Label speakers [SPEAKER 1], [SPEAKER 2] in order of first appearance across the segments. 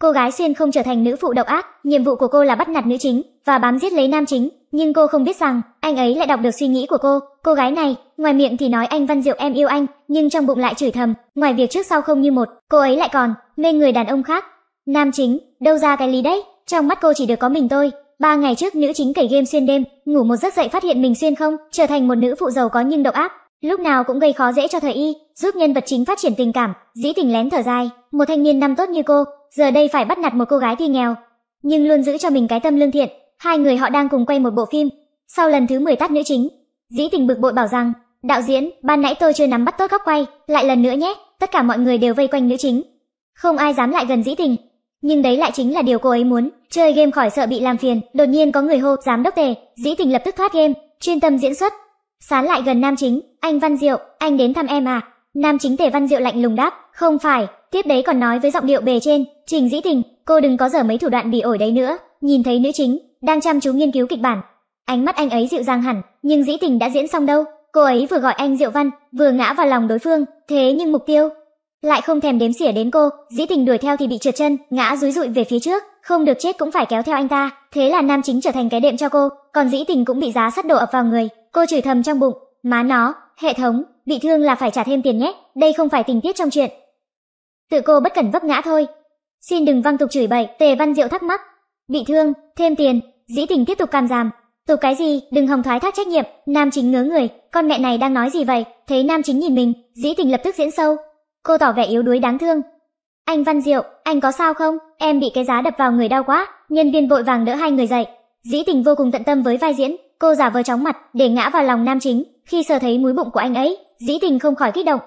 [SPEAKER 1] Cô gái xuyên không trở thành nữ phụ độc ác, nhiệm vụ của cô là bắt nạt nữ chính và bám giết lấy nam chính, nhưng cô không biết rằng anh ấy lại đọc được suy nghĩ của cô. Cô gái này, ngoài miệng thì nói anh Văn Diệu em yêu anh, nhưng trong bụng lại chửi thầm, ngoài việc trước sau không như một, cô ấy lại còn mê người đàn ông khác. Nam chính, đâu ra cái lý đấy? Trong mắt cô chỉ được có mình tôi. Ba ngày trước nữ chính cày game xuyên đêm, ngủ một giấc dậy phát hiện mình xuyên không, trở thành một nữ phụ giàu có nhưng độc ác, lúc nào cũng gây khó dễ cho thời y, giúp nhân vật chính phát triển tình cảm, dĩ tình lén thở dài, một thanh niên năm tốt như cô, giờ đây phải bắt nạt một cô gái thì nghèo, nhưng luôn giữ cho mình cái tâm lương thiện. Hai người họ đang cùng quay một bộ phim. Sau lần thứ 10 tắt nữ chính, dĩ tình bực bội bảo rằng, đạo diễn, ban nãy tôi chưa nắm bắt tốt góc quay, lại lần nữa nhé. Tất cả mọi người đều vây quanh nữ chính, không ai dám lại gần dĩ tình. Nhưng đấy lại chính là điều cô ấy muốn, chơi game khỏi sợ bị làm phiền. Đột nhiên có người hô, giám đốc tề, dĩ tình lập tức thoát game, chuyên tâm diễn xuất. Sán lại gần nam chính, anh Văn Diệu, anh đến thăm em à? Nam chính tề Văn Diệu lạnh lùng đáp, không phải, tiếp đấy còn nói với giọng điệu bề trên, Trình Dĩ Tình, cô đừng có dở mấy thủ đoạn bị ổi đấy nữa. Nhìn thấy nữ chính đang chăm chú nghiên cứu kịch bản, ánh mắt anh ấy dịu dàng hẳn, nhưng Dĩ Tình đã diễn xong đâu. Cô ấy vừa gọi anh Diệu Văn, vừa ngã vào lòng đối phương, thế nhưng mục tiêu lại không thèm đếm xỉa đến cô. Dĩ Tình đuổi theo thì bị trượt chân, ngã rúi rụi về phía trước, không được chết cũng phải kéo theo anh ta. Thế là nam chính trở thành cái đệm cho cô, còn Dĩ Tình cũng bị giá sắt đổ ập vào người. Cô chửi thầm trong bụng, má nó, hệ thống, bị thương là phải trả thêm tiền nhé, đây không phải tình tiết trong chuyện. Tự cô bất cẩn vấp ngã thôi. Xin đừng văng tục chửi bậy, Tề Văn Diệu thắc mắc. Bị thương, thêm tiền, dĩ tình tiếp tục cam giảm. Tục cái gì, đừng hòng thoái thác trách nhiệm, nam chính ngớ người, con mẹ này đang nói gì vậy? Thấy nam chính nhìn mình, dĩ tình lập tức diễn sâu. Cô tỏ vẻ yếu đuối đáng thương. Anh Văn Diệu, anh có sao không? Em bị cái giá đập vào người đau quá. Nhân viên vội vàng đỡ hai người dậy. Dĩ tình vô cùng tận tâm với vai diễn, cô giả vờ chóng mặt để ngã vào lòng nam chính. Khi sờ thấy múi bụng của anh ấy, dĩ tình không khỏi kích động.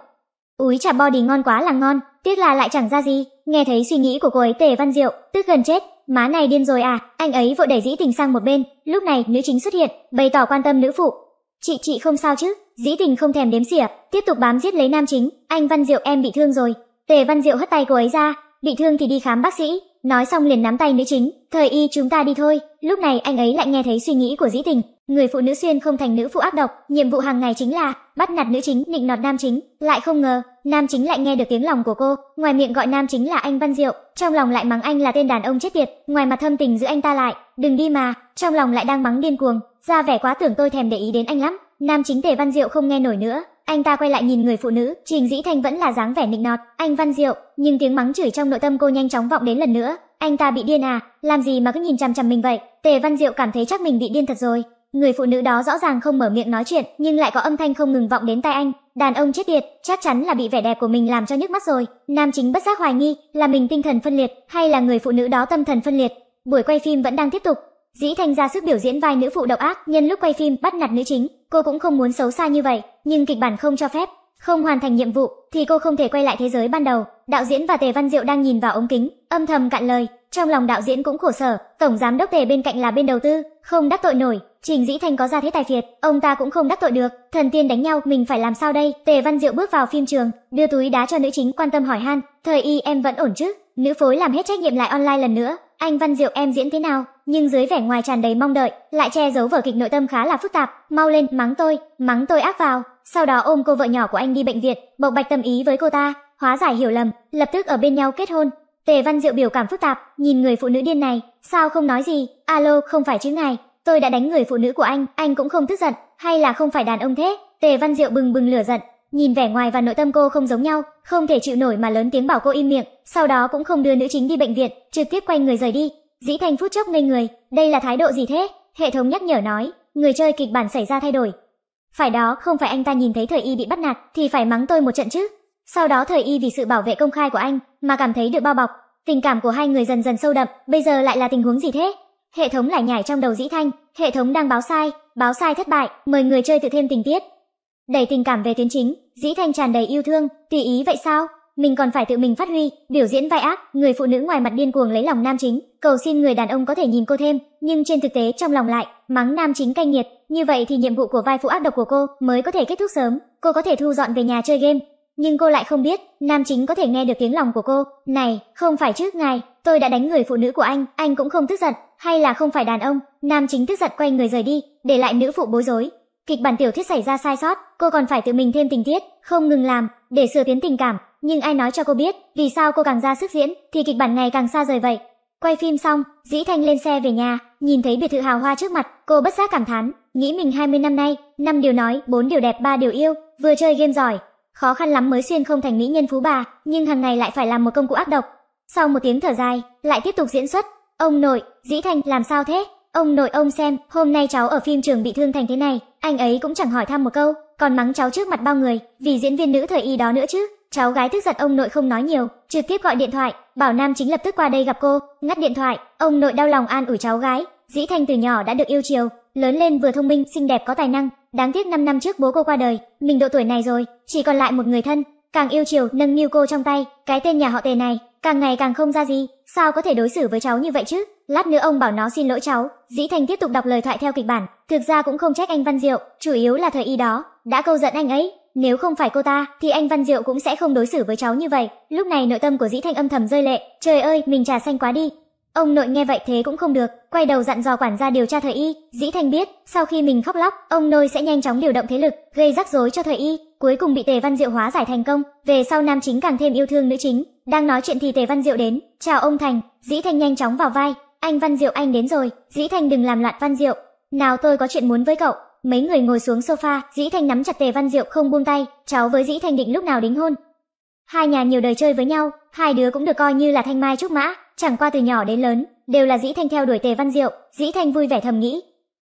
[SPEAKER 1] Úi chả body ngon quá là ngon, tiếc là lại chẳng ra gì. Nghe thấy suy nghĩ của cô ấy Tề Văn Diệu, tức gần chết, má này điên rồi à? Anh ấy vội đẩy dĩ tình sang một bên. Lúc này nữ chính xuất hiện, bày tỏ quan tâm nữ phụ. Chị chị không sao chứ? Dĩ tình không thèm đếm xỉa, tiếp tục bám giết lấy nam chính. Anh Văn Diệu em bị thương rồi. Tề Văn Diệu hất tay cô ấy ra, bị thương thì đi khám bác sĩ. Nói xong liền nắm tay nữ chính, thời y chúng ta đi thôi. Lúc này anh ấy lại nghe thấy suy nghĩ của dĩ tình, người phụ nữ xuyên không thành nữ phụ ác độc, nhiệm vụ hàng ngày chính là bắt nạt nữ chính, nịnh nọt nam chính. Lại không ngờ, nam chính lại nghe được tiếng lòng của cô, ngoài miệng gọi nam chính là anh Văn Diệu, trong lòng lại mắng anh là tên đàn ông chết tiệt, ngoài mặt thâm tình giữ anh ta lại, đừng đi mà, trong lòng lại đang mắng điên cuồng, ra vẻ quá tưởng tôi thèm để ý đến anh lắm. Nam chính Tề Văn Diệu không nghe nổi nữa, anh ta quay lại nhìn người phụ nữ, Trình Dĩ Thanh vẫn là dáng vẻ nịnh nọt, anh Văn Diệu, nhưng tiếng mắng chửi trong nội tâm cô nhanh chóng vọng đến lần nữa, anh ta bị điên à, làm gì mà cứ nhìn chằm chằm mình vậy? Tề Văn Diệu cảm thấy chắc mình bị điên thật rồi. Người phụ nữ đó rõ ràng không mở miệng nói chuyện, nhưng lại có âm thanh không ngừng vọng đến tai anh. Đàn ông chết tiệt, chắc chắn là bị vẻ đẹp của mình làm cho nhức mắt rồi. Nam chính bất giác hoài nghi, là mình tinh thần phân liệt, hay là người phụ nữ đó tâm thần phân liệt. Buổi quay phim vẫn đang tiếp tục. Dĩ Thanh ra sức biểu diễn vai nữ phụ độc ác, nhân lúc quay phim bắt nạt nữ chính, cô cũng không muốn xấu xa như vậy, nhưng kịch bản không cho phép, không hoàn thành nhiệm vụ thì cô không thể quay lại thế giới ban đầu. Đạo diễn và Tề Văn Diệu đang nhìn vào ống kính, âm thầm cạn lời, trong lòng đạo diễn cũng khổ sở, tổng giám đốc Tề bên cạnh là bên đầu tư, không đắc tội nổi, Trình Dĩ Thành có ra thế tài phiệt, ông ta cũng không đắc tội được, thần tiên đánh nhau, mình phải làm sao đây? Tề Văn Diệu bước vào phim trường, đưa túi đá cho nữ chính quan tâm hỏi han, "Thời y em vẫn ổn chứ?" Nữ phối làm hết trách nhiệm lại online lần nữa, "Anh Văn Diệu em diễn thế nào?" Nhưng dưới vẻ ngoài tràn đầy mong đợi, lại che giấu vở kịch nội tâm khá là phức tạp, "Mau lên, mắng tôi, mắng tôi ác vào." Sau đó ôm cô vợ nhỏ của anh đi bệnh viện, bộc bạch tâm ý với cô ta, hóa giải hiểu lầm, lập tức ở bên nhau kết hôn. Tề Văn Diệu biểu cảm phức tạp, nhìn người phụ nữ điên này, sao không nói gì? Alo, không phải chứ ngài, tôi đã đánh người phụ nữ của anh, anh cũng không tức giận, hay là không phải đàn ông thế? Tề Văn Diệu bừng bừng lửa giận, nhìn vẻ ngoài và nội tâm cô không giống nhau, không thể chịu nổi mà lớn tiếng bảo cô im miệng, sau đó cũng không đưa nữ chính đi bệnh viện, trực tiếp quay người rời đi. Dĩ Thành phút chốc ngây người, đây là thái độ gì thế? Hệ thống nhắc nhở nói, người chơi kịch bản xảy ra thay đổi. Phải đó, không phải anh ta nhìn thấy thời y bị bắt nạt thì phải mắng tôi một trận chứ? Sau đó thời y vì sự bảo vệ công khai của anh mà cảm thấy được bao bọc, tình cảm của hai người dần dần sâu đậm, bây giờ lại là tình huống gì thế? Hệ thống lại nhảy trong đầu Dĩ Thanh, hệ thống đang báo sai, báo sai thất bại, mời người chơi tự thêm tình tiết. Đẩy tình cảm về tuyến chính, Dĩ Thanh tràn đầy yêu thương, tùy ý vậy sao? Mình còn phải tự mình phát huy, biểu diễn vai ác, người phụ nữ ngoài mặt điên cuồng lấy lòng nam chính, cầu xin người đàn ông có thể nhìn cô thêm, nhưng trên thực tế trong lòng lại mắng nam chính cay nghiệt, như vậy thì nhiệm vụ của vai phụ ác độc của cô mới có thể kết thúc sớm, cô có thể thu dọn về nhà chơi game, nhưng cô lại không biết, nam chính có thể nghe được tiếng lòng của cô. Này, không phải chứ ngài, tôi đã đánh người phụ nữ của anh, anh cũng không tức giận, hay là không phải đàn ông? Nam chính tức giận quay người rời đi, để lại nữ phụ bối rối. Kịch bản tiểu thuyết xảy ra sai sót, cô còn phải tự mình thêm tình tiết, không ngừng làm, để sửa tiến tình cảm nhưng ai nói cho cô biết, vì sao cô càng ra sức diễn, thì kịch bản ngày càng xa rời vậy. Quay phim xong, Dĩ Thanh lên xe về nhà, nhìn thấy biệt thự hào hoa trước mặt, cô bất giác cảm thán, nghĩ mình 20 năm nay, năm điều nói, bốn điều đẹp, ba điều yêu, vừa chơi game giỏi, khó khăn lắm mới xuyên không thành mỹ nhân phú bà, nhưng hàng ngày lại phải làm một công cụ ác độc. Sau một tiếng thở dài, lại tiếp tục diễn xuất. Ông nội, Dĩ Thanh làm sao thế? Ông nội ông xem, hôm nay cháu ở phim trường bị thương thành thế này, anh ấy cũng chẳng hỏi thăm một câu, còn mắng cháu trước mặt bao người, vì diễn viên nữ thời y đó nữa chứ. Cháu gái tức giận ông nội không nói nhiều, trực tiếp gọi điện thoại, bảo Nam chính lập tức qua đây gặp cô, ngắt điện thoại, ông nội đau lòng an ủi cháu gái, Dĩ Thanh từ nhỏ đã được yêu chiều, lớn lên vừa thông minh, xinh đẹp có tài năng, đáng tiếc 5 năm trước bố cô qua đời, mình độ tuổi này rồi, chỉ còn lại một người thân, càng yêu chiều nâng niu cô trong tay, cái tên nhà họ Tề này, càng ngày càng không ra gì, sao có thể đối xử với cháu như vậy chứ? Lát nữa ông bảo nó xin lỗi cháu. Dĩ Thành tiếp tục đọc lời thoại theo kịch bản, thực ra cũng không trách anh Văn Diệu, chủ yếu là thời y đó. Đã câu giận anh ấy, nếu không phải cô ta thì anh Văn Diệu cũng sẽ không đối xử với cháu như vậy. Lúc này nội tâm của Dĩ Thanh âm thầm rơi lệ, trời ơi, mình trà xanh quá đi. Ông nội nghe vậy thế cũng không được, quay đầu dặn dò quản gia điều tra thời y, Dĩ Thanh biết, sau khi mình khóc lóc, ông nội sẽ nhanh chóng điều động thế lực, gây rắc rối cho thời y, cuối cùng bị Tề Văn Diệu hóa giải thành công, về sau nam chính càng thêm yêu thương nữ chính. Đang nói chuyện thì Tề Văn Diệu đến, "Chào ông Thành." Dĩ Thanh nhanh chóng vào vai, "Anh Văn Diệu anh đến rồi." Dĩ Thanh đừng làm loạn Văn Diệu, "Nào tôi có chuyện muốn với cậu." Mấy người ngồi xuống sofa, Dĩ Thanh nắm chặt Tề Văn Diệu không buông tay, cháu với Dĩ Thanh định lúc nào đính hôn. Hai nhà nhiều đời chơi với nhau, hai đứa cũng được coi như là thanh mai trúc mã, chẳng qua từ nhỏ đến lớn, đều là Dĩ Thanh theo đuổi Tề Văn Diệu, Dĩ Thanh vui vẻ thầm nghĩ,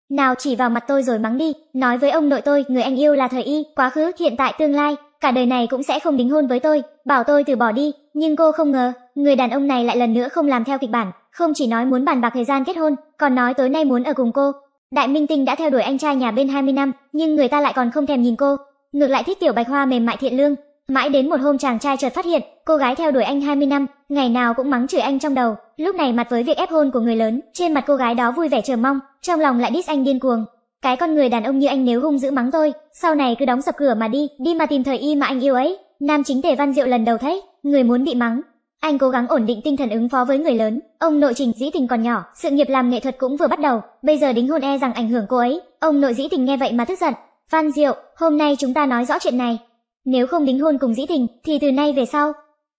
[SPEAKER 1] nào chỉ vào mặt tôi rồi mắng đi, nói với ông nội tôi, người anh yêu là thời y, quá khứ, hiện tại, tương lai, cả đời này cũng sẽ không đính hôn với tôi, bảo tôi từ bỏ đi, nhưng cô không ngờ, người đàn ông này lại lần nữa không làm theo kịch bản, không chỉ nói muốn bàn bạc thời gian kết hôn, còn nói tối nay muốn ở cùng cô. Đại Minh Tinh đã theo đuổi anh trai nhà bên 20 năm, nhưng người ta lại còn không thèm nhìn cô, ngược lại thích tiểu Bạch Hoa mềm mại thiện lương. Mãi đến một hôm chàng trai chợt phát hiện, cô gái theo đuổi anh 20 năm, ngày nào cũng mắng chửi anh trong đầu, lúc này mặt với việc ép hôn của người lớn, trên mặt cô gái đó vui vẻ chờ mong, trong lòng lại diss anh điên cuồng, cái con người đàn ông như anh nếu hung dữ mắng tôi, sau này cứ đóng sập cửa mà đi, đi mà tìm thời y mà anh yêu ấy. Nam chính Tề Văn Diệu lần đầu thấy, người muốn bị mắng. Anh cố gắng ổn định tinh thần ứng phó với người lớn, ông nội Trình Dĩ Tình còn nhỏ, sự nghiệp làm nghệ thuật cũng vừa bắt đầu, bây giờ đính hôn e rằng ảnh hưởng cô ấy. Ông nội Dĩ Tình nghe vậy mà tức giận. Văn Diệu, hôm nay chúng ta nói rõ chuyện này. Nếu không đính hôn cùng Dĩ Tình, thì từ nay về sau,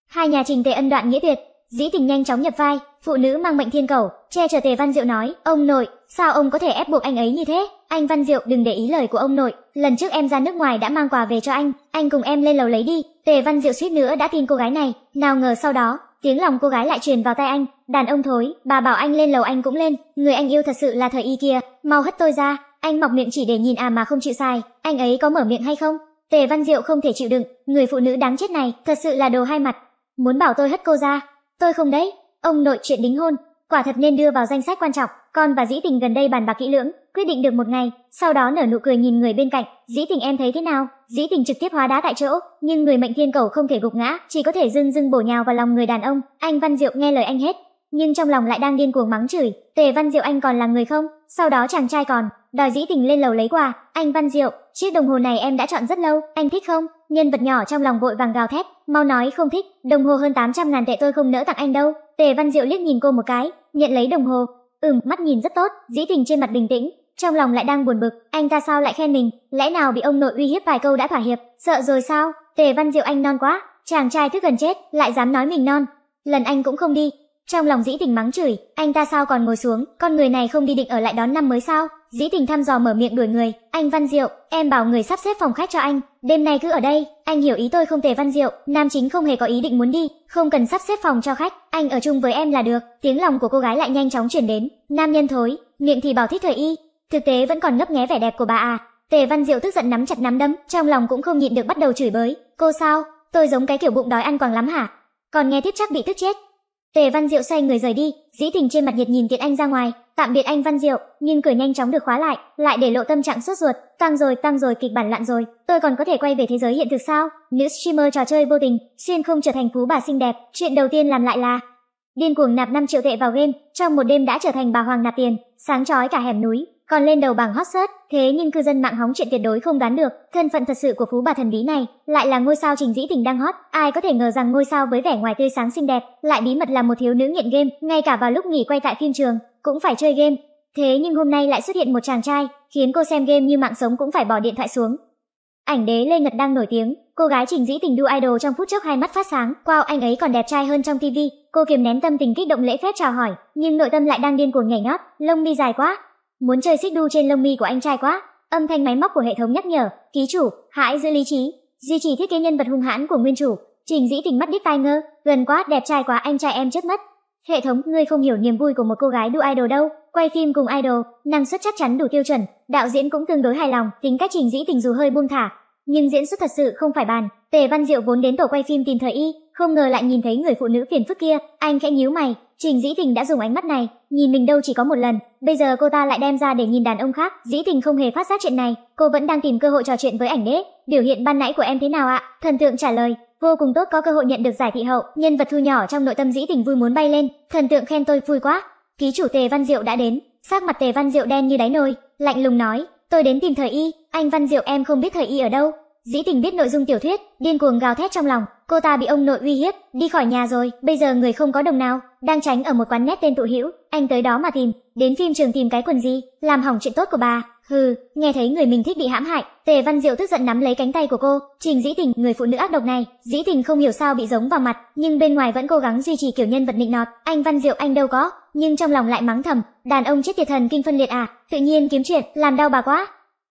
[SPEAKER 1] hai nhà Trình Tề ân đoạn nghĩa tuyệt. Dĩ Tình nhanh chóng nhập vai, phụ nữ mang mệnh thiên cầu, che chở Tề Văn Diệu nói, ông nội, sao ông có thể ép buộc anh ấy như thế? Anh Văn Diệu đừng để ý lời của ông nội, lần trước em ra nước ngoài đã mang quà về cho anh, anh cùng em lên lầu lấy đi. Tề Văn Diệu suýt nữa đã tin cô gái này, nào ngờ sau đó, tiếng lòng cô gái lại truyền vào tai anh, đàn ông thối, bà bảo anh lên lầu anh cũng lên, người anh yêu thật sự là thời y kia, mau hất tôi ra, anh mọc miệng chỉ để nhìn à mà không chịu sai, anh ấy có mở miệng hay không? Tề Văn Diệu không thể chịu đựng, người phụ nữ đáng chết này, thật sự là đồ hai mặt, muốn bảo tôi hất cô ra, tôi không đấy, ông nội chuyện đính hôn, quả thật nên đưa vào danh sách quan trọng, con và Dĩ Tình gần đây bàn bạc kỹ lưỡng, quyết định được một ngày, sau đó nở nụ cười nhìn người bên cạnh, "Dĩ Tình em thấy thế nào?" Dĩ Tình trực tiếp hóa đá tại chỗ, nhưng người mệnh thiên cầu không thể gục ngã, chỉ có thể dưng dưng bổ nhào vào lòng người đàn ông. Anh Văn Diệu nghe lời anh hết, nhưng trong lòng lại đang điên cuồng mắng chửi, "Tề Văn Diệu anh còn là người không?" Sau đó chàng trai còn đòi Dĩ Tình lên lầu lấy quà, "Anh Văn Diệu, chiếc đồng hồ này em đã chọn rất lâu, anh thích không?" Nhân vật nhỏ trong lòng vội vàng gào thét, "Mau nói không thích, đồng hồ hơn 800 ngàn tệ tôi không nỡ tặng anh đâu." Tề Văn Diệu liếc nhìn cô một cái, nhận lấy đồng hồ, Ừm, mắt nhìn rất tốt, dĩ tình trên mặt bình tĩnh, trong lòng lại đang buồn bực, anh ta sao lại khen mình, lẽ nào bị ông nội uy hiếp vài câu đã thỏa hiệp, sợ rồi sao? Tề Văn Diệu anh non quá, chàng trai thức gần chết, lại dám nói mình non. Lần anh cũng không đi. Trong lòng dĩ tình mắng chửi, anh ta sao còn ngồi xuống, con người này không đi định ở lại đón năm mới sao? Dĩ tình thăm dò mở miệng đuổi người, anh Văn Diệu, em bảo người sắp xếp phòng khách cho anh, đêm nay cứ ở đây, anh hiểu ý tôi không Tề Văn Diệu, nam chính không hề có ý định muốn đi, không cần sắp xếp phòng cho khách, anh ở chung với em là được. Tiếng lòng của cô gái lại nhanh chóng chuyển đến, nam nhân thối, miệng thì bảo thích thời y, thực tế vẫn còn ngấp nghé vẻ đẹp của bà à. Tề Văn Diệu tức giận nắm chặt nắm đấm, trong lòng cũng không nhịn được bắt đầu chửi bới, cô sao, tôi giống cái kiểu bụng đói ăn quàng lắm hả? Còn nghe tiếp chắc bị tức chết. Tề Văn Diệu xoay người rời đi, dĩ tình trên mặt nhiệt nhìn Tiện Anh ra ngoài, tạm biệt anh Văn Diệu, nhưng cửa nhanh chóng được khóa lại, lại để lộ tâm trạng sốt ruột, tăng rồi tăng rồi kịch bản lặn rồi, tôi còn có thể quay về thế giới hiện thực sao? Nữ streamer trò chơi vô tình, xuyên không trở thành phú bà xinh đẹp, chuyện đầu tiên làm lại là điên cuồng nạp 5 triệu tệ vào game, trong một đêm đã trở thành bà hoàng nạp tiền, sáng chói cả hẻm núi, còn lên đầu bảng hot search, thế nhưng cư dân mạng hóng chuyện tuyệt đối không đoán được, thân phận thật sự của phú bà thần bí này lại là ngôi sao Trình Dĩ Tình đang hot, ai có thể ngờ rằng ngôi sao với vẻ ngoài tươi sáng xinh đẹp, lại bí mật là một thiếu nữ nghiện game, ngay cả vào lúc nghỉ quay tại phim trường, cũng phải chơi game. Thế nhưng hôm nay lại xuất hiện một chàng trai, khiến cô xem game như mạng sống cũng phải bỏ điện thoại xuống. ảnh đế Lê Ngật đang nổi tiếng, cô gái Trình Dĩ Tình đu idol trong phút chốc hai mắt phát sáng, wow anh ấy còn đẹp trai hơn trong TV. Cô kiềm nén tâm tình kích động lễ phép chào hỏi, nhưng nội tâm lại đang điên cuồng nhảy nhót, lông mi dài quá, muốn chơi xích đu trên lông mi của anh trai quá. Âm thanh máy móc của hệ thống nhắc nhở, ký chủ, hãy giữ lý trí, duy trì thiết kế nhân vật hung hãn của nguyên chủ. Trình Dĩ Tình mắt đít tai ngơ, gần quá, đẹp trai quá, anh trai em chết mất. Hệ thống, ngươi không hiểu niềm vui của một cô gái đu idol đâu, quay phim cùng idol, năng suất chắc chắn đủ tiêu chuẩn, đạo diễn cũng tương đối hài lòng, tính cách Trình Dĩ Tình dù hơi buông thả, nhưng diễn xuất thật sự không phải bàn. Tề Văn Diệu vốn đến tổ quay phim tìm thời y, không ngờ lại nhìn thấy người phụ nữ phiền phức kia, anh khẽ nhíu mày, Trình Dĩ Tình đã dùng ánh mắt này, nhìn mình đâu chỉ có một lần, bây giờ cô ta lại đem ra để nhìn đàn ông khác, Dĩ Tình không hề phát giác chuyện này, cô vẫn đang tìm cơ hội trò chuyện với ảnh đế, biểu hiện ban nãy của em thế nào ạ? Thần tượng trả lời, vô cùng tốt có cơ hội nhận được giải thị hậu, nhân vật thu nhỏ trong nội tâm Dĩ Tình vui muốn bay lên, thần tượng khen tôi vui quá. Ký chủ Tề Văn Diệu đã đến, sắc mặt Tề Văn Diệu đen như đáy nồi, lạnh lùng nói, tôi đến tìm thời y, anh Văn Diệu em không biết thời y ở đâu. Dĩ Tình biết nội dung tiểu thuyết, điên cuồng gào thét trong lòng, cô ta bị ông nội uy hiếp, đi khỏi nhà rồi, bây giờ người không có đồng nào, đang tránh ở một quán nét tên tụ hữu, anh tới đó mà tìm, đến phim trường tìm cái quần gì, làm hỏng chuyện tốt của bà. Hừ, nghe thấy người mình thích bị hãm hại, Tề Văn Diệu tức giận nắm lấy cánh tay của cô, Trình Dĩ Tình, người phụ nữ ác độc này, Dĩ Tình không hiểu sao bị giống vào mặt, nhưng bên ngoài vẫn cố gắng duy trì kiểu nhân vật nịnh nọt, anh Văn Diệu anh đâu có, nhưng trong lòng lại mắng thầm, đàn ông chết tiệt thần kinh phân liệt à, tự nhiên kiếm chuyện, làm đau bà quá.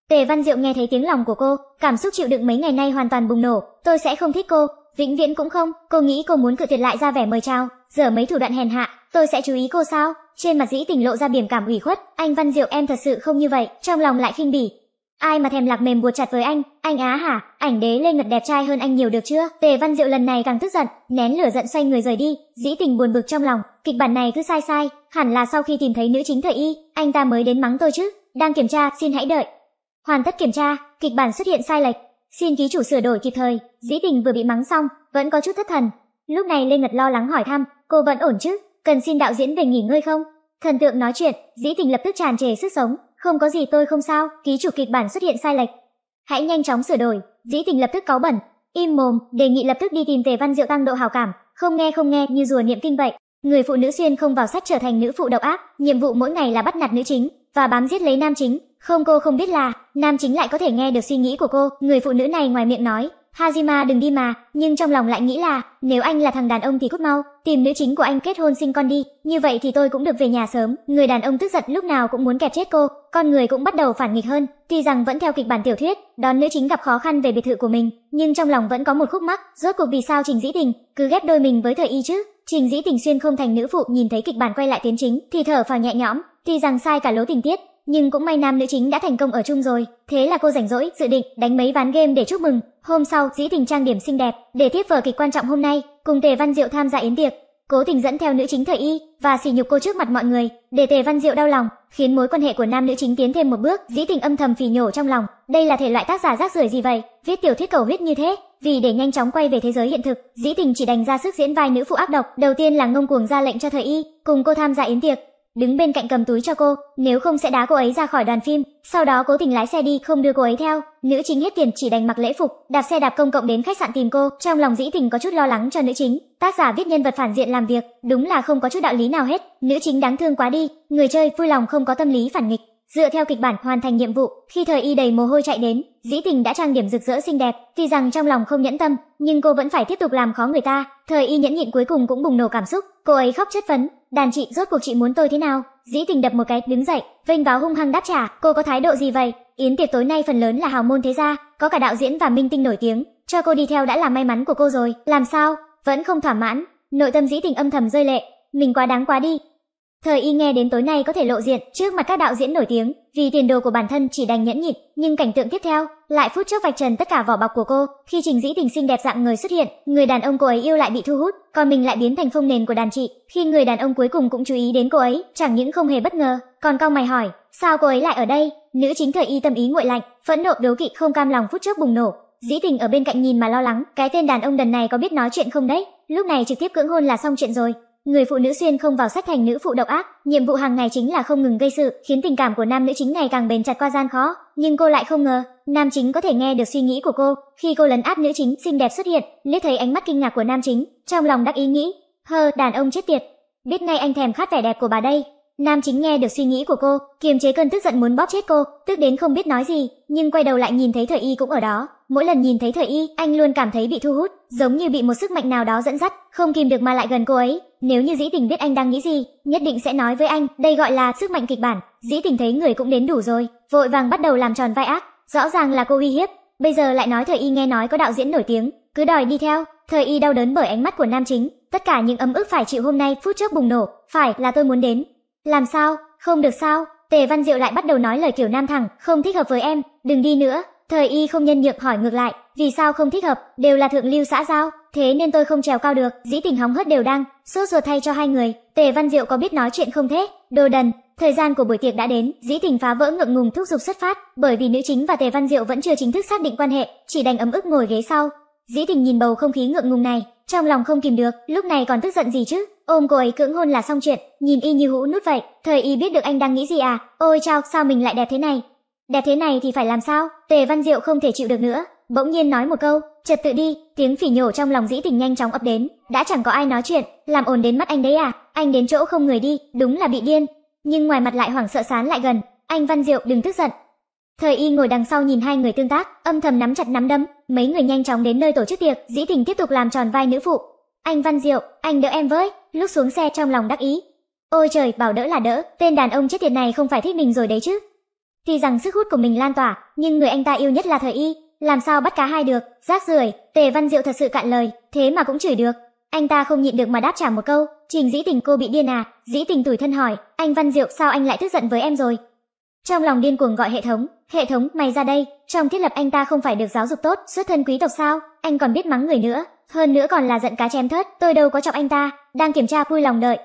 [SPEAKER 1] Tề Văn Diệu nghe thấy tiếng lòng của cô, cảm xúc chịu đựng mấy ngày nay hoàn toàn bùng nổ, tôi sẽ không thích cô, vĩnh viễn cũng không, cô nghĩ cô muốn cự tuyệt lại ra vẻ mời chào, giờ mấy thủ đoạn hèn hạ, tôi sẽ chú ý cô sao? Trên mặt Dĩ Tình lộ ra biểu cảm ủy khuất, anh Văn Diệu em thật sự không như vậy, trong lòng lại khinh bỉ. Ai mà thèm lạc mềm buộc chặt với anh, anh á hả? Ảnh đế lên ngật đẹp trai hơn anh nhiều được chưa? Tề Văn Diệu lần này càng tức giận, nén lửa giận xoay người rời đi, Dĩ Tình buồn bực trong lòng, kịch bản này cứ sai sai, hẳn là sau khi tìm thấy nữ chính thời y, anh ta mới đến mắng tôi chứ. Đang kiểm tra, xin hãy đợi. Hoàn tất kiểm tra, kịch bản xuất hiện sai lệch, xin ký chủ sửa đổi kịp thời. Dĩ Tình vừa bị mắng xong, vẫn có chút thất thần. Lúc này Lê Ngật lo lắng hỏi thăm, cô vẫn ổn chứ? Cần xin đạo diễn về nghỉ ngơi không? Thần tượng nói chuyện, Dĩ Tình lập tức tràn trề sức sống, không có gì tôi không sao, ký chủ kịch bản xuất hiện sai lệch. Hãy nhanh chóng sửa đổi, Dĩ Tình lập tức cáu bẩn, im mồm, đề nghị lập tức đi tìm Tề Văn Diệu tăng độ hào cảm, không nghe không nghe như rùa niệm kinh vậy. Người phụ nữ xuyên không vào sách trở thành nữ phụ độc ác, nhiệm vụ mỗi ngày là bắt nạt nữ chính và bám giết lấy nam chính, không cô không biết là nam chính lại có thể nghe được suy nghĩ của cô, người phụ nữ này ngoài miệng nói, Hajima đừng đi mà, nhưng trong lòng lại nghĩ là, nếu anh là thằng đàn ông thì cút mau, tìm nữ chính của anh kết hôn sinh con đi, như vậy thì tôi cũng được về nhà sớm. Người đàn ông tức giận lúc nào cũng muốn kẹp chết cô, con người cũng bắt đầu phản nghịch hơn, tuy rằng vẫn theo kịch bản tiểu thuyết, đón nữ chính gặp khó khăn về biệt thự của mình, nhưng trong lòng vẫn có một khúc mắc, rốt cuộc vì sao Trình Dĩ Tình cứ ghép đôi mình với thời y chứ? Trình Dĩ Tình xuyên không thành nữ phụ nhìn thấy kịch bản quay lại tiến chính, thì thở phào nhẹ nhõm, tuy rằng sai cả lố tình tiết, nhưng cũng may nam nữ chính đã thành công ở chung rồi. Thế là cô rảnh rỗi, dự định đánh mấy ván game để chúc mừng. Hôm sau, Dĩ Tình trang điểm xinh đẹp, để tiếp vở kịch quan trọng hôm nay, cùng Tề Văn Diệu tham gia yến tiệc. Cố Tình dẫn theo nữ chính thời y và sỉ nhục cô trước mặt mọi người, để Tề Văn Diệu đau lòng, khiến mối quan hệ của nam nữ chính tiến thêm một bước. Dĩ Tình âm thầm phì nhổ trong lòng, đây là thể loại tác giả rác rưởi gì vậy? Viết tiểu thuyết cầu huyết như thế, vì để nhanh chóng quay về thế giới hiện thực, Dĩ Tình chỉ đành ra sức diễn vai nữ phụ ác độc. Đầu tiên là ngông cuồng ra lệnh cho thời y cùng cô tham gia yến tiệc, đứng bên cạnh cầm túi cho cô, nếu không sẽ đá cô ấy ra khỏi đoàn phim. Sau đó cố tình lái xe đi không đưa cô ấy theo. Nữ chính hết tiền chỉ đành mặc lễ phục, đạp xe đạp công cộng đến khách sạn tìm cô. Trong lòng dĩ tình có chút lo lắng cho nữ chính. Tác giả viết nhân vật phản diện làm việc, đúng là không có chút đạo lý nào hết. Nữ chính đáng thương quá đi, người chơi vui lòng không có tâm lý phản nghịch. Dựa theo kịch bản hoàn thành nhiệm vụ, khi thời y đầy mồ hôi chạy đến, Dĩ Tình đã trang điểm rực rỡ xinh đẹp, tuy rằng trong lòng không nhẫn tâm, nhưng cô vẫn phải tiếp tục làm khó người ta. Thời y nhẫn nhịn cuối cùng cũng bùng nổ cảm xúc, cô ấy khóc chất vấn, "Đàn chị, rốt cuộc chị muốn tôi thế nào?" Dĩ Tình đập một cái, đứng dậy, vênh váo hung hăng đáp trả, "Cô có thái độ gì vậy? Yến tiệc tối nay phần lớn là hào môn thế gia, có cả đạo diễn và minh tinh nổi tiếng, cho cô đi theo đã là may mắn của cô rồi, làm sao?" Vẫn không thỏa mãn, nội tâm Dĩ Tình âm thầm rơi lệ, mình quá đáng quá đi, Thời y nghe đến tối nay có thể lộ diện trước mặt các đạo diễn nổi tiếng, vì tiền đồ của bản thân chỉ đành nhẫn nhịn, nhưng cảnh tượng tiếp theo lại phút chốc vạch trần tất cả vỏ bọc của cô. Khi Trình Dĩ Tình xinh đẹp dạng người xuất hiện, người đàn ông cô ấy yêu lại bị thu hút, còn mình lại biến thành phông nền của đàn chị. Khi người đàn ông cuối cùng cũng chú ý đến cô ấy, chẳng những không hề bất ngờ, còn cau mày hỏi, sao cô ấy lại ở đây? Nữ chính thời y tâm ý nguội lạnh, phẫn nộ đố kỵ không cam lòng phút chốc bùng nổ. Dĩ Tình ở bên cạnh nhìn mà lo lắng, cái tên đàn ông đần này có biết nói chuyện không đấy? Lúc này trực tiếp cưỡng hôn là xong chuyện rồi. Người phụ nữ xuyên không vào sách thành nữ phụ độc ác, nhiệm vụ hàng ngày chính là không ngừng gây sự, khiến tình cảm của nam nữ chính ngày càng bền chặt qua gian khó, nhưng cô lại không ngờ, nam chính có thể nghe được suy nghĩ của cô, khi cô lấn áp nữ chính xinh đẹp xuất hiện, liếc thấy ánh mắt kinh ngạc của nam chính, trong lòng đắc ý nghĩ, hơ, đàn ông chết tiệt, biết ngay anh thèm khát vẻ đẹp của bà đây. Nam chính nghe được suy nghĩ của cô, kiềm chế cơn tức giận muốn bóp chết cô, tức đến không biết nói gì, nhưng quay đầu lại nhìn thấy Thời Y cũng ở đó, mỗi lần nhìn thấy thời y, anh luôn cảm thấy bị thu hút, giống như bị một sức mạnh nào đó dẫn dắt, không kìm được mà lại gần cô ấy. Nếu như Dĩ Tình biết anh đang nghĩ gì, nhất định sẽ nói với anh, đây gọi là sức mạnh kịch bản. Dĩ Tình thấy người cũng đến đủ rồi, vội vàng bắt đầu làm tròn vai ác, rõ ràng là cô uy hiếp, bây giờ lại nói thời y nghe nói có đạo diễn nổi tiếng, cứ đòi đi theo. Thời y đau đớn bởi ánh mắt của nam chính, tất cả những ấm ức phải chịu hôm nay phút trước bùng nổ, phải là tôi muốn đến. Làm sao? Không được sao? Tề Văn Diệu lại bắt đầu nói lời kiểu nam thẳng, không thích hợp với em, đừng đi nữa. Thời y không nhân nhượng hỏi ngược lại, vì sao không thích hợp, đều là thượng lưu xã giao, thế nên tôi không trèo cao được. Dĩ tình hóng hớt đều đang, sốt ruột thay cho hai người. Tề Văn Diệu có biết nói chuyện không thế? Đồ đần. Thời gian của buổi tiệc đã đến, dĩ tình phá vỡ ngượng ngùng thúc giục xuất phát, bởi vì nữ chính và Tề Văn Diệu vẫn chưa chính thức xác định quan hệ, chỉ đành ấm ức ngồi ghế sau. Dĩ tình nhìn bầu không khí ngượng ngùng này, trong lòng không kìm được, lúc này còn tức giận gì chứ? Ôm cô ấy cưỡng hôn là xong chuyện, nhìn y như hũ nút vậy. Thời y biết được anh đang nghĩ gì à? Ôi chao, sao mình lại đẹp thế này? Đẹp thế này thì phải làm sao? Tề Văn Diệu không thể chịu được nữa, bỗng nhiên nói một câu, "Trật tự đi." Tiếng phỉ nhổ trong lòng Dĩ Tình nhanh chóng ập đến, đã chẳng có ai nói chuyện, làm ồn đến mắt anh đấy à? Anh đến chỗ không người đi, đúng là bị điên. Nhưng ngoài mặt lại hoảng sợ sán lại gần, "Anh Văn Diệu đừng tức giận." Thời Y ngồi đằng sau nhìn hai người tương tác, âm thầm nắm chặt nắm đấm, mấy người nhanh chóng đến nơi tổ chức tiệc, Dĩ Tình tiếp tục làm tròn vai nữ phụ. "Anh Văn Diệu, anh đỡ em với." Lúc xuống xe trong lòng đắc ý. Ôi trời, bảo đỡ là đỡ, tên đàn ông chết tiệt này không phải thích mình rồi đấy chứ. Tuy rằng sức hút của mình lan tỏa, nhưng người anh ta yêu nhất là thời y, làm sao bắt cá hai được, rác rưởi. Tề Văn Diệu thật sự cạn lời, thế mà cũng chửi được. Anh ta không nhịn được mà đáp trả một câu, Trình Dĩ Tình cô bị điên à? Dĩ Tình tủi thân hỏi, anh Văn Diệu sao anh lại tức giận với em rồi? Trong lòng điên cuồng gọi hệ thống, hệ thống mày ra đây, trong thiết lập anh ta không phải được giáo dục tốt, xuất thân quý tộc sao? Anh còn biết mắng người nữa, hơn nữa còn là giận cá chém thớt, tôi đâu có chọc anh ta, đang kiểm tra vui lòng đợi.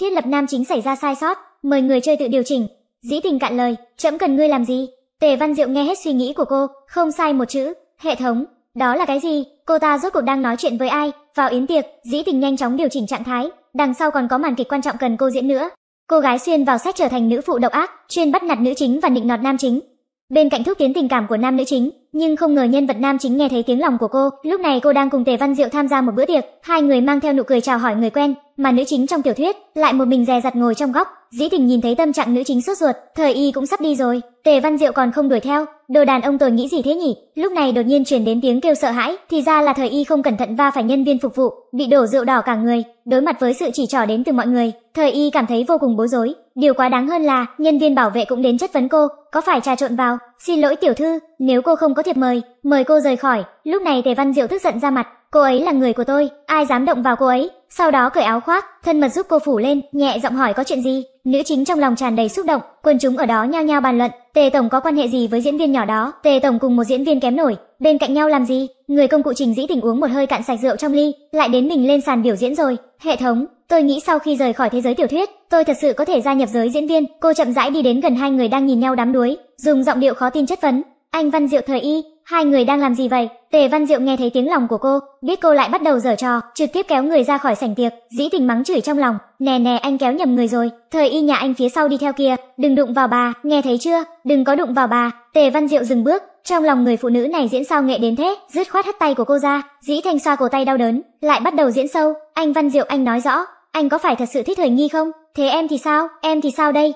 [SPEAKER 1] Thiết lập nam chính xảy ra sai sót, mời người chơi tự điều chỉnh, Dĩ tình cạn lời, trẫm cần ngươi làm gì? Tề Văn Diệu nghe hết suy nghĩ của cô, không sai một chữ. Hệ thống, đó là cái gì? Cô ta rốt cuộc đang nói chuyện với ai? Vào yến tiệc, dĩ tình nhanh chóng điều chỉnh trạng thái, đằng sau còn có màn kịch quan trọng cần cô diễn nữa. Cô gái xuyên vào sách trở thành nữ phụ độc ác, chuyên bắt nạt nữ chính và định nọt nam chính. Bên cạnh thúc tiến tình cảm của nam nữ chính, nhưng không ngờ nhân vật nam chính nghe thấy tiếng lòng của cô. Lúc này cô đang cùng Tề Văn Diệu tham gia một bữa tiệc, hai người mang theo nụ cười chào hỏi người quen, mà nữ chính trong tiểu thuyết lại một mình dè dặt ngồi trong góc. Dĩ Tình nhìn thấy tâm trạng nữ chính sốt ruột, thời y cũng sắp đi rồi, Tề Văn Diệu còn không đuổi theo, đồ đàn ông tôi nghĩ gì thế nhỉ? Lúc này đột nhiên truyền đến tiếng kêu sợ hãi, thì ra là thời y không cẩn thận va phải nhân viên phục vụ, bị đổ rượu đỏ cả người. Đối mặt với sự chỉ trỏ đến từ mọi người, thời y cảm thấy vô cùng bối rối. Điều quá đáng hơn là nhân viên bảo vệ cũng đến chất vấn cô, có phải trà trộn vào? Xin lỗi tiểu thư, nếu cô không có thiệp mời, mời cô rời khỏi. Lúc này Tề Văn Diệu tức giận ra mặt, cô ấy là người của tôi, ai dám động vào cô ấy? Sau đó cởi áo khoác, thân mật giúp cô phủ lên, nhẹ giọng hỏi có chuyện gì. Nữ chính trong lòng tràn đầy xúc động, quần chúng ở đó nhao nhao bàn luận, Tề tổng có quan hệ gì với diễn viên nhỏ đó? Tề tổng cùng một diễn viên kém nổi, bên cạnh nhau làm gì? Người công cụ Trình Dĩ Tình uống một hơi cạn sạch rượu trong ly, lại đến mình lên sàn biểu diễn rồi. Hệ thống, tôi nghĩ sau khi rời khỏi thế giới tiểu thuyết, tôi thật sự có thể gia nhập giới diễn viên. Cô chậm rãi đi đến gần hai người đang nhìn nhau đắm đuối, dùng giọng điệu khó tin chất vấn. Anh Văn Diệu thời y, hai người đang làm gì vậy? Tề Văn Diệu nghe thấy tiếng lòng của cô, biết cô lại bắt đầu giở trò, trực tiếp kéo người ra khỏi sảnh tiệc, dĩ tình mắng chửi trong lòng, nè nè anh kéo nhầm người rồi, thời y nhà anh phía sau đi theo kia, đừng đụng vào bà, nghe thấy chưa, đừng có đụng vào bà. Tề Văn Diệu dừng bước, trong lòng người phụ nữ này diễn sao nghệ đến thế, dứt khoát hất tay của cô ra, dĩ thanh xoa cổ tay đau đớn, lại bắt đầu diễn sâu, anh Văn Diệu anh nói rõ, anh có phải thật sự thích thời nghi không? Thế em thì sao, em thì sao đây?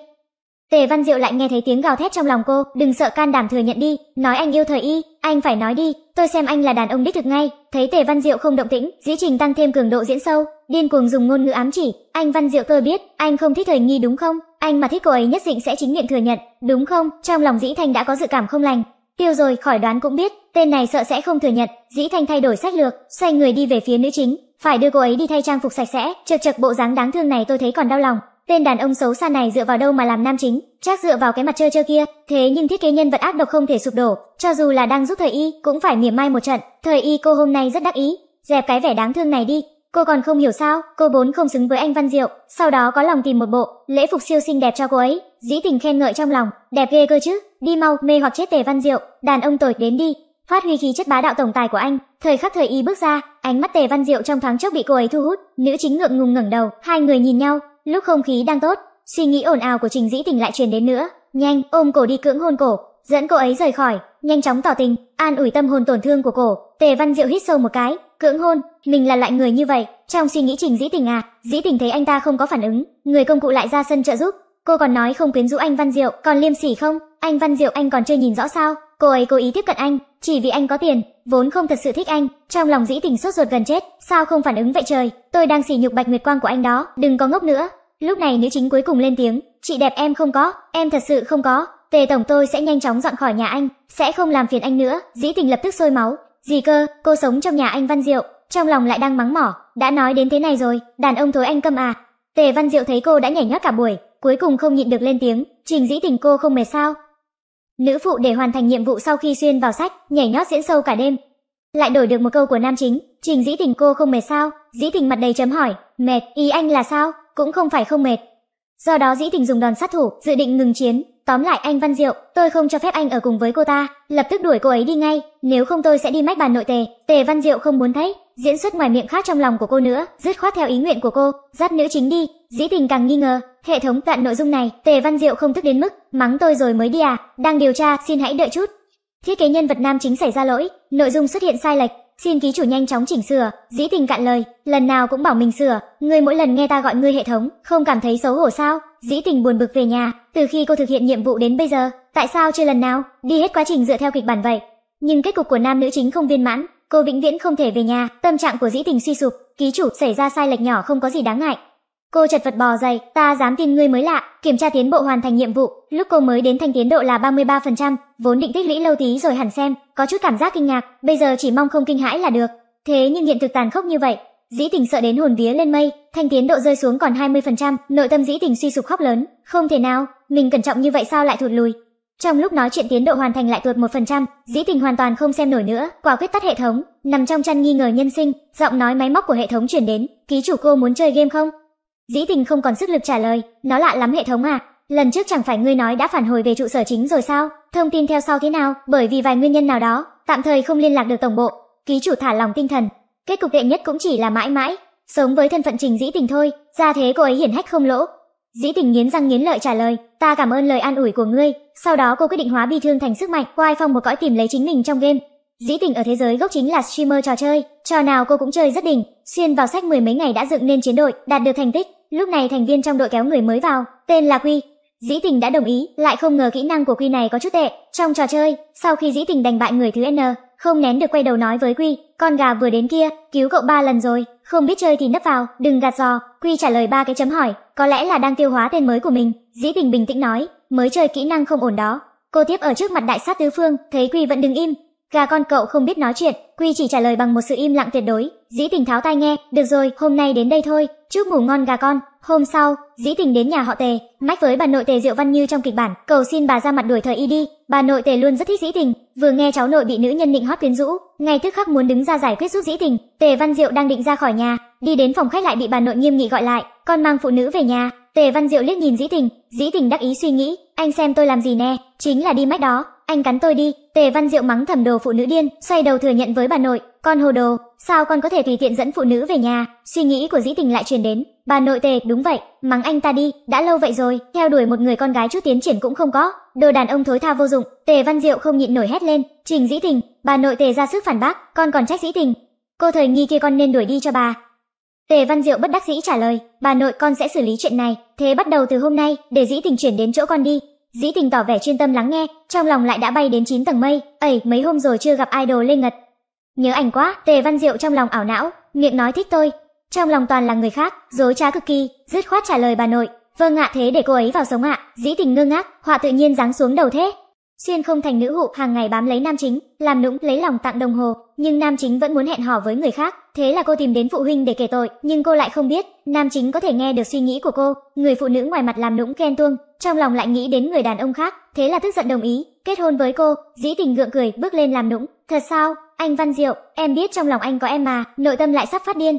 [SPEAKER 1] Tề Văn Diệu lại nghe thấy tiếng gào thét trong lòng cô, đừng sợ can đảm thừa nhận đi, nói anh yêu thời y, anh phải nói đi, tôi xem anh là đàn ông đích thực ngay. Thấy Tề Văn Diệu không động tĩnh, Dĩ Trình tăng thêm cường độ diễn sâu, điên cuồng dùng ngôn ngữ ám chỉ, anh Văn Diệu tôi biết, anh không thích thời nghi đúng không? Anh mà thích cô ấy nhất định sẽ chính miệng thừa nhận, đúng không? Trong lòng Dĩ Thanh đã có dự cảm không lành. Tiêu rồi, khỏi đoán cũng biết, tên này sợ sẽ không thừa nhận, Dĩ Thanh thay đổi sách lược, xoay người đi về phía nữ chính, phải đưa cô ấy đi thay trang phục sạch sẽ, chật chật bộ dáng đáng thương này tôi thấy còn đau lòng. Tên đàn ông xấu xa này dựa vào đâu mà làm nam chính, chắc dựa vào cái mặt chơi chơi kia, thế nhưng thiết kế nhân vật ác độc không thể sụp đổ, cho dù là đang giúp thời y, cũng phải mỉa mai một trận. Thời y cô hôm nay rất đắc ý, dẹp cái vẻ đáng thương này đi, cô còn không hiểu sao, cô bốn không xứng với anh Văn Diệu, sau đó có lòng tìm một bộ lễ phục siêu xinh đẹp cho cô ấy, dĩ tình khen ngợi trong lòng, đẹp ghê cơ chứ, đi mau, mê hoặc chết Tề Văn Diệu, đàn ông tồi đến đi, phát huy khí chất bá đạo tổng tài của anh. Thời khắc thời y bước ra, ánh mắt Tề Văn Diệu trong thoáng chốc bị cô ấy thu hút, nữ chính ngượng ngùng ngẩng đầu, hai người nhìn nhau, Lúc không khí đang tốt, suy nghĩ ồn ào của Trình Dĩ Tình lại truyền đến nữa, nhanh ôm cổ đi cưỡng hôn cổ, dẫn cô ấy rời khỏi, nhanh chóng tỏ tình, an ủi tâm hồn tổn thương của cổ. Tề Văn Diệu hít sâu một cái, cưỡng hôn, mình là loại người như vậy. Trong suy nghĩ Trình Dĩ Tình à, Dĩ Tình thấy anh ta không có phản ứng, người công cụ lại ra sân trợ giúp. Cô còn nói không quyến rũ anh Văn Diệu, còn liêm sỉ không? Anh Văn Diệu anh còn chưa nhìn rõ sao? Cô ấy cố ý tiếp cận anh, chỉ vì anh có tiền, vốn không thật sự thích anh, trong lòng dĩ tình sốt ruột gần chết, sao không phản ứng vậy trời, tôi đang sỉ nhục bạch nguyệt quang của anh đó, đừng có ngốc nữa. Lúc này nữ chính cuối cùng lên tiếng, chị đẹp em không có, em thật sự không có, tề tổng tôi sẽ nhanh chóng dọn khỏi nhà anh, sẽ không làm phiền anh nữa, dĩ tình lập tức sôi máu, gì cơ, cô sống trong nhà anh Văn Diệu, trong lòng lại đang mắng mỏ, đã nói đến thế này rồi, đàn ông thối anh câm à. Tề Văn Diệu thấy cô đã nhảy nhót cả buổi, cuối cùng không nhịn được lên tiếng, Trình Dĩ Tình cô không mệt sao? Nữ phụ để hoàn thành nhiệm vụ sau khi xuyên vào sách, nhảy nhót diễn sâu cả đêm. Lại đổi được một câu của nam chính, Trình Dĩ Tình cô không mệt sao? Dĩ Tình mặt đầy chấm hỏi, mệt, ý anh là sao? Cũng không phải không mệt. Do đó Dĩ Tình dùng đòn sát thủ, dự định ngừng chiến, tóm lại anh Văn Diệu, tôi không cho phép anh ở cùng với cô ta, lập tức đuổi cô ấy đi ngay, nếu không tôi sẽ đi mách bàn nội tề. Tề Văn Diệu không muốn thấy, diễn xuất ngoài miệng khác trong lòng của cô nữa, dứt khoát theo ý nguyện của cô, dắt nữ chính đi. Dĩ Tình càng nghi ngờ, hệ thống đoạn nội dung này, Tề Văn Diệu không tức đến mức mắng tôi rồi mới đi à, đang điều tra, xin hãy đợi chút. Thiết kế nhân vật nam chính xảy ra lỗi, nội dung xuất hiện sai lệch, xin ký chủ nhanh chóng chỉnh sửa. Dĩ Tình cạn lời, lần nào cũng bảo mình sửa, ngươi mỗi lần nghe ta gọi ngươi hệ thống, không cảm thấy xấu hổ sao? Dĩ Tình buồn bực về nhà, từ khi cô thực hiện nhiệm vụ đến bây giờ, tại sao chưa lần nào đi hết quá trình dựa theo kịch bản vậy? Nhưng kết cục của nam nữ chính không viên mãn, cô vĩnh viễn không thể về nhà, tâm trạng của Dĩ Tình suy sụp, ký chủ xảy ra sai lệch nhỏ không có gì đáng ngại. Cô chật vật bò dậy, ta dám tin ngươi mới lạ, kiểm tra tiến bộ hoàn thành nhiệm vụ, lúc cô mới đến thanh tiến độ là 33%, vốn định tích lũy lâu tí rồi hẳn xem, có chút cảm giác kinh ngạc, bây giờ chỉ mong không kinh hãi là được. Thế nhưng hiện thực tàn khốc như vậy, Dĩ Tình sợ đến hồn vía lên mây, thanh tiến độ rơi xuống còn 20%, nội tâm Dĩ Tình suy sụp khóc lớn, không thể nào, mình cẩn trọng như vậy sao lại thụt lùi. Trong lúc nói chuyện tiến độ hoàn thành lại tuột 1%, Dĩ Tình hoàn toàn không xem nổi nữa, quả quyết tắt hệ thống, nằm trong chăn nghi ngờ nhân sinh, giọng nói máy móc của hệ thống truyền đến, "Ký chủ cô muốn chơi game không?" Dĩ Tình không còn sức lực trả lời, nó lạ lắm hệ thống à, lần trước chẳng phải ngươi nói đã phản hồi về trụ sở chính rồi sao? Thông tin theo sau thế nào? Bởi vì vài nguyên nhân nào đó, tạm thời không liên lạc được tổng bộ. Ký chủ thả lòng tinh thần, Kết cục tệ nhất cũng chỉ là mãi mãi, sống với thân phận Trình Dĩ Tình thôi, ra thế cô ấy hiển hách không lỗ. Dĩ Tình nghiến răng nghiến lợi trả lời, ta cảm ơn lời an ủi của ngươi. Sau đó cô quyết định hóa bi thương thành sức mạnh, quay phong một cõi tìm lấy chính mình trong game. Dĩ Tình ở thế giới gốc chính là streamer trò chơi, trò nào cô cũng chơi rất đỉnh, xuyên vào sách mười mấy ngày đã dựng nên chiến đội, đạt được thành tích. Lúc này thành viên trong đội kéo người mới vào, tên là Quy. Dĩ Tình đã đồng ý, lại không ngờ kỹ năng của Quy này có chút tệ. Trong trò chơi, sau khi Dĩ Tình đánh bại người thứ N, không nén được quay đầu nói với Quy, con gà vừa đến kia, cứu cậu ba lần rồi, không biết chơi thì nấp vào, đừng gạt giò. Quy trả lời ba cái chấm hỏi, có lẽ là đang tiêu hóa tên mới của mình. Dĩ Tình bình tĩnh nói, mới chơi kỹ năng không ổn đó. Cô tiếp ở trước mặt đại sát tứ phương, thấy Quy vẫn đứng im. Gà con cậu không biết nói chuyện, Quy chỉ trả lời bằng một sự im lặng tuyệt đối. Dĩ Tình tháo tai nghe, được rồi, hôm nay đến đây thôi, chúc ngủ ngon gà con. Hôm sau, Dĩ Tình đến nhà họ Tề, mách với bà nội Tề Diệu Văn Như trong kịch bản, cầu xin bà ra mặt đuổi thời y đi. Bà nội Tề luôn rất thích Dĩ Tình, vừa nghe cháu nội bị nữ nhân định hót quyến rũ, ngay tức khắc muốn đứng ra giải quyết giúp Dĩ Tình. Tề Văn Diệu đang định ra khỏi nhà, đi đến phòng khách lại bị bà nội nghiêm nghị gọi lại, con mang phụ nữ về nhà. Tề Văn Diệu liếc nhìn Dĩ Tình, Dĩ Tình đắc ý suy nghĩ, anh xem tôi làm gì nè, chính là đi mách đó, anh cắn tôi đi. Tề Văn Diệu mắng thầm đồ phụ nữ điên, xoay đầu thừa nhận với bà nội, con hồ đồ, sao con có thể tùy tiện dẫn phụ nữ về nhà? Suy nghĩ của Dĩ Tình lại truyền đến, bà nội Tề, đúng vậy, mắng anh ta đi, đã lâu vậy rồi, theo đuổi một người con gái chút tiến triển cũng không có, đồ đàn ông thối tha vô dụng. Tề Văn Diệu không nhịn nổi hét lên, Trình Dĩ Tình, bà nội Tề ra sức phản bác, con còn trách Dĩ Tình, cô thời nghi kia con nên đuổi đi cho bà. Tề Văn Diệu bất đắc dĩ trả lời, bà nội con sẽ xử lý chuyện này, thế bắt đầu từ hôm nay, để Dĩ Tình chuyển đến chỗ con đi. Dĩ Tình tỏ vẻ chuyên tâm lắng nghe, trong lòng lại đã bay đến 9 tầng mây, ẩy mấy hôm rồi chưa gặp idol lên ngật. Nhớ ảnh quá, Tề Văn Diệu trong lòng ảo não, miệng nói thích tôi, trong lòng toàn là người khác, dối trá cực kỳ, dứt khoát trả lời bà nội, vâng ạ thế để cô ấy vào sống ạ. Dĩ Tình ngơ ngác, họa tự nhiên giáng xuống đầu thế. Xuyên không thành nữ hụ hàng ngày bám lấy nam chính, làm nũng lấy lòng tặng đồng hồ, nhưng nam chính vẫn muốn hẹn hò với người khác, thế là cô tìm đến phụ huynh để kể tội, nhưng cô lại không biết, nam chính có thể nghe được suy nghĩ của cô, người phụ nữ ngoài mặt làm nũng khen tuông, trong lòng lại nghĩ đến người đàn ông khác, thế là tức giận đồng ý, kết hôn với cô, dĩ tình gượng cười, bước lên làm nũng, thật sao, anh Văn Diệu, em biết trong lòng anh có em mà, nội tâm lại sắp phát điên.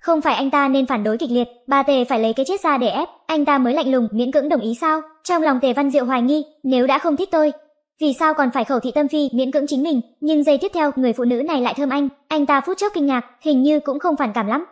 [SPEAKER 1] Không phải anh ta nên phản đối kịch liệt, bà Tề phải lấy cái chết ra để ép, anh ta mới lạnh lùng, miễn cưỡng đồng ý sao? Trong lòng Tề Văn Diệu hoài nghi, nếu đã không thích tôi, vì sao còn phải khẩu thị tâm phi miễn cưỡng chính mình, nhưng giây tiếp theo người phụ nữ này lại thơm anh, anh ta phút chốc kinh ngạc, hình như cũng không phản cảm lắm.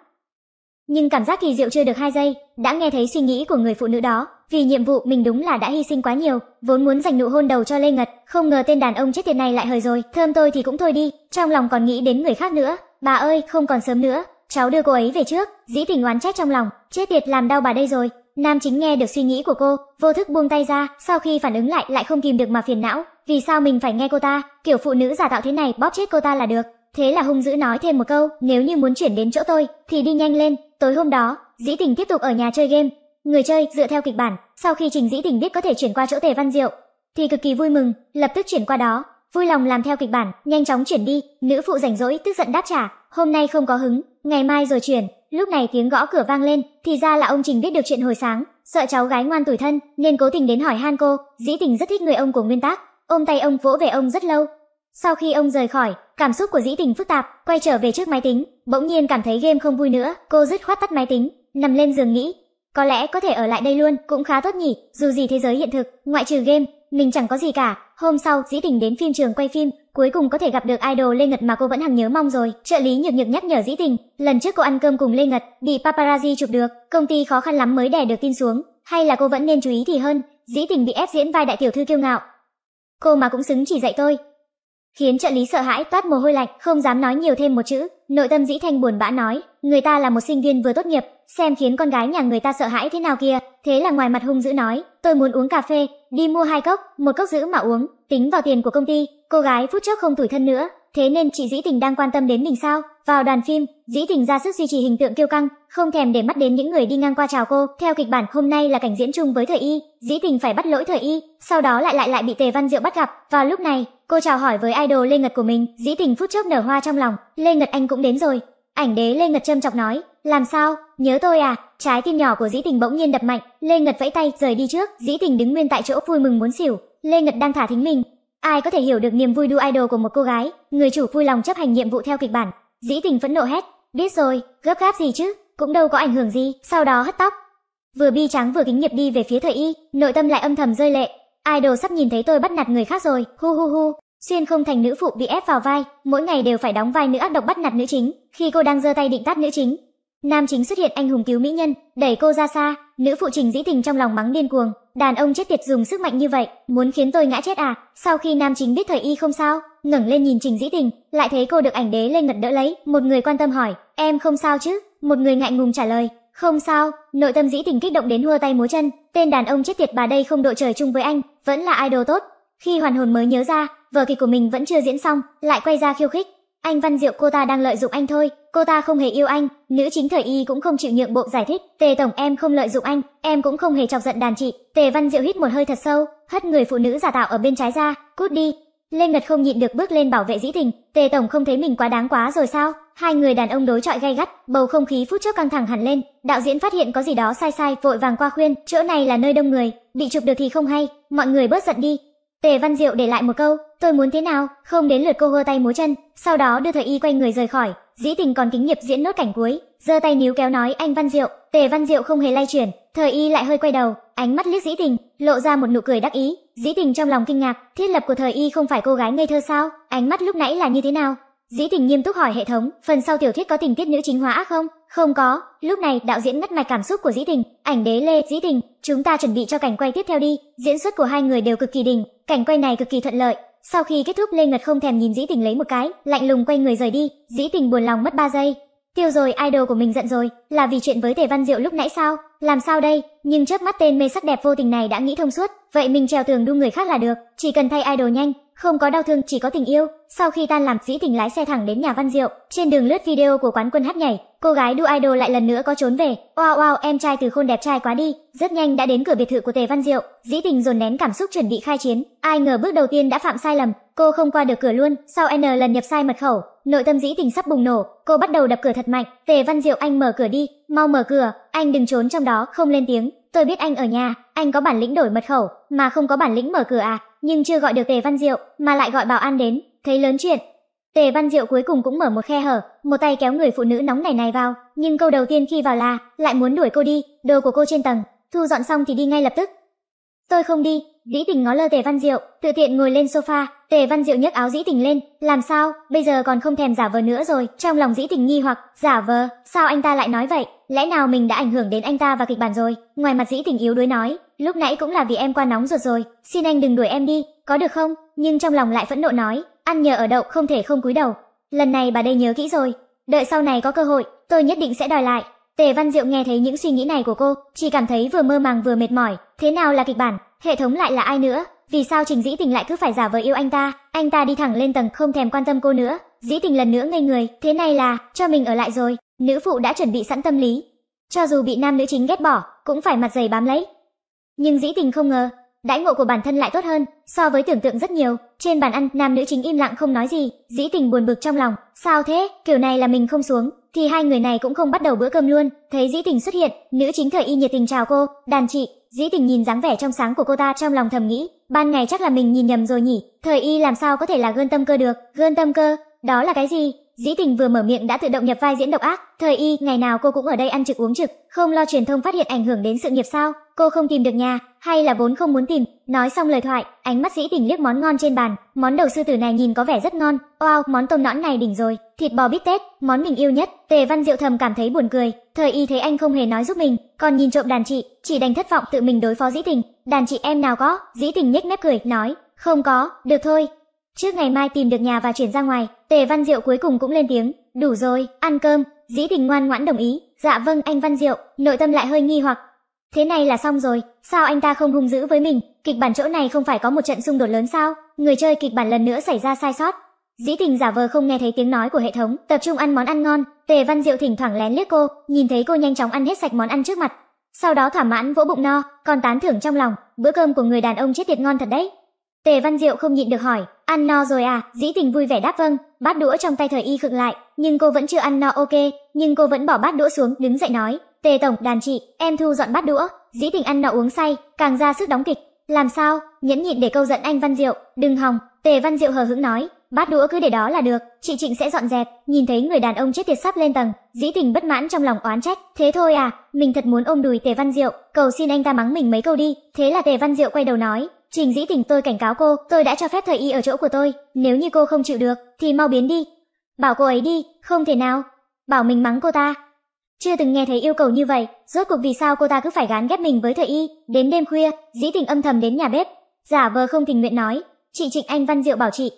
[SPEAKER 1] Nhưng cảm giác kỳ diệu chưa được hai giây, đã nghe thấy suy nghĩ của người phụ nữ đó, vì nhiệm vụ mình đúng là đã hy sinh quá nhiều, vốn muốn dành nụ hôn đầu cho Lê Ngật, không ngờ tên đàn ông chết tiệt này lại hời rồi, thơm tôi thì cũng thôi đi, trong lòng còn nghĩ đến người khác nữa. Bà ơi, không còn sớm nữa, cháu đưa cô ấy về trước. Dĩ Tình oán trách trong lòng, chết tiệt làm đau bà đây rồi. Nam chính nghe được suy nghĩ của cô, vô thức buông tay ra, sau khi phản ứng lại lại không kìm được mà phiền não, vì sao mình phải nghe cô ta, kiểu phụ nữ giả tạo thế này bóp chết cô ta là được. Thế là hung dữ nói thêm một câu, nếu như muốn chuyển đến chỗ tôi, thì đi nhanh lên. Tối hôm đó, Dĩ Tình tiếp tục ở nhà chơi game. Người chơi dựa theo kịch bản, sau khi Trình Dĩ Tình biết có thể chuyển qua chỗ Tề Văn Diệu, thì cực kỳ vui mừng, lập tức chuyển qua đó. Vui lòng làm theo kịch bản, nhanh chóng chuyển đi. Nữ phụ rảnh rỗi tức giận đáp trả, hôm nay không có hứng, ngày mai rồi chuyển. Lúc này tiếng gõ cửa vang lên, thì ra là ông Trình biết được chuyện hồi sáng, sợ cháu gái ngoan tủi thân, nên cố tình đến hỏi han cô. Dĩ Tình rất thích người ông của Nguyên Tác, ôm tay ông vỗ về ông rất lâu. Sau khi ông rời khỏi, cảm xúc của Dĩ Tình phức tạp, quay trở về trước máy tính, bỗng nhiên cảm thấy game không vui nữa, cô dứt khoát tắt máy tính, nằm lên giường nghĩ, có lẽ có thể ở lại đây luôn, cũng khá tốt nhỉ, dù gì thế giới hiện thực, ngoại trừ game, mình chẳng có gì cả. Hôm sau, Dĩ Tình đến phim trường quay phim, cuối cùng có thể gặp được idol Lê Ngật mà cô vẫn hằng nhớ mong rồi. Trợ lý nhược nhược nhắc nhở Dĩ Tình, lần trước cô ăn cơm cùng Lê Ngật, bị paparazzi chụp được, công ty khó khăn lắm mới đè được tin xuống, hay là cô vẫn nên chú ý thì hơn. Dĩ Tình bị ép diễn vai đại tiểu thư kiêu ngạo. Cô mà cũng xứng chỉ dạy tôi, khiến trợ lý sợ hãi toát mồ hôi lạnh, không dám nói nhiều thêm một chữ. Nội tâm Dĩ Thanh buồn bã nói, người ta là một sinh viên vừa tốt nghiệp, xem khiến con gái nhà người ta sợ hãi thế nào kia. Thế là ngoài mặt hung dữ nói, tôi muốn uống cà phê, đi mua hai cốc, một cốc giữ mà uống, tính vào tiền của công ty. Cô gái phút chốc không tủi thân nữa, thế nên chị Dĩ Tình đang quan tâm đến mình sao? Vào đoàn phim, Dĩ Tình ra sức duy trì hình tượng kiêu căng, không thèm để mắt đến những người đi ngang qua chào cô. Theo kịch bản hôm nay là cảnh diễn chung với Thời Y, Dĩ Tình phải bắt lỗi Thời Y, sau đó lại lại lại bị Tề Văn Diệu bắt gặp. Vào lúc này, cô chào hỏi với idol Lê Ngật của mình, Dĩ Tình phút chốc nở hoa trong lòng. Lê Ngật anh cũng đến rồi. Ảnh đế Lê Ngật châm chọc nói, làm sao, nhớ tôi à? Trái tim nhỏ của Dĩ Tình bỗng nhiên đập mạnh, Lê Ngật vẫy tay rời đi trước, Dĩ Tình đứng nguyên tại chỗ vui mừng muốn xỉu. Lê Ngật đang thả thính mình, Ai có thể hiểu được niềm vui đu idol của một cô gái, người chủ vui lòng chấp hành nhiệm vụ theo kịch bản. Dĩ tình phẫn nộ hét, biết rồi, gấp gáp gì chứ, cũng đâu có ảnh hưởng gì, sau đó hất tóc. Vừa bi trắng vừa kính nghiệp đi về phía thời y, nội tâm lại âm thầm rơi lệ. Idol sắp nhìn thấy tôi bắt nạt người khác rồi, hu hu hu. Xuyên không thành nữ phụ bị ép vào vai, mỗi ngày đều phải đóng vai nữ ác độc bắt nạt nữ chính, khi cô đang giơ tay định tát nữ chính. Nam chính xuất hiện anh hùng cứu mỹ nhân, đẩy cô ra xa, nữ phụ trình dĩ tình trong lòng mắng điên cuồng, Đàn ông chết tiệt dùng sức mạnh như vậy, muốn khiến tôi ngã chết à? Sau khi nam chính biết thời y không sao, ngẩng lên nhìn Trình Dĩ Tình, lại thấy cô được ảnh đế lên ngật đỡ lấy, một người quan tâm hỏi, "Em không sao chứ?" Một người ngại ngùng trả lời, "Không sao." Nội tâm Dĩ Tình kích động đến hua tay múa chân, tên đàn ông chết tiệt bà đây không độ trời chung với anh, vẫn là idol tốt. Khi hoàn hồn mới nhớ ra, vở kịch của mình vẫn chưa diễn xong, lại quay ra khiêu khích. Anh Văn Diệu cô ta đang lợi dụng anh thôi, cô ta không hề yêu anh, nữ chính thời y cũng không chịu nhượng bộ giải thích, Tề tổng em không lợi dụng anh, em cũng không hề chọc giận đàn chị. Tề Văn Diệu hít một hơi thật sâu, hất người phụ nữ giả tạo ở bên trái ra, cút đi. Lê Ngật không nhịn được bước lên bảo vệ Dĩ Tình, Tề tổng không thấy mình quá đáng quá rồi sao? Hai người đàn ông đối chọi gay gắt, bầu không khí phút chốc căng thẳng hẳn lên. Đạo diễn phát hiện có gì đó sai sai, vội vàng qua khuyên, chỗ này là nơi đông người, bị chụp được thì không hay, mọi người bớt giận đi, Tề Văn Diệu để lại một câu, tôi muốn thế nào, không đến lượt cô hơ tay múa chân, sau đó đưa thời y quay người rời khỏi. Dĩ Tình còn kính nghiệp diễn nốt cảnh cuối, giơ tay níu kéo nói anh Văn Diệu, Tề Văn Diệu không hề lay chuyển, thời y lại hơi quay đầu, ánh mắt liếc Dĩ Tình, lộ ra một nụ cười đắc ý. Dĩ Tình trong lòng kinh ngạc, thiết lập của thời y không phải cô gái ngây thơ sao? Ánh mắt lúc nãy là như thế nào? Dĩ Tình nghiêm túc hỏi hệ thống, phần sau tiểu thuyết có tình tiết nữ chính hóa ác không? Không có. Lúc này đạo diễn ngắt mạch cảm xúc của Dĩ Tình, ảnh đế Lê Dĩ Tình, chúng ta chuẩn bị cho cảnh quay tiếp theo đi. Diễn xuất của hai người đều cực kỳ đỉnh, cảnh quay này cực kỳ thuận lợi. Sau khi kết thúc Lê Ngật không thèm nhìn Dĩ Tình lấy một cái, lạnh lùng quay người rời đi. Dĩ Tình buồn lòng mất 3 giây. Tiêu rồi idol của mình giận rồi, là vì chuyện với Tề Văn Diệu lúc nãy sao? Làm sao đây? Nhưng chớp mắt tên mê sắc đẹp vô tình này đã nghĩ thông suốt, vậy mình treo tường đu người khác là được, chỉ cần thay idol nhanh, không có đau thương chỉ có tình yêu. Sau khi tan làm dĩ tình lái xe thẳng đến nhà Văn Diệu, trên đường lướt video của quán quân hát nhảy, cô gái đu idol lại lần nữa có trốn về. Wow wow, em trai từ khôn đẹp trai quá đi. Rất nhanh đã đến cửa biệt thự của Tề Văn Diệu, dĩ tình dồn nén cảm xúc chuẩn bị khai chiến. Ai ngờ bước đầu tiên đã phạm sai lầm, cô không qua được cửa luôn. Sau n lần nhập sai mật khẩu, nội tâm dĩ tình sắp bùng nổ, cô bắt đầu đập cửa thật mạnh. Tề Văn Diệu anh mở cửa đi, mau mở cửa, anh đừng trốn trong đó, không lên tiếng. Tôi biết anh ở nhà, anh có bản lĩnh đổi mật khẩu, mà không có bản lĩnh mở cửa à? nhưng chưa gọi được Tề Văn Diệu, mà lại gọi bảo an đến, thấy lớn chuyện. Tề Văn Diệu cuối cùng cũng mở một khe hở, một tay kéo người phụ nữ nóng nảy này vào, nhưng câu đầu tiên khi vào là, lại muốn đuổi cô đi, đồ của cô trên tầng, thu dọn xong thì đi ngay lập tức. Tôi không đi, Dĩ Tình ngó lơ Tề Văn Diệu, tự tiện ngồi lên sofa, Tề Văn Diệu nhấc áo Dĩ Tình lên, làm sao, bây giờ còn không thèm giả vờ nữa rồi, trong lòng Dĩ Tình nghi hoặc, giả vờ, sao anh ta lại nói vậy, lẽ nào mình đã ảnh hưởng đến anh ta và kịch bản rồi, ngoài mặt Dĩ Tình yếu đuối nói, lúc nãy cũng là vì em qua nóng ruột rồi, xin anh đừng đuổi em đi, có được không, nhưng trong lòng lại phẫn nộ nói, ăn nhờ ở đậu không thể không cúi đầu, lần này bà đây nhớ kỹ rồi, đợi sau này có cơ hội, tôi nhất định sẽ đòi lại. Tề Văn Diệu nghe thấy những suy nghĩ này của cô, chỉ cảm thấy vừa mơ màng vừa mệt mỏi, thế nào là kịch bản, hệ thống lại là ai nữa? vì sao Trình Dĩ Tình lại cứ phải giả vờ yêu anh ta? Anh ta đi thẳng lên tầng không thèm quan tâm cô nữa. Dĩ Tình lần nữa ngây người, thế này là cho mình ở lại rồi. Nữ phụ đã chuẩn bị sẵn tâm lý, cho dù bị nam nữ chính ghét bỏ, cũng phải mặt dày bám lấy. Nhưng Dĩ Tình không ngờ, đãi ngộ của bản thân lại tốt hơn, so với tưởng tượng rất nhiều. Trên bàn ăn, nam nữ chính im lặng không nói gì, Dĩ Tình buồn bực trong lòng, sao thế, kiểu này là mình không xuống, thì hai người này cũng không bắt đầu bữa cơm luôn. Thấy Dĩ Tình xuất hiện, nữ chính thời y nhiệt tình chào cô, "Đàn chị." Dĩ Tình nhìn dáng vẻ trong sáng của cô ta trong lòng thầm nghĩ, ban ngày chắc là mình nhìn nhầm rồi nhỉ, thời y làm sao có thể là gơn tâm cơ được, gơn tâm cơ, đó là cái gì? Dĩ Tình vừa mở miệng đã tự động nhập vai diễn độc ác, thời y, ngày nào cô cũng ở đây ăn trực uống trực, không lo truyền thông phát hiện ảnh hưởng đến sự nghiệp sao? Cô không tìm được nhà, hay là vốn không muốn tìm? Nói xong lời thoại, ánh mắt Dĩ Tình liếc món ngon trên bàn, món đầu sư tử này nhìn có vẻ rất ngon. Wow, món tôm nõn này đỉnh rồi, thịt bò bít tết, món mình yêu nhất. Tề Văn Diệu thầm cảm thấy buồn cười, thời y thấy anh không hề nói giúp mình, còn nhìn trộm đàn chị, chỉ đành thất vọng tự mình đối phó Dĩ Tình. Đàn chị em nào có? Dĩ Tình nhếch mép cười, nói, không có, được thôi, Trước ngày mai tìm được nhà và chuyển ra ngoài, Tề Văn Diệu cuối cùng cũng lên tiếng, đủ rồi, ăn cơm, dĩ tình ngoan ngoãn đồng ý, dạ vâng anh Văn Diệu, nội tâm lại hơi nghi hoặc. Thế này là xong rồi, sao anh ta không hung dữ với mình, kịch bản chỗ này không phải có một trận xung đột lớn sao, người chơi kịch bản lần nữa xảy ra sai sót. Dĩ tình giả vờ không nghe thấy tiếng nói của hệ thống, tập trung ăn món ăn ngon, Tề Văn Diệu thỉnh thoảng lén liếc cô, nhìn thấy cô nhanh chóng ăn hết sạch món ăn trước mặt. Sau đó thỏa mãn vỗ bụng no, còn tán thưởng trong lòng, bữa cơm của người đàn ông chết tiệt ngon thật đấy. Tề Văn Diệu không nhịn được hỏi, ăn no rồi à? Dĩ Tình vui vẻ đáp vâng, bát đũa trong tay thời y khựng lại, nhưng cô vẫn chưa ăn no ok, nhưng cô vẫn bỏ bát đũa xuống, đứng dậy nói, Tề tổng, đàn chị, em thu dọn bát đũa. Dĩ Tình ăn no uống say, càng ra sức đóng kịch. Làm sao? Nhẫn nhịn để câu giận anh Văn Diệu, đừng hòng. Tề Văn Diệu hờ hững nói, bát đũa cứ để đó là được, chị Trịnh sẽ dọn dẹp. Nhìn thấy người đàn ông chết tiệt sắp lên tầng, Dĩ Tình bất mãn trong lòng oán trách, thế thôi à? Mình thật muốn ôm đùi Tề Văn Diệu, cầu xin anh ta mắng mình mấy câu đi. Thế là Tề Văn Diệu quay đầu nói, Trình Dĩ Tình tôi cảnh cáo cô, tôi đã cho phép thời y ở chỗ của tôi, nếu như cô không chịu được, thì mau biến đi. Bảo cô ấy đi, không thể nào. Bảo mình mắng cô ta. Chưa từng nghe thấy yêu cầu như vậy, rốt cuộc vì sao cô ta cứ phải gán ghép mình với thời y, đến đêm khuya, Dĩ Tình âm thầm đến nhà bếp, giả vờ không tình nguyện nói, chị Trịnh Anh Văn Diệu bảo chị,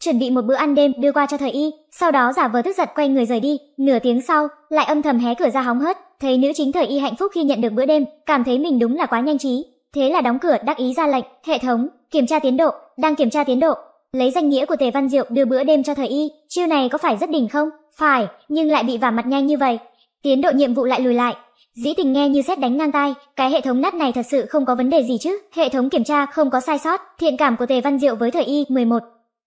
[SPEAKER 1] chuẩn bị một bữa ăn đêm đưa qua cho thời y, sau đó giả vờ tức giận quay người rời đi, nửa tiếng sau, lại âm thầm hé cửa ra hóng hớt, thấy nữ chính thời y hạnh phúc khi nhận được bữa đêm, cảm thấy mình đúng là quá nhanh trí, Thế là đóng cửa đắc ý ra lệnh, hệ thống, kiểm tra tiến độ, đang kiểm tra tiến độ. Lấy danh nghĩa của Tề Văn Diệu đưa bữa đêm cho thời y, chiêu này có phải rất đỉnh không? Phải, nhưng lại bị vả mặt nhanh như vậy. Tiến độ nhiệm vụ lại lùi lại. Dĩ tình nghe như xét đánh ngang tai, cái hệ thống nát này thật sự không có vấn đề gì chứ. Hệ thống kiểm tra không có sai sót, thiện cảm của Tề Văn Diệu với thời y 11.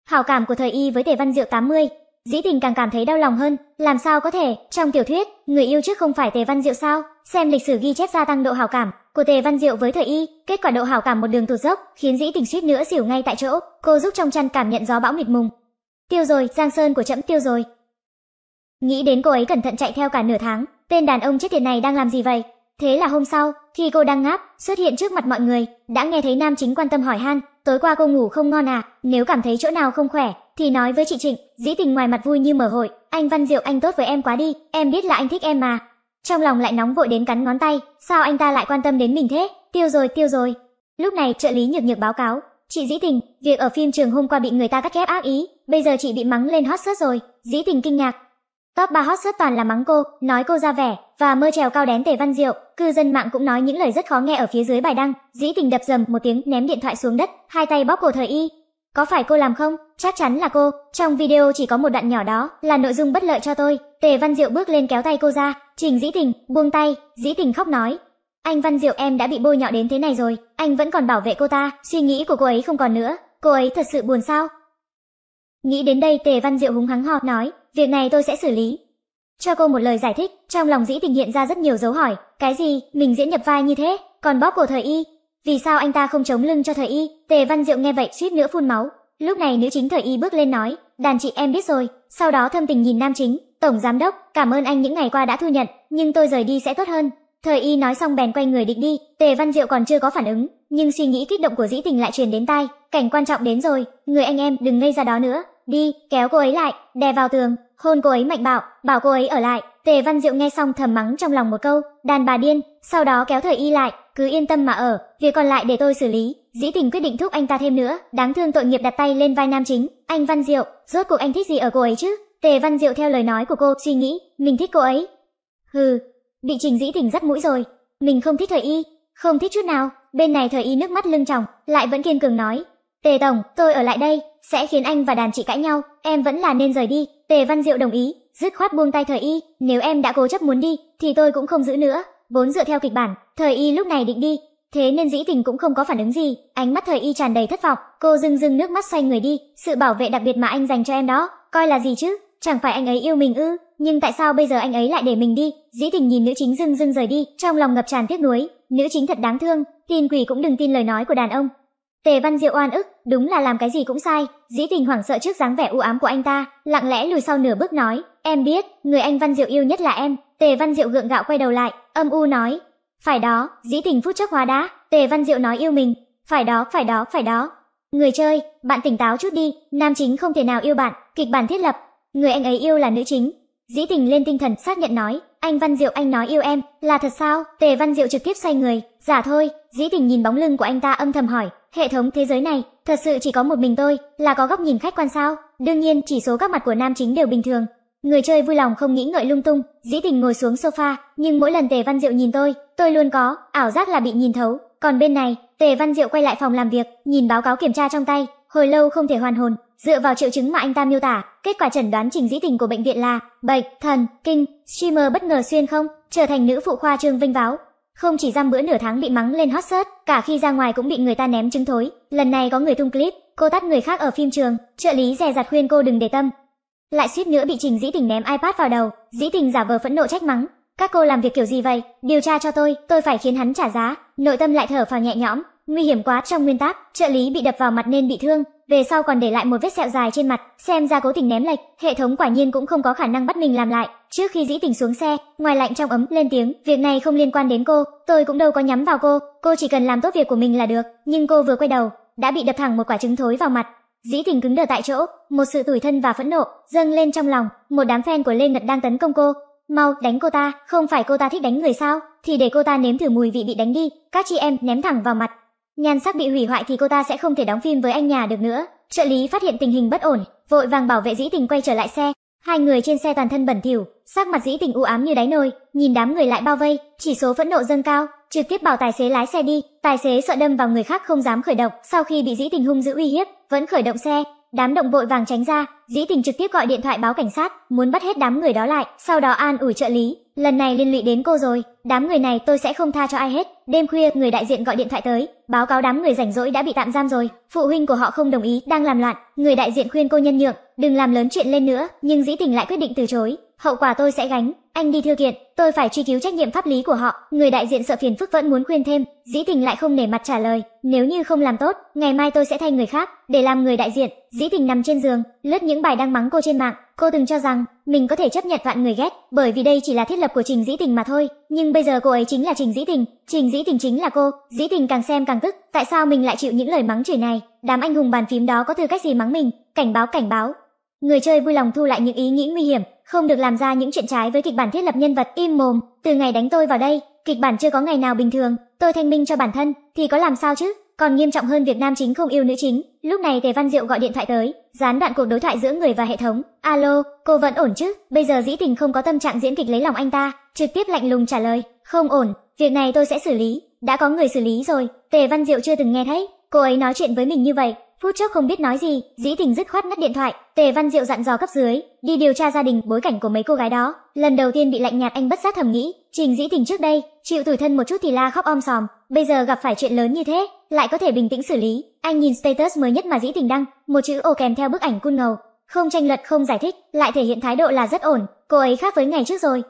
[SPEAKER 1] Hảo cảm của thời y với Tề Văn Diệu 80, Dĩ tình càng cảm thấy đau lòng hơn, làm sao có thể, trong tiểu thuyết, người yêu trước không phải Tề Văn Diệu sao? Xem lịch sử ghi chép gia tăng độ hảo cảm của Tề Văn Diệu với thời y, kết quả độ hảo cảm một đường tụt dốc, khiến Dĩ tình suýt nữa xỉu ngay tại chỗ, cô giúp trong chăn cảm nhận gió bão mịt mùng. Tiêu rồi, Giang Sơn của trẫm tiêu rồi. Nghĩ đến cô ấy cẩn thận chạy theo cả nửa tháng, tên đàn ông chết tiệt này đang làm gì vậy? Thế là hôm sau, khi cô đang ngáp, xuất hiện trước mặt mọi người, đã nghe thấy nam chính quan tâm hỏi han, tối qua cô ngủ không ngon à, nếu cảm thấy chỗ nào không khỏe, thì nói với chị Trịnh, dĩ tình ngoài mặt vui như mở hội, anh Văn Diệu anh tốt với em quá đi, em biết là anh thích em mà. Trong lòng lại nóng vội đến cắn ngón tay, sao anh ta lại quan tâm đến mình thế, tiêu rồi tiêu rồi. Lúc này trợ lý nhược nhược báo cáo, chị dĩ tình, việc ở phim trường hôm qua bị người ta cắt ghép ác ý, bây giờ chị bị mắng lên hot search rồi, dĩ tình kinh ngạc, Top 3 hot search toàn là mắng cô, nói cô ra vẻ và mơ trèo cao đén Tề Văn Diệu, cư dân mạng cũng nói những lời rất khó nghe ở phía dưới bài đăng. Dĩ Tình đập dầm một tiếng ném điện thoại xuống đất, hai tay bóp cổ thời y. Có phải cô làm không? Chắc chắn là cô. Trong video chỉ có một đoạn nhỏ đó, là nội dung bất lợi cho tôi. Tề Văn Diệu bước lên kéo tay cô ra, Trình Dĩ Tình buông tay, Dĩ Tình khóc nói: "Anh Văn Diệu em đã bị bôi nhọ đến thế này rồi, anh vẫn còn bảo vệ cô ta, suy nghĩ của cô ấy không còn nữa, cô ấy thật sự buồn sao?" Nghĩ đến đây Tề Văn Diệu húng hắng họp nói: "Việc này tôi sẽ xử lý, cho cô một lời giải thích, trong lòng dĩ tình hiện ra rất nhiều dấu hỏi, cái gì, mình diễn nhập vai như thế, còn bóp cổ thời y, vì sao anh ta không chống lưng cho thời y? Tề Văn Diệu nghe vậy suýt nữa phun máu. Lúc này nữ chính thời y bước lên nói, đàn chị em biết rồi, sau đó thâm tình nhìn nam chính, tổng giám đốc, cảm ơn anh những ngày qua đã thu nhận, nhưng tôi rời đi sẽ tốt hơn. Thời y nói xong bèn quay người định đi, Tề Văn Diệu còn chưa có phản ứng, nhưng suy nghĩ kích động của dĩ tình lại truyền đến tai, cảnh quan trọng đến rồi, người anh em đừng ngây ra đó nữa, đi, kéo cô ấy lại, đè vào tường, hôn cô ấy mạnh bạo, bảo cô ấy ở lại. Tề Văn Diệu nghe xong thầm mắng trong lòng một câu, đàn bà điên, sau đó kéo thời y lại, cứ yên tâm mà ở, việc còn lại để tôi xử lý. Dĩ tình quyết định thúc anh ta thêm nữa, đáng thương tội nghiệp đặt tay lên vai nam chính, anh Văn Diệu, rốt cuộc anh thích gì ở cô ấy chứ? Tề Văn Diệu theo lời nói của cô suy nghĩ, mình thích cô ấy. Hừ, bị Trình Dĩ Tình dắt mũi rồi, mình không thích thời y, không thích chút nào. Bên này thời y nước mắt lưng tròng, lại vẫn kiên cường nói, Tề Tổng, tôi ở lại đây, sẽ khiến anh và đàn chị cãi nhau, em vẫn là nên rời đi. Tề Văn Diệu đồng ý, dứt khoát buông tay thời y, nếu em đã cố chấp muốn đi, thì tôi cũng không giữ nữa. Vốn dựa theo kịch bản, thời y lúc này định đi, thế nên dĩ tình cũng không có phản ứng gì, ánh mắt thời y tràn đầy thất vọng, cô dưng dưng nước mắt xoay người đi, sự bảo vệ đặc biệt mà anh dành cho em đó, coi là gì chứ, chẳng phải anh ấy yêu mình ư, nhưng tại sao bây giờ anh ấy lại để mình đi? Dĩ tình nhìn nữ chính dưng dưng rời đi, trong lòng ngập tràn tiếc nuối, nữ chính thật đáng thương, tin quỷ cũng đừng tin lời nói của đàn ông. Tề Văn Diệu oan ức, đúng là làm cái gì cũng sai, dĩ tình hoảng sợ trước dáng vẻ u ám của anh ta, lặng lẽ lùi sau nửa bước nói, em biết, người anh Văn Diệu yêu nhất là em. Tề Văn Diệu gượng gạo quay đầu lại, âm u nói, phải đó, dĩ tình phút chốc hóa đá, Tề Văn Diệu nói yêu mình, phải đó, phải đó, phải đó. Người chơi, bạn tỉnh táo chút đi, nam chính không thể nào yêu bạn, kịch bản thiết lập, người anh ấy yêu là nữ chính. Dĩ tình lên tinh thần xác nhận nói, anh Văn Diệu anh nói yêu em, là thật sao? Tề Văn Diệu trực tiếp xoay người, giả thôi, dĩ tình nhìn bóng lưng của anh ta âm thầm hỏi, hệ thống thế giới này, thật sự chỉ có một mình tôi, là có góc nhìn khách quan sao? Đương nhiên chỉ số các mặt của nam chính đều bình thường. Người chơi vui lòng không nghĩ ngợi lung tung, dĩ tình ngồi xuống sofa, nhưng mỗi lần Tề Văn Diệu nhìn tôi, tôi luôn có, ảo giác là bị nhìn thấu. Còn bên này, Tề Văn Diệu quay lại phòng làm việc, nhìn báo cáo kiểm tra trong tay, hồi lâu không thể hoàn hồn, dựa vào triệu chứng mà anh ta miêu tả, kết quả chẩn đoán trình dĩ tình của bệnh viện là bệnh thần kinh. Streamer bất ngờ xuyên không, trở thành nữ phụ khoa trương vinh váo. Không chỉ giam bữa nửa tháng bị mắng lên hot search, cả khi ra ngoài cũng bị người ta ném trứng thối. Lần này có người tung clip, cô tắt người khác ở phim trường, trợ lý dè dặt khuyên cô đừng để tâm. Lại suýt nữa bị Trình Dĩ Tình ném iPad vào đầu, Dĩ Tình giả vờ phẫn nộ trách mắng, các cô làm việc kiểu gì vậy? Điều tra cho tôi, tôi phải khiến hắn trả giá. Nội tâm lại thở phào nhẹ nhõm, nguy hiểm quá trong nguyên tắc, trợ lý bị đập vào mặt nên bị thương, về sau còn để lại một vết sẹo dài trên mặt, xem ra cố tình ném lệch, hệ thống quả nhiên cũng không có khả năng bắt mình làm lại. Trước khi Dĩ Tình xuống xe, ngoài lạnh trong ấm lên tiếng, việc này không liên quan đến cô, tôi cũng đâu có nhắm vào cô, cô chỉ cần làm tốt việc của mình là được. Nhưng cô vừa quay đầu, đã bị đập thẳng một quả trứng thối vào mặt. Dĩ Tình cứng đờ tại chỗ, một sự tủi thân và phẫn nộ dâng lên trong lòng, một đám fan của Lê Ngật đang tấn công cô, Mau đánh cô ta, không phải cô ta thích đánh người sao? Thì để cô ta nếm thử mùi vị bị đánh đi. Các chị em ném thẳng vào mặt. Nhan sắc bị hủy hoại thì cô ta sẽ không thể đóng phim với anh nhà được nữa. Trợ lý phát hiện tình hình bất ổn, vội vàng bảo vệ dĩ tình quay trở lại xe. Hai người trên xe toàn thân bẩn thỉu, sắc mặt dĩ tình u ám như đáy nồi, nhìn đám người lại bao vây, chỉ số phẫn nộ dâng cao, trực tiếp bảo tài xế lái xe đi. Tài xế sợ đâm vào người khác không dám khởi động, sau khi bị dĩ tình hung dữ uy hiếp, vẫn khởi động xe, Đám động vội vàng tránh ra, Dĩ Tình trực tiếp gọi điện thoại báo cảnh sát, muốn bắt hết đám người đó lại, sau đó an ủi trợ lý, lần này liên lụy đến cô rồi, đám người này tôi sẽ không tha cho ai hết. Đêm khuya, người đại diện gọi điện thoại tới, báo cáo đám người rảnh rỗi đã bị tạm giam rồi, phụ huynh của họ không đồng ý, đang làm loạn. Người đại diện khuyên cô nhân nhượng, đừng làm lớn chuyện lên nữa, nhưng Dĩ Tình lại quyết định từ chối, hậu quả tôi sẽ gánh. Anh đi thư kiện, tôi phải truy cứu trách nhiệm pháp lý của họ. Người đại diện sợ phiền phức vẫn muốn khuyên thêm, Dĩ Tình lại không nể mặt trả lời, nếu như không làm tốt, ngày mai tôi sẽ thay người khác để làm người đại diện. Dĩ Tình nằm trên giường, lướt những bài đăng mắng cô trên mạng. Cô từng cho rằng mình có thể chấp nhận vạn người ghét, bởi vì đây chỉ là thiết lập của Trình Dĩ Tình mà thôi. Nhưng bây giờ cô ấy chính là Trình Dĩ Tình, Trình Dĩ Tình chính là cô. Dĩ Tình càng xem càng tức, tại sao mình lại chịu những lời mắng chửi này? Đám anh hùng bàn phím đó có tư cách gì mắng mình? Cảnh báo, cảnh báo. Người chơi vui lòng thu lại những ý nghĩ nguy hiểm, không được làm ra những chuyện trái với kịch bản thiết lập nhân vật im mồm, từ ngày đánh tôi vào đây, kịch bản chưa có ngày nào bình thường, tôi thanh minh cho bản thân, thì có làm sao chứ? Còn nghiêm trọng hơn việc nam chính không yêu nữ chính. Lúc này Tề Văn Diệu gọi điện thoại tới, gián đoạn cuộc đối thoại giữa người và hệ thống. Alo, cô vẫn ổn chứ? Bây giờ Dĩ Tình không có tâm trạng diễn kịch lấy lòng anh ta, trực tiếp lạnh lùng trả lời, không ổn, việc này tôi sẽ xử lý, đã có người xử lý rồi. Tề Văn Diệu chưa từng nghe thấy, cô ấy nói chuyện với mình như vậy, phút chốc không biết nói gì, Dĩ Tình dứt khoát ngắt điện thoại. Tề Văn Diệu dặn dò cấp dưới, đi điều tra gia đình, bối cảnh của mấy cô gái đó. Lần đầu tiên bị lạnh nhạt anh bất giác thầm nghĩ, Trình Dĩ Tình trước đây, chịu tủi thân một chút thì la khóc om sòm, bây giờ gặp phải chuyện lớn như thế, lại có thể bình tĩnh xử lý. Anh nhìn status mới nhất mà Dĩ Tình đăng, một chữ ô kèm theo bức ảnh cun ngầu, không tranh luận không giải thích, lại thể hiện thái độ là rất ổn, cô ấy khác với ngày trước rồi.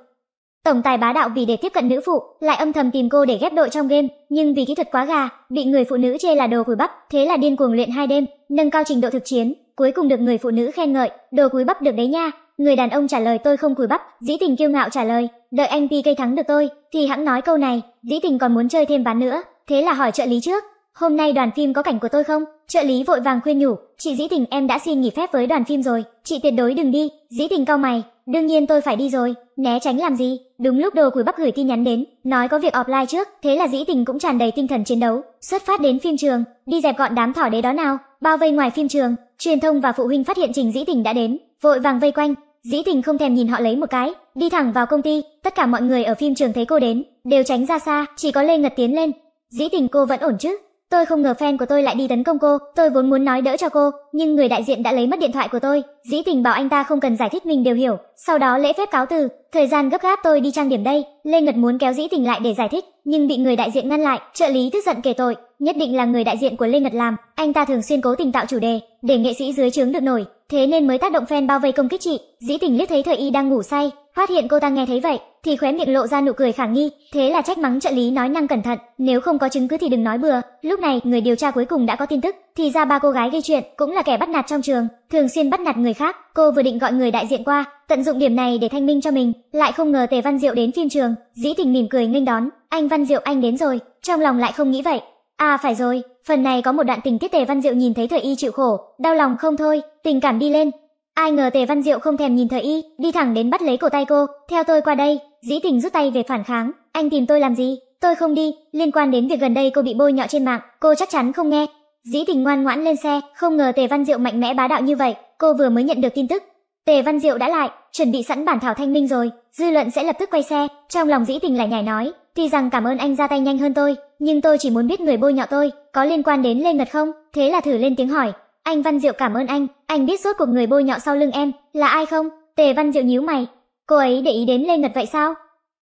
[SPEAKER 1] Tổng tài bá đạo vì để tiếp cận nữ phụ, lại âm thầm tìm cô để ghép đội trong game, nhưng vì kỹ thuật quá gà, bị người phụ nữ chê là đồ cùi bắp, thế là điên cuồng luyện hai đêm, nâng cao trình độ thực chiến, cuối cùng được người phụ nữ khen ngợi, đồ cùi bắp được đấy nha. Người đàn ông trả lời tôi không cùi bắp, dĩ tình kiêu ngạo trả lời, đợi anh PK thắng được tôi, thì hãng nói câu này, dĩ tình còn muốn chơi thêm ván nữa, thế là hỏi trợ lý trước, hôm nay đoàn phim có cảnh của tôi không? Trợ lý vội vàng khuyên nhủ, chị dĩ tình em đã xin nghỉ phép với đoàn phim rồi, chị tuyệt đối đừng đi, dĩ tình cao mày, đương nhiên tôi phải đi rồi, né tránh làm gì? Đúng lúc đồ cùi bắp gửi tin nhắn đến, nói có việc offline trước, thế là dĩ tình cũng tràn đầy tinh thần chiến đấu, xuất phát đến phim trường, đi dẹp gọn đám thỏ đế đó nào, bao vây ngoài phim trường, truyền thông và phụ huynh phát hiện trình dĩ tình đã đến, vội vàng vây quanh, dĩ tình không thèm nhìn họ lấy một cái, đi thẳng vào công ty, tất cả mọi người ở phim trường thấy cô đến, đều tránh ra xa, chỉ có Lê Ngật tiến lên, Dĩ tình cô vẫn ổn chứ? Tôi không ngờ fan của tôi lại đi tấn công cô, tôi vốn muốn nói đỡ cho cô, nhưng người đại diện đã lấy mất điện thoại của tôi. Dĩ tình bảo anh ta không cần giải thích mình đều hiểu, sau đó lễ phép cáo từ, thời gian gấp gáp tôi đi trang điểm đây. Lê Ngật muốn kéo Dĩ tình lại để giải thích, nhưng bị người đại diện ngăn lại, trợ lý tức giận kể tội, nhất định là người đại diện của Lê Ngật làm, anh ta thường xuyên cố tình tạo chủ đề, để nghệ sĩ dưới trướng được nổi, thế nên mới tác động fan bao vây công kích chị. Dĩ tình liếc thấy thời y đang ngủ say, phát hiện cô ta nghe thấy vậy, thì khóe miệng lộ ra nụ cười khả nghi, thế là trách mắng trợ lý nói năng cẩn thận, nếu không có chứng cứ thì đừng nói bừa. Lúc này, người điều tra cuối cùng đã có tin tức, thì ra ba cô gái gây chuyện cũng là kẻ bắt nạt trong trường, thường xuyên bắt nạt người khác. Cô vừa định gọi người đại diện qua, tận dụng điểm này để thanh minh cho mình, lại không ngờ Tề Văn Diệu đến phim trường, Dĩ Tình mỉm cười nghênh đón, "Anh Văn Diệu anh đến rồi." Trong lòng lại không nghĩ vậy. À phải rồi, phần này có một đoạn tình tiết Tề Văn Diệu nhìn thấy Thời Y chịu khổ, đau lòng không thôi, tình cảm đi lên, Ai ngờ Tề Văn Diệu không thèm nhìn Thời Y, đi thẳng đến bắt lấy cổ tay cô, "Theo tôi qua đây." Dĩ Tình rút tay về phản kháng, "Anh tìm tôi làm gì? Tôi không đi, liên quan đến việc gần đây cô bị bôi nhọ trên mạng, cô chắc chắn không nghe." Dĩ Tình ngoan ngoãn lên xe, không ngờ Tề Văn Diệu mạnh mẽ bá đạo như vậy, cô vừa mới nhận được tin tức. Tề Văn Diệu đã lại, chuẩn bị sẵn bản thảo thanh minh rồi, dư luận sẽ lập tức quay xe, trong lòng Dĩ Tình lại nhảy nói, "Tuy rằng cảm ơn anh ra tay nhanh hơn tôi, nhưng tôi chỉ muốn biết người bôi nhọ tôi có liên quan đến Lê Ngật không?" Thế là thử lên tiếng hỏi, anh Văn Diệu cảm ơn anh, anh biết suốt cuộc người bôi nhọ sau lưng em là ai không? Tề Văn Diệu nhíu mày. Cô ấy để ý đến Lê Ngật vậy sao?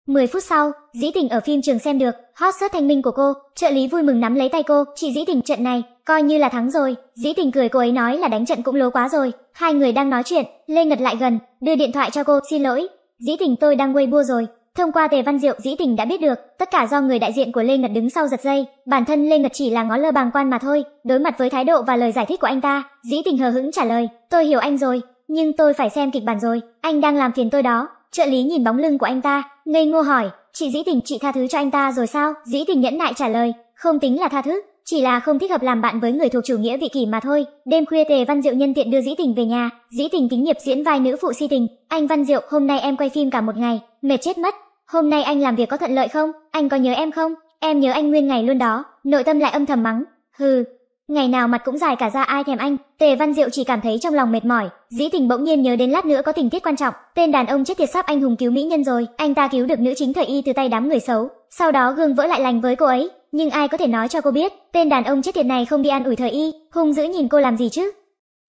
[SPEAKER 1] 10 phút sau, Dĩ Tình ở phim trường xem được hot search thanh minh của cô, trợ lý vui mừng nắm lấy tay cô, "Chị Dĩ Tình trận này coi như là thắng rồi." Dĩ Tình cười cô ấy nói là đánh trận cũng lố quá rồi. Hai người đang nói chuyện, Lê Ngật lại gần, đưa điện thoại cho cô, "Xin lỗi, Dĩ Tình tôi đang Weibo rồi." Thông qua Tề Văn Diệu, Dĩ Tình đã biết được, tất cả do người đại diện của Lê Ngật đứng sau giật dây, bản thân Lê Ngật chỉ là ngó lơ bàng quan mà thôi. Đối mặt với thái độ và lời giải thích của anh ta, Dĩ Tình hờ hững trả lời, "Tôi hiểu anh rồi, nhưng tôi phải xem kịch bản rồi, anh đang làm phiền tôi đó." Trợ lý nhìn bóng lưng của anh ta, ngây ngô hỏi, "Chị Dĩ Tình chị tha thứ cho anh ta rồi sao?" Dĩ Tình nhẫn nại trả lời, "Không tính là tha thứ, chỉ là không thích hợp làm bạn với người thuộc chủ nghĩa vị kỷ mà thôi." Đêm khuya Tề Văn Diệu nhân tiện đưa Dĩ Tình về nhà, Dĩ Tình kính nghiệp diễn vai nữ phụ si tình, "Anh Văn Diệu, hôm nay em quay phim cả một ngày, mệt chết mất, Hôm nay anh làm việc có thuận lợi không? Anh có nhớ em không? Em nhớ anh nguyên ngày luôn đó. Nội tâm lại âm thầm mắng. Hừ, ngày nào mặt cũng dài cả ra ai thèm anh. Tề Văn Diệu chỉ cảm thấy trong lòng mệt mỏi. Dĩ Tình bỗng nhiên nhớ đến lát nữa có tình tiết quan trọng. Tên đàn ông chết tiệt sắp anh hùng cứu mỹ nhân rồi. Anh ta cứu được nữ chính thời y từ tay đám người xấu. Sau đó gương vỡ lại lành với cô ấy. Nhưng ai có thể nói cho cô biết, tên đàn ông chết tiệt này không đi ăn ủi thời y, hung dữ nhìn cô làm gì chứ?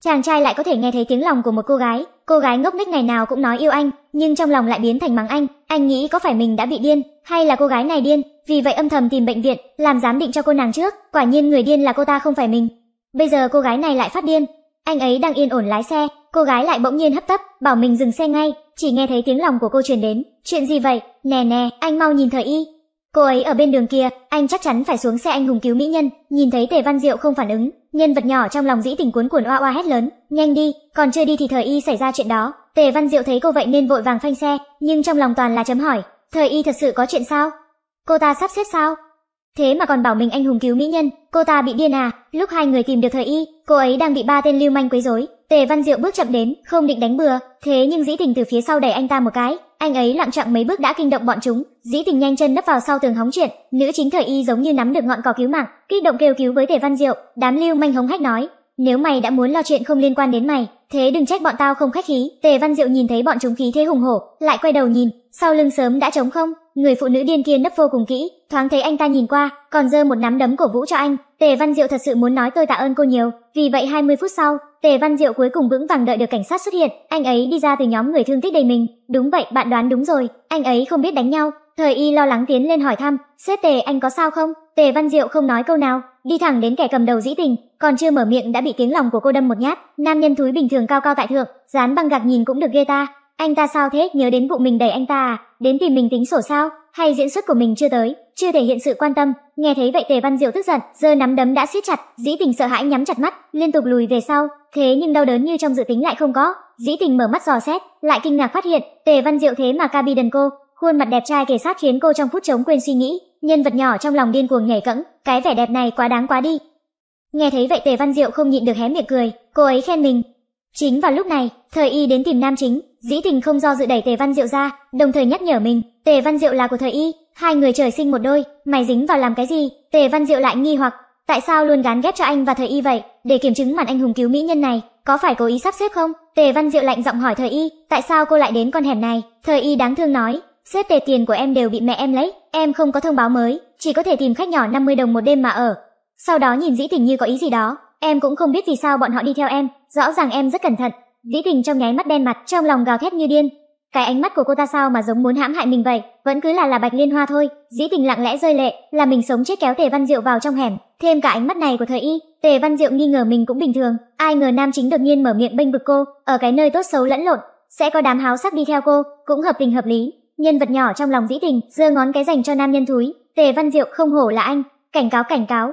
[SPEAKER 1] Chàng trai lại có thể nghe thấy tiếng lòng của một cô gái, cô gái ngốc nghếch ngày nào cũng nói yêu anh, nhưng trong lòng lại biến thành mắng anh, anh nghĩ có phải mình đã bị điên, hay là cô gái này điên, vì vậy âm thầm tìm bệnh viện, làm giám định cho cô nàng trước, quả nhiên người điên là cô ta không phải mình. Bây giờ cô gái này lại phát điên, anh ấy đang yên ổn lái xe, cô gái lại bỗng nhiên hấp tấp, bảo mình dừng xe ngay, chỉ nghe thấy tiếng lòng của cô truyền đến, chuyện gì vậy, nè nè, anh mau nhìn thời y, Cô ấy ở bên đường kia, anh chắc chắn phải xuống xe anh hùng cứu mỹ nhân, nhìn thấy Tề Văn Diệu không phản ứng, nhân vật nhỏ trong lòng dĩ tình cuốn cuộn oa oa hét lớn, nhanh đi, còn chưa đi thì thời y xảy ra chuyện đó. Tề Văn Diệu thấy cô vậy nên vội vàng phanh xe, nhưng trong lòng toàn là chấm hỏi, thời y thật sự có chuyện sao? Cô ta sắp xếp sao? Thế mà còn bảo mình anh hùng cứu mỹ nhân, cô ta bị điên à? Lúc hai người tìm được thời y, cô ấy đang bị ba tên lưu manh quấy rối. Tề Văn Diệu bước chậm đến, không định đánh bừa, thế nhưng dĩ tình từ phía sau đẩy anh ta một cái, anh ấy lặng chặng mấy bước đã kinh động bọn chúng, dĩ tình nhanh chân nấp vào sau tường hóng chuyện, nữ chính thời y giống như nắm được ngọn cỏ cứu mạng, kích động kêu cứu với Tề Văn Diệu, đám lưu manh hống hách nói, nếu mày đã muốn lo chuyện không liên quan đến mày, thế đừng trách bọn tao không khách khí. Tề Văn Diệu nhìn thấy bọn chúng khí thế hùng hổ, lại quay đầu nhìn, sau lưng sớm đã trống không, người phụ nữ điên kia nấp vô cùng kỹ, thoáng thấy anh ta nhìn qua, còn giơ một nắm đấm cổ vũ cho anh. Tề Văn Diệu thật sự muốn nói tôi tạ ơn cô nhiều, vì vậy 20 phút sau, Tề Văn Diệu cuối cùng vững vàng đợi được cảnh sát xuất hiện, anh ấy đi ra từ nhóm người thương tích đầy mình. Đúng vậy, bạn đoán đúng rồi, anh ấy không biết đánh nhau. Thời Y lo lắng tiến lên hỏi thăm, "Sếp Tề, anh có sao không?" Tề Văn Diệu không nói câu nào, đi thẳng đến kẻ cầm đầu dĩ tình, còn chưa mở miệng đã bị tiếng lòng của cô đâm một nhát. Nam nhân thúi bình thường cao cao tại thượng, dán băng gạc nhìn cũng được ghê ta. Anh ta sao thế, nhớ đến vụ mình đẩy anh ta à, đến tìm mình tính sổ sao? Hay diễn xuất của mình chưa tới, chưa thể hiện sự quan tâm. Nghe thấy vậy Tề Văn Diệu tức giận, giơ nắm đấm đã siết chặt, dĩ tình sợ hãi nhắm chặt mắt, liên tục lùi về sau. Thế nhưng đau đớn như trong dự tính lại không có. Dĩ tình mở mắt dò xét, lại kinh ngạc phát hiện, Tề Văn Diệu thế mà Cabi đần cô, khuôn mặt đẹp trai kề sát khiến cô trong phút chống quên suy nghĩ, nhân vật nhỏ trong lòng điên cuồng nhảy cẫng, cái vẻ đẹp này quá đáng quá đi. Nghe thấy vậy Tề Văn Diệu không nhịn được hé miệng cười, cô ấy khen mình. Chính vào lúc này, Thời Y đến tìm nam chính, Dĩ Tình không do dự đẩy Tề Văn Diệu ra, đồng thời nhắc nhở mình, Tề Văn Diệu là của Thời Y, hai người trời sinh một đôi, mày dính vào làm cái gì? Tề Văn Diệu lại nghi hoặc, tại sao luôn gán ghép cho anh và Thời Y vậy? Để kiểm chứng màn anh hùng cứu mỹ nhân này, có phải cố ý sắp xếp không? Tề Văn Diệu lạnh giọng hỏi Thời Y, tại sao cô lại đến con hẻm này? Thời Y đáng thương nói, xếp tề tiền của em đều bị mẹ em lấy, em không có thông báo mới, chỉ có thể tìm khách nhỏ 50 đồng một đêm mà ở. Sau đó nhìn Dĩ Tình như có ý gì đó, em cũng không biết vì sao bọn họ đi theo em, rõ ràng em rất cẩn thận. Dĩ Tình trong nháy mắt đen mặt, trong lòng gào thét như điên. Cái ánh mắt của cô ta sao mà giống muốn hãm hại mình vậy, vẫn cứ là là Bạch Liên Hoa thôi. Dĩ Tình lặng lẽ rơi lệ, là mình sống chết kéo Tề Văn Diệu vào trong hẻm, thêm cả ánh mắt này của thời y, Tề Văn Diệu nghi ngờ mình cũng bình thường, ai ngờ nam chính đột nhiên mở miệng bênh vực cô, ở cái nơi tốt xấu lẫn lộn, sẽ có đám háo sắc đi theo cô, cũng hợp tình hợp lý. Nhân vật nhỏ trong lòng Dĩ Tình, giơ ngón cái dành cho nam nhân thúi, Tề Văn Diệu không hổ là anh, cảnh cáo cảnh cáo.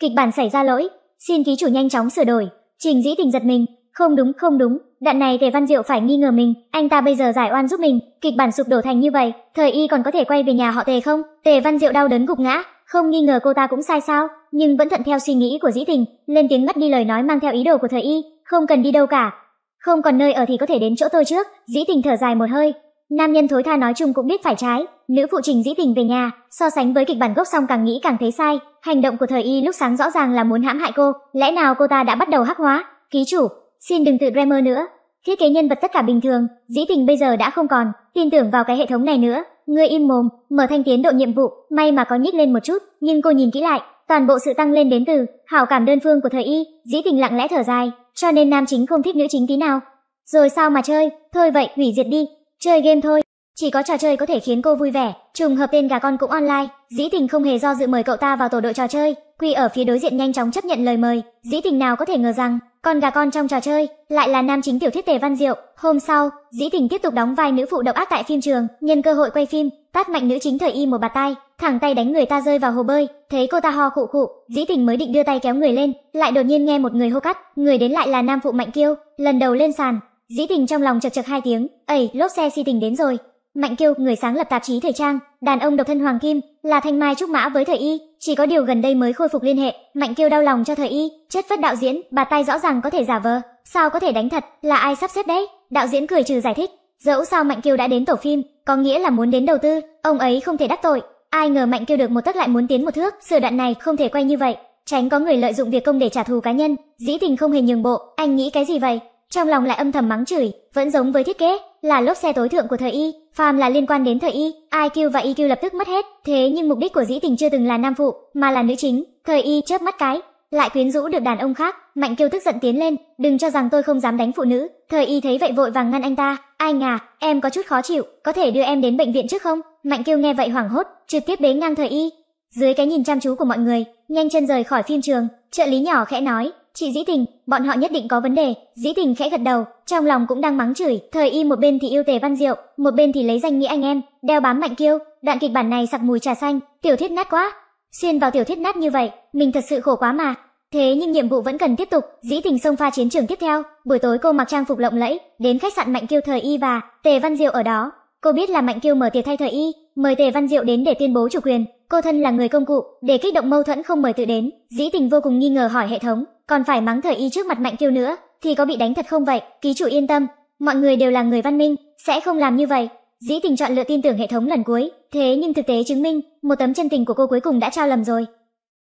[SPEAKER 1] Kịch bản xảy ra lỗi, xin ký chủ nhanh chóng sửa đổi. Trình Dĩ Tình giật mình, không đúng không đúng, đoạn này Tề Văn Diệu phải nghi ngờ mình, anh ta bây giờ giải oan giúp mình, kịch bản sụp đổ thành như vậy, thời y còn có thể quay về nhà họ Tề không? Tề Văn Diệu đau đớn gục ngã, không nghi ngờ cô ta cũng sai sao, nhưng vẫn thuận theo suy nghĩ của Dĩ Tình, lên tiếng ngắt đi lời nói mang theo ý đồ của thời y, không cần đi đâu cả. Không còn nơi ở thì có thể đến chỗ tôi trước, Dĩ Tình thở dài một hơi, Nam nhân thối tha nói chung cũng biết phải trái, nữ phụ trình dĩ tình về nhà, so sánh với kịch bản gốc xong càng nghĩ càng thấy sai, hành động của thời y lúc sáng rõ ràng là muốn hãm hại cô, lẽ nào cô ta đã bắt đầu hắc hóa? Ký chủ, xin đừng tự dreamer nữa. Thiết kế nhân vật tất cả bình thường, dĩ tình bây giờ đã không còn, tin tưởng vào cái hệ thống này nữa. Ngươi im mồm, mở thanh tiến độ nhiệm vụ, may mà có nhích lên một chút, nhưng cô nhìn kỹ lại, toàn bộ sự tăng lên đến từ hảo cảm đơn phương của thời y, dĩ tình lặng lẽ thở dài, cho nên nam chính không thích nữ chính tí nào. Rồi sao mà chơi, thôi vậy hủy diệt đi, Chơi game thôi, chỉ có trò chơi có thể khiến cô vui vẻ, trùng hợp tên gà con cũng online, Dĩ Tình không hề do dự mời cậu ta vào tổ đội trò chơi, Quy ở phía đối diện nhanh chóng chấp nhận lời mời, Dĩ Tình nào có thể ngờ rằng, con gà con trong trò chơi lại là nam chính tiểu thuyết Tề Văn Diệu. Hôm sau, Dĩ Tình tiếp tục đóng vai nữ phụ độc ác tại phim trường, nhân cơ hội quay phim, tát mạnh nữ chính thời y một bạt tay, thẳng tay đánh người ta rơi vào hồ bơi, thấy cô ta ho khụ khụ, Dĩ Tình mới định đưa tay kéo người lên, lại đột nhiên nghe một người hô cắt, người đến lại là nam phụ Mạnh Kiêu, lần đầu lên sàn, Dĩ tình trong lòng chật chật hai tiếng, ẩy, lốp xe si tình đến rồi. Mạnh Kiêu, người sáng lập tạp chí thời trang, đàn ông độc thân Hoàng Kim, là thanh mai trúc mã với thời y, chỉ có điều gần đây mới khôi phục liên hệ. Mạnh Kiêu đau lòng cho thời y, chất phất đạo diễn, bà tay rõ ràng có thể giả vờ, sao có thể đánh thật, là ai sắp xếp đấy? Đạo diễn cười trừ giải thích, dẫu sao Mạnh Kiêu đã đến tổ phim, có nghĩa là muốn đến đầu tư, ông ấy không thể đắc tội. Ai ngờ Mạnh Kiêu được một tấc lại muốn tiến một thước, sửa đoạn này không thể quay như vậy, tránh có người lợi dụng việc công để trả thù cá nhân. Dĩ tình không hề nhường bộ, anh nghĩ cái gì vậy? Trong lòng lại âm thầm mắng chửi, vẫn giống với thiết kế, là lốp xe tối thượng của thời y, phàm là liên quan đến thời y, IQ và EQ lập tức mất hết, thế nhưng mục đích của Dĩ Tình chưa từng là nam phụ, mà là nữ chính, thời y chớp mắt cái, lại quyến rũ được đàn ông khác, Mạnh Kiêu tức giận tiến lên, đừng cho rằng tôi không dám đánh phụ nữ, thời y thấy vậy vội vàng ngăn anh ta, ai ngà, em có chút khó chịu, có thể đưa em đến bệnh viện trước không? Mạnh Kiêu nghe vậy hoảng hốt, trực tiếp bế ngang thời y. Dưới cái nhìn chăm chú của mọi người, nhanh chân rời khỏi phim trường, trợ lý nhỏ khẽ nói, Chị Dĩ Tình, bọn họ nhất định có vấn đề. Dĩ Tình khẽ gật đầu, trong lòng cũng đang mắng chửi. Thời y một bên thì yêu Tề Văn Diệu, một bên thì lấy danh nghĩa anh em, đeo bám mạnh kiêu. Đoạn kịch bản này sặc mùi trà xanh, tiểu thuyết nát quá. Xuyên vào tiểu thuyết nát như vậy, mình thật sự khổ quá mà. Thế nhưng nhiệm vụ vẫn cần tiếp tục, Dĩ Tình xông pha chiến trường tiếp theo. Buổi tối cô mặc trang phục lộng lẫy, đến khách sạn Mạnh Kiêu thời y và Tề Văn Diệu ở đó. Cô biết là Mạnh Kiêu mở tiệc thay thời y, mời Tề Văn Diệu đến để tuyên bố chủ quyền. Cô thân là người công cụ, để kích động mâu thuẫn không mời tự đến. Dĩ Tình vô cùng nghi ngờ hỏi hệ thống, còn phải mắng thời y trước mặt mạnh kiêu nữa, thì có bị đánh thật không vậy? Ký chủ yên tâm, mọi người đều là người văn minh, sẽ không làm như vậy. Dĩ tình chọn lựa tin tưởng hệ thống lần cuối, thế nhưng thực tế chứng minh, một tấm chân tình của cô cuối cùng đã trao lầm rồi.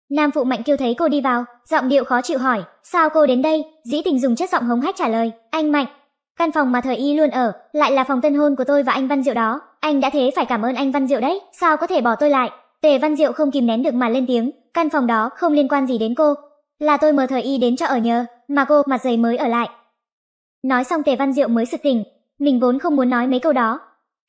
[SPEAKER 1] Nam phụ mạnh kiêu thấy cô đi vào, giọng điệu khó chịu hỏi, sao cô đến đây? Dĩ tình dùng chất giọng hống hách trả lời, anh mạnh. Căn phòng mà thời y luôn ở, lại là phòng tân hôn của tôi và anh Văn Diệu đó. Anh đã thế phải cảm ơn anh Văn Diệu đấy, sao có thể bỏ tôi lại? Tề Văn Diệu không kìm nén được mà lên tiếng, căn phòng đó không liên quan gì đến cô, là tôi mời thời y đến cho ở nhờ, mà cô mặt dày mới ở lại. Nói xong Tề Văn Diệu mới sực tỉnh, mình vốn không muốn nói mấy câu đó.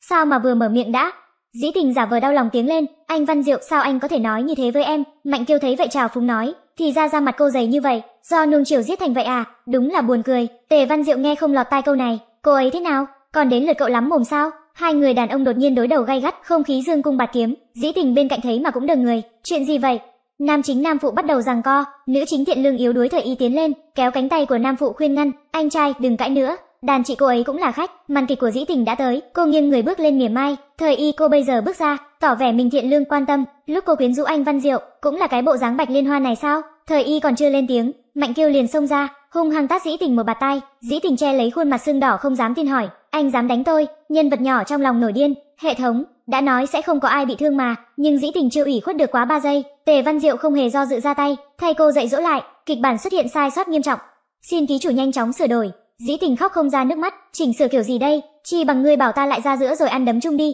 [SPEAKER 1] Sao mà vừa mở miệng đã? Dĩ tình giả vờ đau lòng tiếng lên, anh Văn Diệu sao anh có thể nói như thế với em? Mạnh Kiêu thấy vậy chào phúng nói, thì ra ra mặt cô dày như vậy, do nuông chiều giết thành vậy à? Đúng là buồn cười. Tề Văn Diệu nghe không lọt tai câu này, cô ấy thế nào? Còn đến lượt cậu lắm mồm sao? Hai người đàn ông đột nhiên đối đầu gay gắt, không khí dương cung bạt kiếm, dĩ tình bên cạnh thấy mà cũng đờ người, chuyện gì vậy? Nam chính nam phụ bắt đầu giằng co, nữ chính thiện lương yếu đuối thời y tiến lên, kéo cánh tay của nam phụ khuyên ngăn, anh trai đừng cãi nữa. Đàn chị cô ấy cũng là khách, màn kịch của dĩ tình đã tới, cô nghiêng người bước lên mỉa mai, thời y cô bây giờ bước ra, tỏ vẻ mình thiện lương quan tâm, lúc cô quyến rũ anh Văn Diệu, cũng là cái bộ dáng bạch liên hoa này sao? Thời y còn chưa lên tiếng, mạnh kêu liền xông ra, hung hăng tát dĩ tình một bạt tay, dĩ tình che lấy khuôn mặt sưng đỏ không dám tin hỏi, anh dám đánh tôi? Nhân vật nhỏ trong lòng nổi điên, hệ thống, đã nói sẽ không có ai bị thương mà, nhưng dĩ tình chưa ủy khuất được quá 3 giây, Tề Văn Diệu không hề do dự ra tay, thay cô dạy dỗ lại, kịch bản xuất hiện sai sót nghiêm trọng. Xin ký chủ nhanh chóng sửa đổi. Dĩ tình khóc không ra nước mắt, chỉnh sửa kiểu gì đây, chi bằng ngươi bảo ta lại ra giữa rồi ăn đấm chung đi.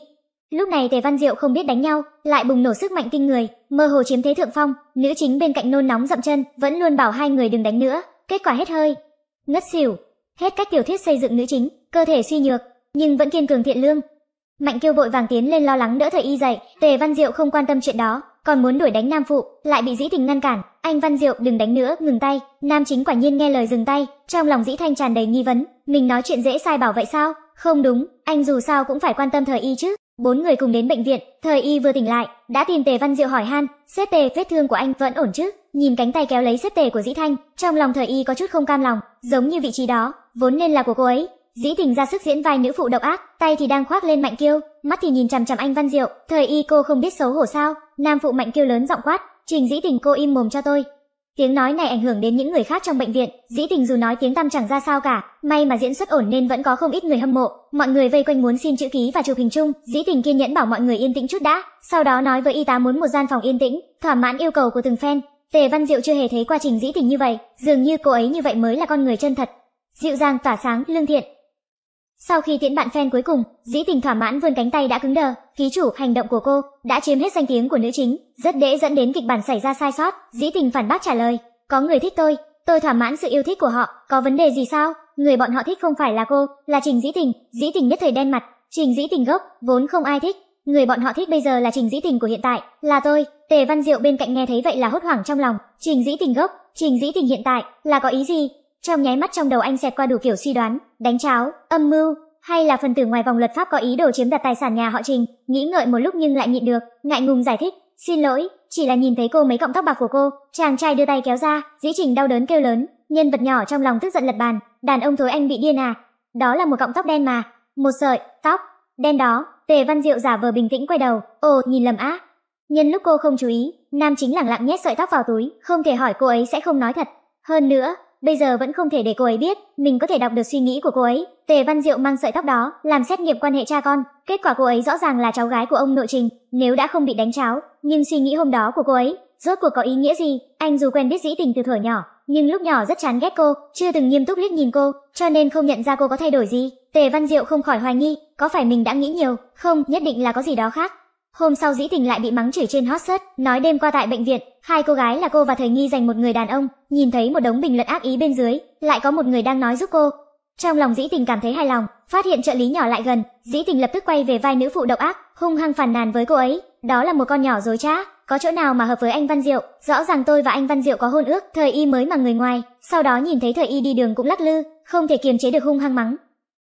[SPEAKER 1] Lúc này Tề Văn Diệu không biết đánh nhau, lại bùng nổ sức mạnh kinh người, mơ hồ chiếm thế thượng phong, nữ chính bên cạnh nôn nóng dậm chân, vẫn luôn bảo hai người đừng đánh nữa, kết quả hết hơi, ngất xỉu. Hết cách tiểu thuyết xây dựng nữ chính, cơ thể suy nhược, nhưng vẫn kiên cường thiện lương. Mạnh Kiêu vội vàng tiến lên lo lắng đỡ thời y dậy, Tề Văn Diệu không quan tâm chuyện đó, còn muốn đuổi đánh nam phụ, lại bị Dĩ Tình ngăn cản. Anh Văn Diệu đừng đánh nữa, ngừng tay. Nam chính quả nhiên nghe lời dừng tay, trong lòng Dĩ Thanh tràn đầy nghi vấn, mình nói chuyện dễ sai bảo vậy sao? Không đúng, anh dù sao cũng phải quan tâm thời y chứ. Bốn người cùng đến bệnh viện, thời y vừa tỉnh lại, đã tìm Tề Văn Diệu hỏi han, xếp Tề vết thương của anh vẫn ổn chứ? Nhìn cánh tay kéo lấy xếp Tề của Dĩ Thanh, trong lòng thời y có chút không cam lòng, giống như vị trí đó vốn nên là của cô ấy. Dĩ Tình ra sức diễn vai nữ phụ độc ác, tay thì đang khoác lên Mạnh Kiêu, mắt thì nhìn chằm chằm anh Văn Diệu, thời y cô không biết xấu hổ sao? Nam phụ Mạnh Kiêu lớn giọng quát, "Trình Dĩ Tình cô im mồm cho tôi." Tiếng nói này ảnh hưởng đến những người khác trong bệnh viện, Dĩ Tình dù nói tiếng tăm chẳng ra sao cả, may mà diễn xuất ổn nên vẫn có không ít người hâm mộ. Mọi người vây quanh muốn xin chữ ký và chụp hình chung, Dĩ Tình kiên nhẫn bảo mọi người yên tĩnh chút đã, sau đó nói với y tá muốn một gian phòng yên tĩnh, thỏa mãn yêu cầu của từng fan. Tề Văn Diệu chưa hề thấy quá trình Dĩ Tình như vậy, dường như cô ấy như vậy mới là con người chân thật. Dịu dàng tỏa sáng, lương thiện, sau khi tiễn bạn fan cuối cùng, Dĩ Tình thỏa mãn vươn cánh tay đã cứng đờ, ký chủ, hành động của cô đã chiếm hết danh tiếng của nữ chính, rất dễ dẫn đến kịch bản xảy ra sai sót. Dĩ Tình phản bác trả lời, có người thích tôi, tôi thỏa mãn sự yêu thích của họ, có vấn đề gì sao? Người bọn họ thích không phải là cô, là Trình Dĩ Tình. Dĩ Tình nhất thời đen mặt, Trình Dĩ Tình gốc vốn không ai thích, người bọn họ thích bây giờ là Trình Dĩ Tình của hiện tại, là tôi. Tề Văn Diệu bên cạnh nghe thấy vậy là hốt hoảng trong lòng, Trình Dĩ Tình gốc, Trình Dĩ Tình hiện tại là có ý gì? Trong nháy mắt trong đầu anh xẹt qua đủ kiểu suy đoán, đánh cháo, âm mưu, hay là phần tử ngoài vòng luật pháp có ý đồ chiếm đoạt tài sản nhà họ Trình, nghĩ ngợi một lúc nhưng lại nhịn được, ngại ngùng giải thích, "Xin lỗi, chỉ là nhìn thấy cô mấy cọng tóc bạc của cô." Chàng trai đưa tay kéo ra, Dĩ Trình đau đớn kêu lớn, nhân vật nhỏ trong lòng tức giận lật bàn, "Đàn ông thối anh bị điên à? Đó là một cọng tóc đen mà." Một sợi tóc đen đó, Tề Văn Diệu giả vờ bình tĩnh quay đầu, "Ồ, nhìn lầm á." Nhân lúc cô không chú ý, nam chính lẳng lặng nhét sợi tóc vào túi, không thể hỏi cô ấy sẽ không nói thật. Hơn nữa, bây giờ vẫn không thể để cô ấy biết, mình có thể đọc được suy nghĩ của cô ấy. Tề Văn Diệu mang sợi tóc đó, làm xét nghiệm quan hệ cha con, kết quả cô ấy rõ ràng là cháu gái của ông nội Trình, nếu đã không bị đánh cháo, nhưng suy nghĩ hôm đó của cô ấy, rốt cuộc có ý nghĩa gì? Anh dù quen biết dĩ tình từ thuở nhỏ, nhưng lúc nhỏ rất chán ghét cô, chưa từng nghiêm túc liếc nhìn cô, cho nên không nhận ra cô có thay đổi gì. Tề Văn Diệu không khỏi hoài nghi, có phải mình đã nghĩ nhiều, không, nhất định là có gì đó khác. Hôm sau Dĩ Tình lại bị mắng chửi trên hot search, nói đêm qua tại bệnh viện, hai cô gái là cô và Thời Nghi dành một người đàn ông, nhìn thấy một đống bình luận ác ý bên dưới, lại có một người đang nói giúp cô. Trong lòng Dĩ Tình cảm thấy hài lòng, phát hiện trợ lý nhỏ lại gần, Dĩ Tình lập tức quay về vai nữ phụ độc ác, hung hăng phản nàn với cô ấy, đó là một con nhỏ dối trá, có chỗ nào mà hợp với anh Văn Diệu, rõ ràng tôi và anh Văn Diệu có hôn ước, Thời Y mới mà người ngoài, sau đó nhìn thấy Thời Y đi đường cũng lắc lư, không thể kiềm chế được hung hăng mắng,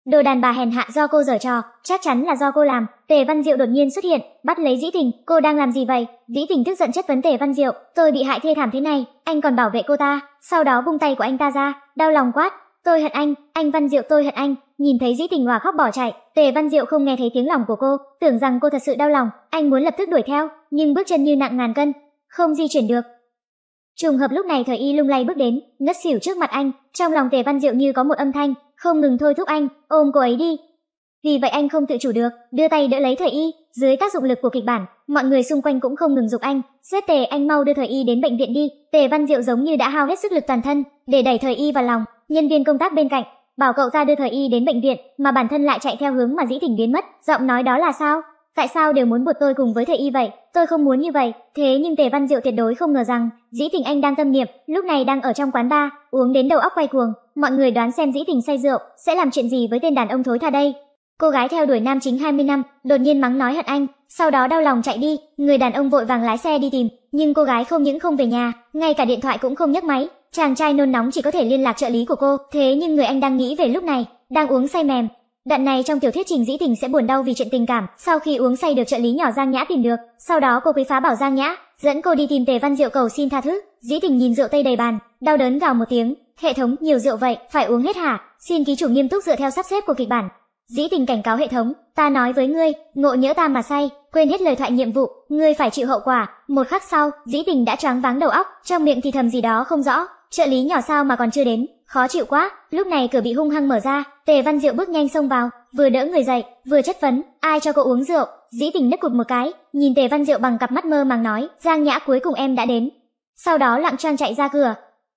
[SPEAKER 1] Đồ đàn bà hèn hạ do cô giở trò, chắc chắn là do cô làm. Tề Văn Diệu đột nhiên xuất hiện, bắt lấy Dĩ Tình, cô đang làm gì vậy? Dĩ Tình tức giận chất vấn Tề Văn Diệu, tôi bị hại thê thảm thế này, anh còn bảo vệ cô ta, sau đó bung tay của anh ta ra, đau lòng quát, tôi hận anh, anh Văn Diệu tôi hận anh. Nhìn thấy Dĩ Tình hòa khóc bỏ chạy, Tề Văn Diệu không nghe thấy tiếng lòng của cô, tưởng rằng cô thật sự đau lòng, anh muốn lập tức đuổi theo, nhưng bước chân như nặng ngàn cân, không di chuyển được. Trùng hợp lúc này Thời Y lung lay bước đến, ngất xỉu trước mặt anh, trong lòng Tề Văn Diệu như có một âm thanh, không ngừng thôi thúc anh, ôm cô ấy đi. Vì vậy anh không tự chủ được, đưa tay đỡ lấy thời y, dưới tác dụng lực của kịch bản, mọi người xung quanh cũng không ngừng dục anh, xếp tề anh mau đưa thời y đến bệnh viện đi, tề văn diệu giống như đã hao hết sức lực toàn thân, để đẩy thời y vào lòng, nhân viên công tác bên cạnh, bảo cậu ra đưa thời y đến bệnh viện, mà bản thân lại chạy theo hướng mà dĩ thỉnh biến mất, giọng nói đó là sao? Tại sao đều muốn buộc tôi cùng với thầy y vậy? Tôi không muốn như vậy. Thế nhưng Tề Văn Diệu tuyệt đối không ngờ rằng, Dĩ Tình Anh đang tâm niệm, lúc này đang ở trong quán bar, uống đến đầu óc quay cuồng. Mọi người đoán xem Dĩ Tình say rượu sẽ làm chuyện gì với tên đàn ông thối tha đây. Cô gái theo đuổi nam chính 20 năm, đột nhiên mắng nói hận anh, sau đó đau lòng chạy đi, người đàn ông vội vàng lái xe đi tìm, nhưng cô gái không những không về nhà, ngay cả điện thoại cũng không nhấc máy. Chàng trai nôn nóng chỉ có thể liên lạc trợ lý của cô, thế nhưng người anh đang nghĩ về lúc này, đang uống say mềm, Đoạn này trong tiểu thuyết Trình Dĩ Tình sẽ buồn đau vì chuyện tình cảm, sau khi uống say được trợ lý nhỏ Giang Nhã tìm được, sau đó cô quý phá bảo Giang Nhã, dẫn cô đi tìm Tề Văn Diệu cầu xin tha thứ. Dĩ Tình nhìn rượu tây đầy bàn, đau đớn gào một tiếng, hệ thống nhiều rượu vậy, phải uống hết hả? Xin ký chủ nghiêm túc dựa theo sắp xếp của kịch bản. Dĩ Tình cảnh cáo hệ thống, ta nói với ngươi, ngộ nhỡ ta mà say, quên hết lời thoại nhiệm vụ, ngươi phải chịu hậu quả. Một khắc sau, Dĩ Tình đã choáng váng đầu óc, trong miệng thì thầm gì đó không rõ, trợ lý nhỏ sao mà còn chưa đến, khó chịu quá. Lúc này cửa bị hung hăng mở ra, Tề Văn Diệu bước nhanh xông vào, vừa đỡ người dậy, vừa chất vấn, ai cho cô uống rượu? Dĩ Tình nứt cụt một cái, nhìn Tề Văn Diệu bằng cặp mắt mơ màng nói, Giang Nhã cuối cùng em đã đến. Sau đó lặng trang chạy ra cửa.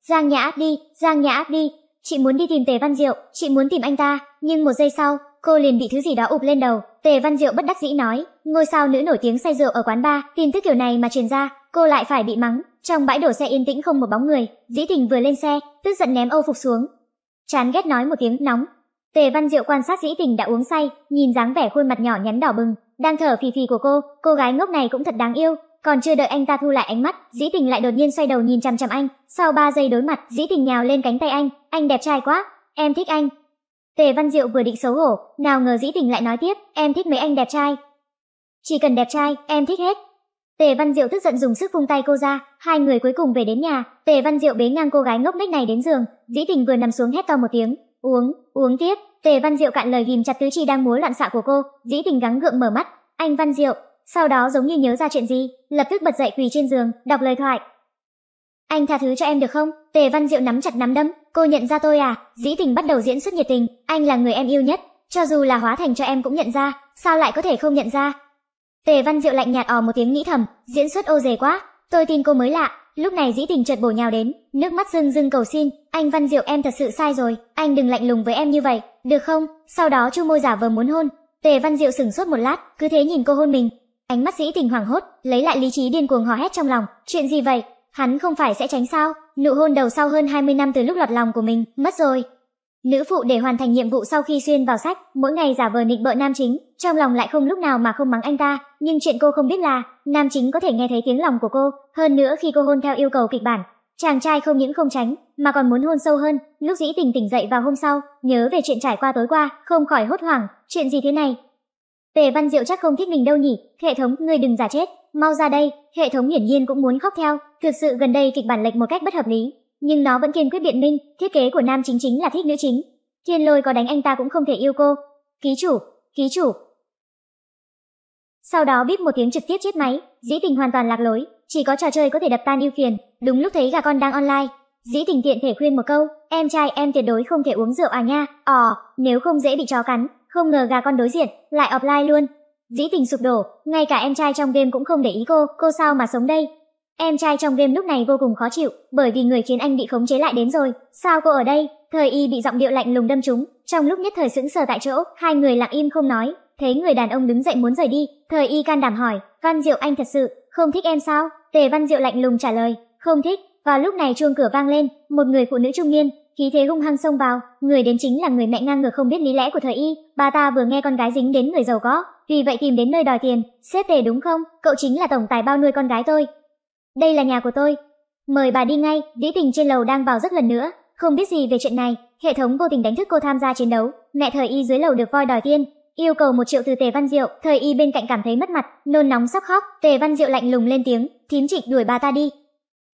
[SPEAKER 1] Giang Nhã đi, Giang Nhã đi. Chị muốn đi tìm Tề Văn Diệu, chị muốn tìm anh ta, nhưng một giây sau, cô liền bị thứ gì đó ụp lên đầu, Tề Văn Diệu bất đắc dĩ nói, ngôi sao nữ nổi tiếng say rượu ở quán bar, tin tức kiểu này mà truyền ra, cô lại phải bị mắng. Trong bãi đổ xe yên tĩnh không một bóng người, Dĩ Tình vừa lên xe, tức giận ném Âu phục xuống. Chán ghét nói một tiếng nóng. Tề Văn Diệu quan sát Dĩ Tình đã uống say, nhìn dáng vẻ khuôn mặt nhỏ nhắn đỏ bừng, đang thở phì phì của cô, cô gái ngốc này cũng thật đáng yêu. Còn chưa đợi anh ta thu lại ánh mắt, Dĩ Tình lại đột nhiên xoay đầu nhìn chằm chằm anh, sau 3 giây đối mặt, Dĩ Tình nhào lên cánh tay anh, anh đẹp trai quá, em thích anh. Tề Văn Diệu vừa định xấu hổ, nào ngờ Dĩ Tình lại nói tiếp, em thích mấy anh đẹp trai. Chỉ cần đẹp trai, em thích hết. Tề Văn Diệu tức giận dùng sức vung tay cô ra, hai người cuối cùng về đến nhà, Tề Văn Diệu bế ngang cô gái ngốc nghếch này đến giường, Dĩ Tình vừa nằm xuống hét to một tiếng, "Uống, uống tiếp." Tề Văn Diệu cạn lời ghim chặt tứ chi đang múa loạn xạ của cô, Dĩ Tình gắng gượng mở mắt, "Anh Văn Diệu." Sau đó giống như nhớ ra chuyện gì, lập tức bật dậy quỳ trên giường, đọc lời thoại. "Anh tha thứ cho em được không?" Tề Văn Diệu nắm chặt nắm đấm, "Cô nhận ra tôi à?" Dĩ Tình bắt đầu diễn xuất nhiệt tình, "Anh là người em yêu nhất, cho dù là hóa thành cho em cũng nhận ra, sao lại có thể không nhận ra?" Tề Văn Diệu lạnh nhạt ò một tiếng nghĩ thầm, diễn xuất ô dề quá, tôi tin cô mới lạ. Lúc này Dĩ Tình chợt bổ nhào đến, nước mắt rưng rưng cầu xin, anh Văn Diệu em thật sự sai rồi, anh đừng lạnh lùng với em như vậy, được không? Sau đó chu môi giả vờ muốn hôn. Tề Văn Diệu sững sốt một lát, cứ thế nhìn cô hôn mình. Ánh mắt Dĩ Tình hoảng hốt, lấy lại lý trí điên cuồng hò hét trong lòng, chuyện gì vậy? Hắn không phải sẽ tránh sao? Nụ hôn đầu sau hơn 20 năm từ lúc lọt lòng của mình, mất rồi. Nữ phụ để hoàn thành nhiệm vụ sau khi xuyên vào sách, mỗi ngày giả vờ nịnh bợ nam chính, trong lòng lại không lúc nào mà không mắng anh ta, nhưng chuyện cô không biết là, nam chính có thể nghe thấy tiếng lòng của cô, hơn nữa khi cô hôn theo yêu cầu kịch bản, chàng trai không những không tránh, mà còn muốn hôn sâu hơn. Lúc Dĩ Tình tỉnh dậy vào hôm sau, nhớ về chuyện trải qua tối qua, không khỏi hốt hoảng, chuyện gì thế này? Tề Văn Diệu chắc không thích mình đâu nhỉ? Hệ thống, ngươi đừng giả chết, mau ra đây. Hệ thống hiển nhiên cũng muốn khóc theo, thực sự gần đây kịch bản lệch một cách bất hợp lý, nhưng nó vẫn kiên quyết biện minh, thiết kế của nam chính chính là thích nữ chính. Thiên Lôi có đánh anh ta cũng không thể yêu cô. Ký chủ, ký chủ. Sau đó bíp một tiếng trực tiếp chết máy, Dĩ Tình hoàn toàn lạc lối, chỉ có trò chơi có thể đập tan ưu phiền. Đúng lúc thấy gà con đang online, Dĩ Tình tiện thể khuyên một câu, em trai em tuyệt đối không thể uống rượu à nha. Ồ, nếu không dễ bị chó cắn, không ngờ gà con đối diện lại offline luôn. Dĩ Tình sụp đổ, ngay cả em trai trong game cũng không để ý cô, cô sao mà sống đây? Em trai trong game lúc này vô cùng khó chịu, bởi vì người khiến anh bị khống chế lại đến rồi. Sao cô ở đây? Thời y bị giọng điệu lạnh lùng đâm trúng, trong lúc nhất thời sững sờ tại chỗ, hai người lặng im không nói. Thấy người đàn ông đứng dậy muốn rời đi, thời y can đảm hỏi, Văn Diệu anh thật sự không thích em sao? Tề Văn Diệu lạnh lùng trả lời, không thích. Và lúc này chuông cửa vang lên, một người phụ nữ trung niên, khí thế hung hăng xông vào, người đến chính là người mẹ ngang ngược không biết lý lẽ của thời y. Bà ta vừa nghe con gái dính đến người giàu có, vì vậy tìm đến nơi đòi tiền. Xếp tề đúng không? Cậu chính là tổng tài bao nuôi con gái tôi, đây là nhà của tôi. Mời bà đi ngay, Đĩ Tình trên lầu đang vào rất lần nữa, không biết gì về chuyện này, hệ thống vô tình đánh thức cô tham gia chiến đấu, mẹ thời y dưới lầu được voi đòi tiên yêu cầu một triệu từ Tề Văn Diệu, thời y bên cạnh cảm thấy mất mặt, nôn nóng sắp khóc, Tề Văn Diệu lạnh lùng lên tiếng, thím trịnh đuổi bà ta đi.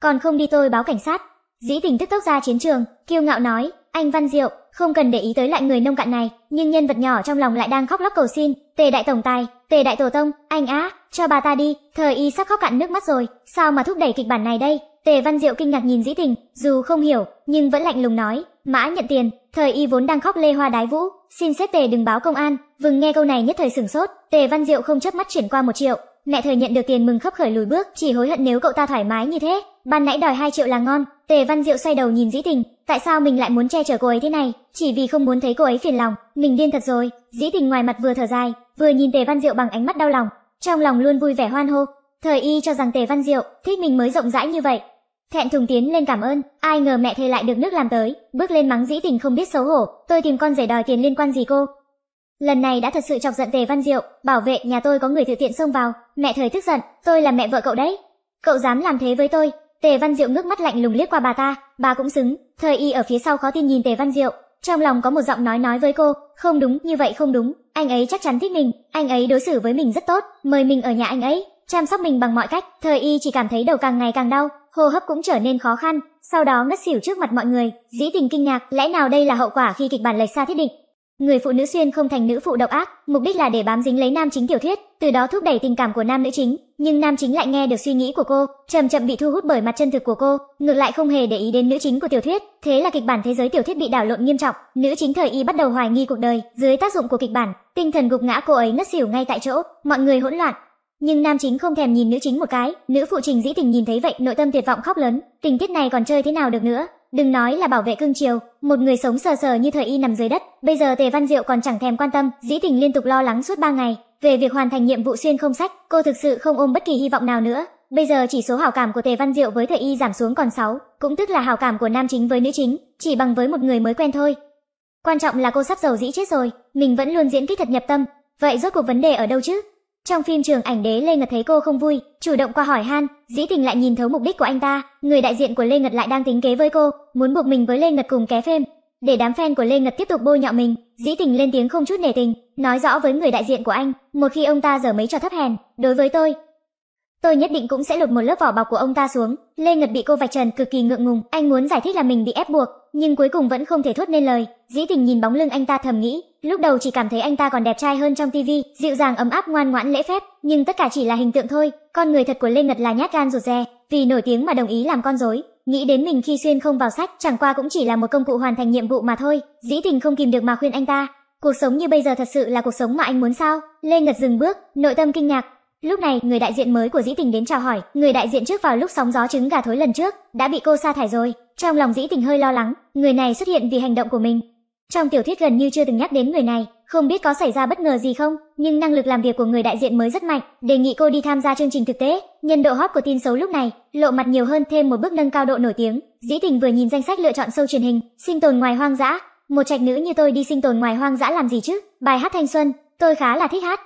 [SPEAKER 1] Còn không đi tôi báo cảnh sát. Dĩ Tình tức tốc ra chiến trường, kiêu ngạo nói, anh Văn Diệu, không cần để ý tới lại người nông cạn này, nhưng nhân vật nhỏ trong lòng lại đang khóc lóc cầu xin, Tề đại tổng tài, Tề đại tổ tông, anh á, cho bà ta đi, thời y sắp khóc cạn nước mắt rồi, sao mà thúc đẩy kịch bản này đây? Tề Văn Diệu kinh ngạc nhìn Dĩ Tình, dù không hiểu, nhưng vẫn lạnh lùng nói, mã nhận tiền, thời y vốn đang khóc lê hoa đái vũ, xin xếp Tề đừng báo công an, vừng nghe câu này nhất thời sửng sốt, Tề Văn Diệu không chớp mắt chuyển qua một triệu, mẹ thời nhận được tiền mừng khấp khởi lùi bước, chỉ hối hận nếu cậu ta thoải mái như thế, ban nãy đòi 2 triệu là ngon. Tề Văn Diệu xoay đầu nhìn Dĩ Tình, tại sao mình lại muốn che chở cô ấy thế này, chỉ vì không muốn thấy cô ấy phiền lòng, mình điên thật rồi. Dĩ Tình ngoài mặt vừa thở dài, vừa nhìn Tề Văn Diệu bằng ánh mắt đau lòng, trong lòng luôn vui vẻ hoan hô. Thời y cho rằng Tề Văn Diệu thích mình mới rộng rãi như vậy. Thẹn thùng tiến lên cảm ơn, ai ngờ mẹ thề lại được nước làm tới, bước lên mắng Dĩ Tình không biết xấu hổ, tôi tìm con rể đòi tiền liên quan gì cô? Lần này đã thật sự chọc giận Tề Văn Diệu, bảo vệ nhà tôi có người tự tiện xông vào, mẹ thời tức giận, tôi là mẹ vợ cậu đấy. Cậu dám làm thế với tôi? Tề Văn Diệu ngước mắt lạnh lùng liếc qua bà ta, bà cũng xứng. Thời y ở phía sau khó tin nhìn Tề Văn Diệu, trong lòng có một giọng nói nói với cô, không đúng, như vậy không đúng, anh ấy chắc chắn thích mình, anh ấy đối xử với mình rất tốt, mời mình ở nhà anh ấy, chăm sóc mình bằng mọi cách. Thời y chỉ cảm thấy đầu càng ngày càng đau, hô hấp cũng trở nên khó khăn, sau đó ngất xỉu trước mặt mọi người. Dĩ tình kinh ngạc, lẽ nào đây là hậu quả khi kịch bản lệch xa thiết định? Người phụ nữ xuyên không thành nữ phụ độc ác, mục đích là để bám dính lấy nam chính tiểu thuyết, từ đó thúc đẩy tình cảm của nam nữ chính, nhưng nam chính lại nghe được suy nghĩ của cô, chậm chậm bị thu hút bởi mặt chân thực của cô, ngược lại không hề để ý đến nữ chính của tiểu thuyết, thế là kịch bản thế giới tiểu thuyết bị đảo lộn nghiêm trọng, nữ chính thời y bắt đầu hoài nghi cuộc đời, dưới tác dụng của kịch bản, tinh thần gục ngã cô ấy ngất xỉu ngay tại chỗ, mọi người hỗn loạn. Nhưng nam chính không thèm nhìn nữ chính một cái, nữ phụ trình dĩ tình nhìn thấy vậy nội tâm tuyệt vọng khóc lớn, tình tiết này còn chơi thế nào được nữa, đừng nói là bảo vệ cương triều, một người sống sờ sờ như thời y nằm dưới đất, bây giờ Tề Văn Diệu còn chẳng thèm quan tâm, Dĩ Tình liên tục lo lắng suốt ba ngày về việc hoàn thành nhiệm vụ xuyên không sách, cô thực sự không ôm bất kỳ hy vọng nào nữa. Bây giờ chỉ số hảo cảm của Tề Văn Diệu với thời y giảm xuống còn 6, cũng tức là hảo cảm của nam chính với nữ chính, chỉ bằng với một người mới quen thôi. Quan trọng là cô sắp giàu dĩ chết rồi, mình vẫn luôn diễn kích thật nhập tâm, vậy rốt cuộc vấn đề ở đâu chứ? Trong phim trường ảnh đế Lê Ngật thấy cô không vui, chủ động qua hỏi han, dĩ tình lại nhìn thấu mục đích của anh ta, người đại diện của Lê Ngật lại đang tính kế với cô, muốn buộc mình với Lê Ngật cùng ké phim. Để đám fan của Lê Ngật tiếp tục bôi nhọ mình, dĩ tình lên tiếng không chút nể tình, nói rõ với người đại diện của anh, một khi ông ta dở mấy trò thấp hèn, đối với tôi, tôi nhất định cũng sẽ lột một lớp vỏ bọc của ông ta xuống. Lê Ngật bị cô vạch trần cực kỳ ngượng ngùng, anh muốn giải thích là mình bị ép buộc, nhưng cuối cùng vẫn không thể thốt nên lời. Dĩ tình nhìn bóng lưng anh ta thầm nghĩ, lúc đầu chỉ cảm thấy anh ta còn đẹp trai hơn trong tivi, dịu dàng ấm áp ngoan ngoãn lễ phép, nhưng tất cả chỉ là hình tượng thôi. Con người thật của Lê Ngật là nhát gan rụt rè, vì nổi tiếng mà đồng ý làm con rối. Nghĩ đến mình khi xuyên không vào sách, chẳng qua cũng chỉ là một công cụ hoàn thành nhiệm vụ mà thôi. Dĩ tình không kìm được mà khuyên anh ta, cuộc sống như bây giờ thật sự là cuộc sống mà anh muốn sao? Lê Ngật dừng bước, nội tâm kinh ngạc, Lúc này, người đại diện mới của Dĩ Tình đến chào hỏi, người đại diện trước vào lúc sóng gió trứng gà thối lần trước, đã bị cô sa thải rồi. Trong lòng Dĩ Tình hơi lo lắng, người này xuất hiện vì hành động của mình. Trong tiểu thuyết gần như chưa từng nhắc đến người này, không biết có xảy ra bất ngờ gì không, nhưng năng lực làm việc của người đại diện mới rất mạnh, đề nghị cô đi tham gia chương trình thực tế. Nhân độ hot của tin xấu lúc này, lộ mặt nhiều hơn thêm một bước nâng cao độ nổi tiếng. Dĩ Tình vừa nhìn danh sách lựa chọn sâu truyền hình, sinh tồn ngoài hoang dã, một trạch nữ như tôi đi sinh tồn ngoài hoang dã làm gì chứ? Bài hát thanh xuân, tôi khá là thích hát,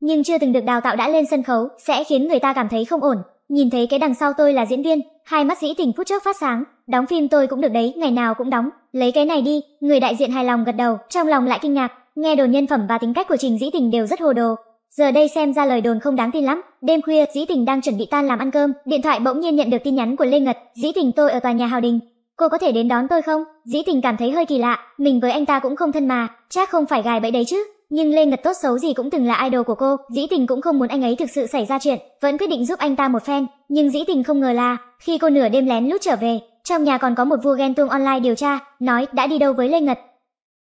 [SPEAKER 1] nhưng chưa từng được đào tạo đã lên sân khấu sẽ khiến người ta cảm thấy không ổn. Nhìn thấy cái đằng sau tôi là diễn viên, hai mắt dĩ tình phút trước phát sáng, đóng phim tôi cũng được đấy, ngày nào cũng đóng, lấy cái này đi, người đại diện hài lòng gật đầu, trong lòng lại kinh ngạc, nghe đồn nhân phẩm và tính cách của Trình Dĩ Tình đều rất hồ đồ. Giờ đây xem ra lời đồn không đáng tin lắm, đêm khuya Dĩ Tình đang chuẩn bị tan làm ăn cơm, điện thoại bỗng nhiên nhận được tin nhắn của Lê Ngật, Dĩ Tình tôi ở tòa nhà Hào Đình, cô có thể đến đón tôi không? Dĩ Tình cảm thấy hơi kỳ lạ, mình với anh ta cũng không thân mà, chắc không phải gài bẫy đấy chứ. Nhưng Lê Ngật tốt xấu gì cũng từng là idol của cô, Dĩ Tình cũng không muốn anh ấy thực sự xảy ra chuyện, vẫn quyết định giúp anh ta một phen. Nhưng Dĩ Tình không ngờ là, khi cô nửa đêm lén lút trở về, trong nhà còn có một vua ghen tuông online điều tra, nói đã đi đâu với Lê Ngật.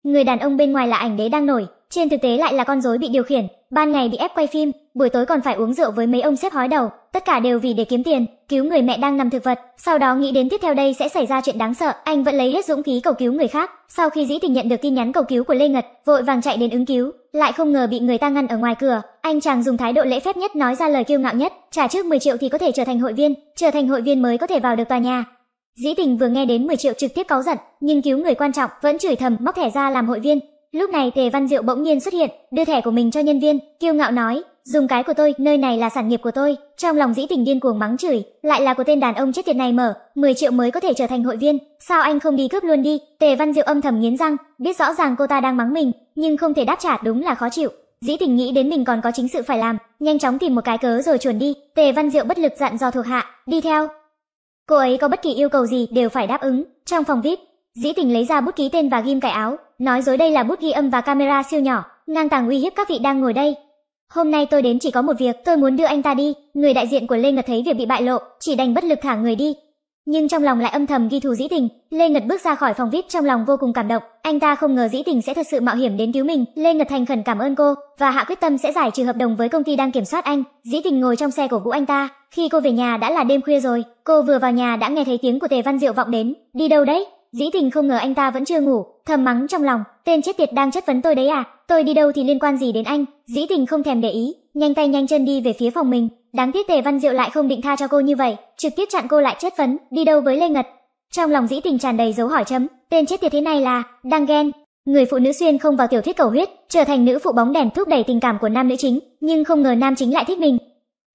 [SPEAKER 1] Người đàn ông bên ngoài là ảnh đế đang nổi, trên thực tế lại là con rối bị điều khiển, ban ngày bị ép quay phim, buổi tối còn phải uống rượu với mấy ông xếp hói đầu, tất cả đều vì để kiếm tiền, cứu người mẹ đang nằm thực vật, sau đó nghĩ đến tiếp theo đây sẽ xảy ra chuyện đáng sợ, anh vẫn lấy hết dũng khí cầu cứu người khác. Sau khi Dĩ Tình nhận được tin nhắn cầu cứu của Lê Ngật, vội vàng chạy đến ứng cứu, lại không ngờ bị người ta ngăn ở ngoài cửa, anh chàng dùng thái độ lễ phép nhất nói ra lời kiêu ngạo nhất, trả trước 10 triệu thì có thể trở thành hội viên, trở thành hội viên mới có thể vào được tòa nhà. Dĩ Tình vừa nghe đến 10 triệu trực tiếp cáu giận, nhưng cứu người quan trọng, vẫn chửi thầm móc thẻ ra làm hội viên, Lúc này Tề Văn Diệu bỗng nhiên xuất hiện, đưa thẻ của mình cho nhân viên, kiêu ngạo nói, dùng cái của tôi, nơi này là sản nghiệp của tôi. Trong lòng dĩ tình điên cuồng mắng chửi, lại là của tên đàn ông chết tiệt này mở, 10 triệu mới có thể trở thành hội viên, sao anh không đi cướp luôn đi? Tề Văn Diệu âm thầm nghiến răng, biết rõ ràng cô ta đang mắng mình, nhưng không thể đáp trả đúng là khó chịu. Dĩ tình nghĩ đến mình còn có chính sự phải làm, nhanh chóng tìm một cái cớ rồi chuồn đi. Tề Văn Diệu bất lực dặn dò thuộc hạ, đi theo. Cô ấy có bất kỳ yêu cầu gì đều phải đáp ứng. Trong phòng VIP, Dĩ tình lấy ra bút ký tên và ghim cài áo, nói dối đây là bút ghi âm và camera siêu nhỏ, ngang tàng uy hiếp các vị đang ngồi đây. Hôm nay tôi đến chỉ có một việc, tôi muốn đưa anh ta đi. Người đại diện của Lê Ngật thấy việc bị bại lộ, chỉ đành bất lực thả người đi. Nhưng trong lòng lại âm thầm ghi thù Dĩ Tình, Lê Ngật bước ra khỏi phòng VIP trong lòng vô cùng cảm động, anh ta không ngờ Dĩ Tình sẽ thật sự mạo hiểm đến cứu mình. Lê Ngật thành khẩn cảm ơn cô và hạ quyết tâm sẽ giải trừ hợp đồng với công ty đang kiểm soát anh. Dĩ Tình ngồi trong xe cổ vũ anh ta, khi cô về nhà đã là đêm khuya rồi, cô vừa vào nhà đã nghe thấy tiếng của Tề Văn Diệu vọng đến, đi đâu đấy? Dĩ tình không ngờ anh ta vẫn chưa ngủ, thầm mắng trong lòng, tên chết tiệt đang chất vấn tôi đấy à, tôi đi đâu thì liên quan gì đến anh, dĩ tình không thèm để ý, nhanh tay nhanh chân đi về phía phòng mình, đáng tiếc tề văn diệu lại không định tha cho cô như vậy, trực tiếp chặn cô lại chất vấn, đi đâu với Lê Ngật. Trong lòng dĩ tình tràn đầy dấu hỏi chấm, tên chết tiệt thế này là, đang ghen. Người phụ nữ xuyên không vào tiểu thuyết cầu huyết, trở thành nữ phụ bóng đèn thúc đẩy tình cảm của nam nữ chính, nhưng không ngờ nam chính lại thích mình.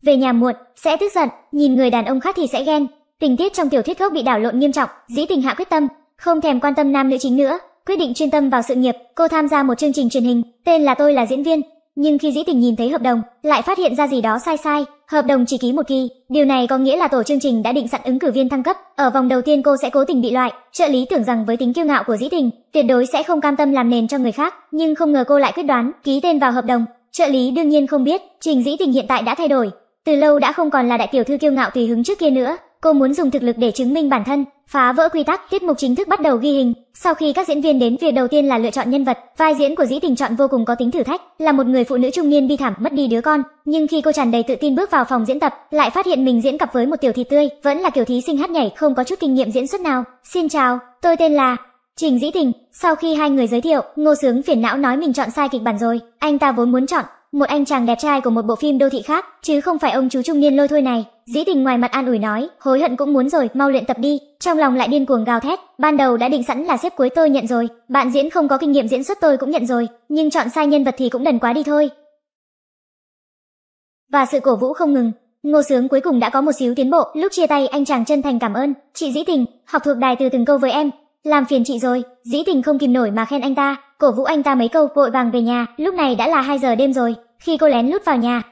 [SPEAKER 1] Về nhà muộn, sẽ tức giận, nhìn người đàn ông khác thì sẽ ghen. Tình tiết trong tiểu thuyết gốc bị đảo lộn nghiêm trọng, dĩ tình hạ quyết tâm, không thèm quan tâm nam nữ chính nữa, quyết định chuyên tâm vào sự nghiệp, cô tham gia một chương trình truyền hình, tên là Tôi là diễn viên. Nhưng khi Dĩ Tình nhìn thấy hợp đồng, lại phát hiện ra gì đó sai sai, hợp đồng chỉ ký một kỳ, điều này có nghĩa là tổ chương trình đã định sẵn ứng cử viên thăng cấp, ở vòng đầu tiên cô sẽ cố tình bị loại, trợ lý tưởng rằng với tính kiêu ngạo của Dĩ Tình, tuyệt đối sẽ không cam tâm làm nền cho người khác, nhưng không ngờ cô lại quyết đoán ký tên vào hợp đồng. Trợ lý đương nhiên không biết, Trình Dĩ Tình hiện tại đã thay đổi, từ lâu đã không còn là đại tiểu thư kiêu ngạo tùy hứng trước kia nữa, cô muốn dùng thực lực để chứng minh bản thân, phá vỡ quy tắc, tiết mục chính thức bắt đầu ghi hình. Sau khi các diễn viên đến, việc đầu tiên là lựa chọn nhân vật, vai diễn của Dĩ Tình chọn vô cùng có tính thử thách, là một người phụ nữ trung niên bi thảm mất đi đứa con, nhưng khi cô tràn đầy tự tin bước vào phòng diễn tập, lại phát hiện mình diễn cặp với một tiểu thị tươi, vẫn là kiểu thí sinh hát nhảy không có chút kinh nghiệm diễn xuất nào. Xin chào, tôi tên là Trình Dĩ Tình, sau khi hai người giới thiệu, Ngô Sướng phiền não nói mình chọn sai kịch bản rồi, anh ta vốn muốn chọn một anh chàng đẹp trai của một bộ phim đô thị khác, chứ không phải ông chú trung niên lôi thôi này. Dĩ Tình ngoài mặt an ủi nói, hối hận cũng muốn rồi, mau luyện tập đi. Trong lòng lại điên cuồng gào thét, ban đầu đã định sẵn là xếp cuối tôi nhận rồi, bạn diễn không có kinh nghiệm diễn xuất tôi cũng nhận rồi, nhưng chọn sai nhân vật thì cũng đần quá đi thôi. Và sự cổ vũ không ngừng, Ngô Sướng cuối cùng đã có một xíu tiến bộ, lúc chia tay anh chàng chân thành cảm ơn, chị Dĩ Tình, học thuộc đài từ từng câu với em, làm phiền chị rồi, Dĩ Tình không kìm nổi mà khen anh ta, cổ vũ anh ta mấy câu vội vàng về nhà, lúc này đã là 2 giờ đêm rồi, khi cô lén lút vào nhà,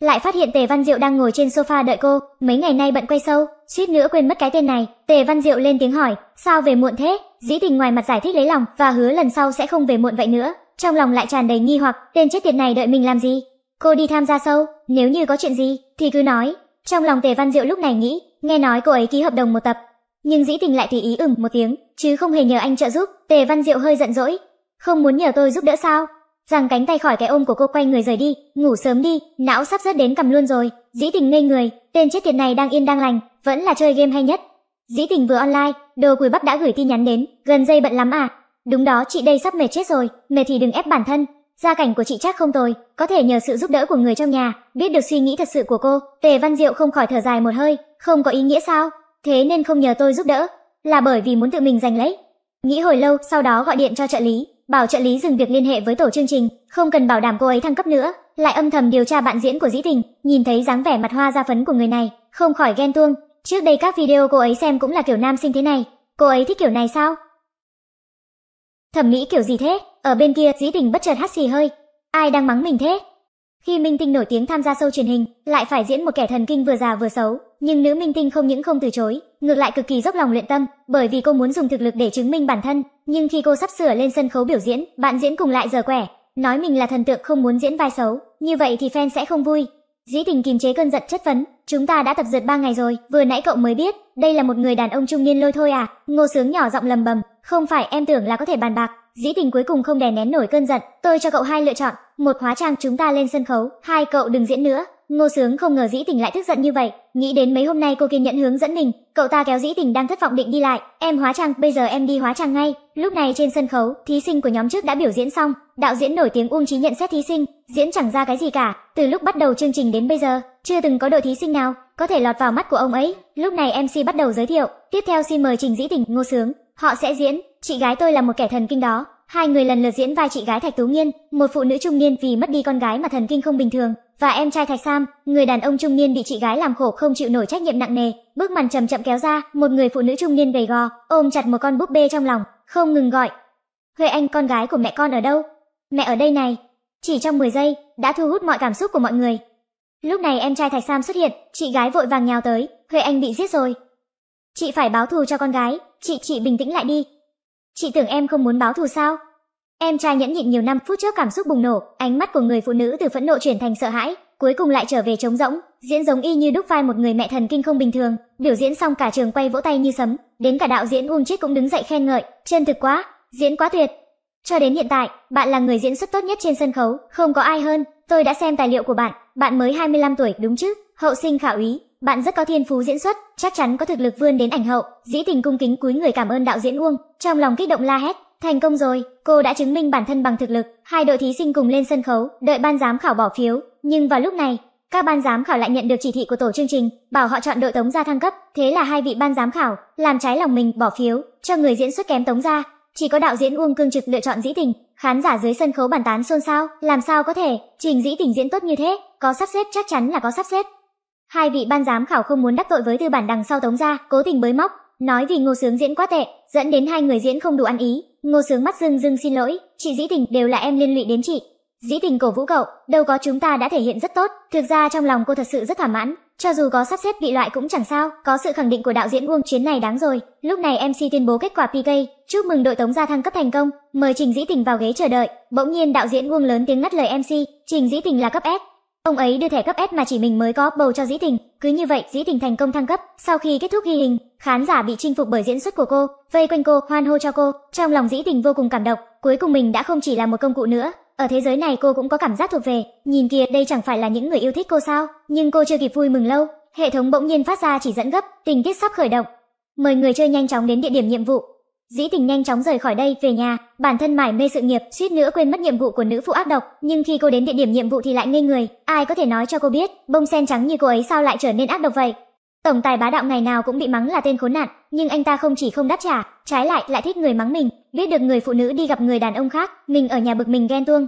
[SPEAKER 1] lại phát hiện Tề Văn Diệu đang ngồi trên sofa đợi cô, mấy ngày nay bận quay sâu, suýt nữa quên mất cái tên này. Tề Văn Diệu lên tiếng hỏi, sao về muộn thế? Dĩ Tình ngoài mặt giải thích lấy lòng và hứa lần sau sẽ không về muộn vậy nữa, trong lòng lại tràn đầy nghi hoặc, tên chết tiệt này đợi mình làm gì? Cô đi tham gia sâu, nếu như có chuyện gì thì cứ nói. Trong lòng Tề Văn Diệu lúc này nghĩ, nghe nói cô ấy ký hợp đồng một tập, nhưng Dĩ Tình lại tùy ý ừm một tiếng, chứ không hề nhờ anh trợ giúp. Tề Văn Diệu hơi giận dỗi, không muốn nhờ tôi giúp đỡ sao? Giằng cánh tay khỏi cái ôm của cô quay người rời đi, ngủ sớm đi, não sắp rớt đến cầm luôn rồi. Dĩ Tình ngây người, tên chết tiệt này đang yên đang lành, vẫn là chơi game hay nhất. Dĩ Tình vừa online, đồ cùi bắp đã gửi tin nhắn đến, gần dây bận lắm à? Đúng đó, chị đây sắp mệt chết rồi, mệt thì đừng ép bản thân. Gia cảnh của chị chắc không tồi, có thể nhờ sự giúp đỡ của người trong nhà, biết được suy nghĩ thật sự của cô. Tề Văn Diệu không khỏi thở dài một hơi, không có ý nghĩa sao? Thế nên không nhờ tôi giúp đỡ, là bởi vì muốn tự mình giành lấy. Nghĩ hồi lâu, sau đó gọi điện cho trợ lý, bảo trợ lý dừng việc liên hệ với tổ chương trình, không cần bảo đảm cô ấy thăng cấp nữa, lại âm thầm điều tra bạn diễn của Dĩ Tình, nhìn thấy dáng vẻ mặt hoa da phấn của người này, không khỏi ghen tuông. Trước đây các video cô ấy xem cũng là kiểu nam sinh thế này, cô ấy thích kiểu này sao? Thẩm mỹ kiểu gì thế? Ở bên kia, Dĩ Tình bất chợt hắt xì hơi. Ai đang mắng mình thế? Khi minh tinh nổi tiếng tham gia show truyền hình, lại phải diễn một kẻ thần kinh vừa già vừa xấu, nhưng nữ minh tinh không những không từ chối, ngược lại cực kỳ dốc lòng luyện tâm, bởi vì cô muốn dùng thực lực để chứng minh bản thân. Nhưng khi cô sắp sửa lên sân khấu biểu diễn, bạn diễn cùng lại giờ quẻ, nói mình là thần tượng không muốn diễn vai xấu, như vậy thì fan sẽ không vui. Dĩ Tình kìm chế cơn giận chất vấn, chúng ta đã tập dượt ba ngày rồi, vừa nãy cậu mới biết, đây là một người đàn ông trung niên lôi thôi à? Ngô Sướng nhỏ giọng lầm bầm, không phải em tưởng là có thể bàn bạc. Dĩ Tình cuối cùng không đè nén nổi cơn giận, tôi cho cậu hai lựa chọn, một hóa trang chúng ta lên sân khấu, hai cậu đừng diễn nữa. Ngô Sướng không ngờ Dĩ Tình lại tức giận như vậy, nghĩ đến mấy hôm nay cô kiên nhẫn hướng dẫn mình, cậu ta kéo Dĩ Tình đang thất vọng định đi lại, em hóa trang, bây giờ em đi hóa trang ngay. Lúc này trên sân khấu, thí sinh của nhóm trước đã biểu diễn xong, đạo diễn nổi tiếng Uông Chí nhận xét thí sinh, diễn chẳng ra cái gì cả, từ lúc bắt đầu chương trình đến bây giờ, chưa từng có đội thí sinh nào có thể lọt vào mắt của ông ấy. Lúc này MC bắt đầu giới thiệu, tiếp theo xin mời Trình Dĩ Tình, Ngô Sướng, họ sẽ diễn, chị gái tôi là một kẻ thần kinh đó, Hai người lần lượt diễn vai chị gái Thạch Tú Nghiên, một phụ nữ trung niên vì mất đi con gái mà thần kinh không bình thường, và em trai Thạch Sam, người đàn ông trung niên bị chị gái làm khổ không chịu nổi trách nhiệm nặng nề. Bước màn chậm chậm kéo ra, một người phụ nữ trung niên gầy gò, ôm chặt một con búp bê trong lòng, không ngừng gọi. Huệ Anh con gái của mẹ con ở đâu? Mẹ ở đây này. Chỉ trong 10 giây, đã thu hút mọi cảm xúc của mọi người. Lúc này em trai Thạch Sam xuất hiện, chị gái vội vàng nhào tới, Huệ Anh bị giết rồi. Chị phải báo thù cho con gái, chị chị bình tĩnh lại đi, Chị tưởng em không muốn báo thù sao? Em trai nhẫn nhịn nhiều năm phút trước cảm xúc bùng nổ, ánh mắt của người phụ nữ từ phẫn nộ chuyển thành sợ hãi, cuối cùng lại trở về trống rỗng, diễn giống y như đúc vai một người mẹ thần kinh không bình thường. Biểu diễn xong cả trường quay vỗ tay như sấm, đến cả đạo diễn Uông Chiết cũng đứng dậy khen ngợi, chân thực quá, diễn quá tuyệt. Cho đến hiện tại, bạn là người diễn xuất tốt nhất trên sân khấu, không có ai hơn. Tôi đã xem tài liệu của bạn, bạn mới 25 tuổi đúng chứ? Hậu sinh khảo ý, bạn rất có thiên phú diễn xuất, chắc chắn có thực lực vươn đến ảnh hậu. Dĩ Tình cung kính cúi người cảm ơn đạo diễn Uông, trong lòng kích động la hét, thành công rồi, cô đã chứng minh bản thân bằng thực lực. Hai đội thí sinh cùng lên sân khấu, đợi ban giám khảo bỏ phiếu, nhưng vào lúc này, các ban giám khảo lại nhận được chỉ thị của tổ chương trình, bảo họ chọn đội Tống gia thăng cấp, thế là hai vị ban giám khảo làm trái lòng mình bỏ phiếu cho người diễn xuất kém Tống gia. Chỉ có đạo diễn Uông Cương Trực lựa chọn Dĩ Tình, khán giả dưới sân khấu bàn tán xôn xao, làm sao có thể, Trình Dĩ Tình diễn tốt như thế, có sắp xếp chắc chắn là có sắp xếp. Hai vị ban giám khảo không muốn đắc tội với tư bản đằng sau Tống gia, cố tình bới móc, nói vì Ngô Sướng diễn quá tệ, dẫn đến hai người diễn không đủ ăn ý. Ngô Sướng mắt rưng rưng xin lỗi, chị Dĩ Tình đều là em liên lụy đến chị. Dĩ Tình cổ vũ cậu, đâu có chúng ta đã thể hiện rất tốt, thực ra trong lòng cô thật sự rất thỏa mãn, cho dù có sắp xếp bị loại cũng chẳng sao, có sự khẳng định của đạo diễn Uông chuyến này đáng rồi. Lúc này MC tuyên bố kết quả PK, chúc mừng đội Tống gia thăng cấp thành công, mời Trình Dĩ Tình vào ghế chờ đợi. Bỗng nhiên đạo diễn Uông lớn tiếng ngắt lời MC, Trình Dĩ Tình là cấp S. Ông ấy đưa thẻ cấp S mà chỉ mình mới có bầu cho Dĩ Tình, cứ như vậy Dĩ Tình thành công thăng cấp. Sau khi kết thúc ghi hình, khán giả bị chinh phục bởi diễn xuất của cô, vây quanh cô, hoan hô cho cô. Trong lòng Dĩ Tình vô cùng cảm động, cuối cùng mình đã không chỉ là một công cụ nữa, ở thế giới này cô cũng có cảm giác thuộc về, nhìn kìa đây chẳng phải là những người yêu thích cô sao, nhưng cô chưa kịp vui mừng lâu, hệ thống bỗng nhiên phát ra chỉ dẫn gấp, tình tiết sắp khởi động. Mời người chơi nhanh chóng đến địa điểm nhiệm vụ. Dĩ tình nhanh chóng rời khỏi đây về nhà, bản thân mải mê sự nghiệp, suýt nữa quên mất nhiệm vụ của nữ phụ ác độc, nhưng khi cô đến địa điểm nhiệm vụ thì lại ngây người, ai có thể nói cho cô biết, bông sen trắng như cô ấy sao lại trở nên ác độc vậy? Tổng tài bá đạo ngày nào cũng bị mắng là tên khốn nạn, nhưng anh ta không chỉ không đáp trả, trái lại lại thích người mắng mình, biết được người phụ nữ đi gặp người đàn ông khác, mình ở nhà bực mình ghen tuông.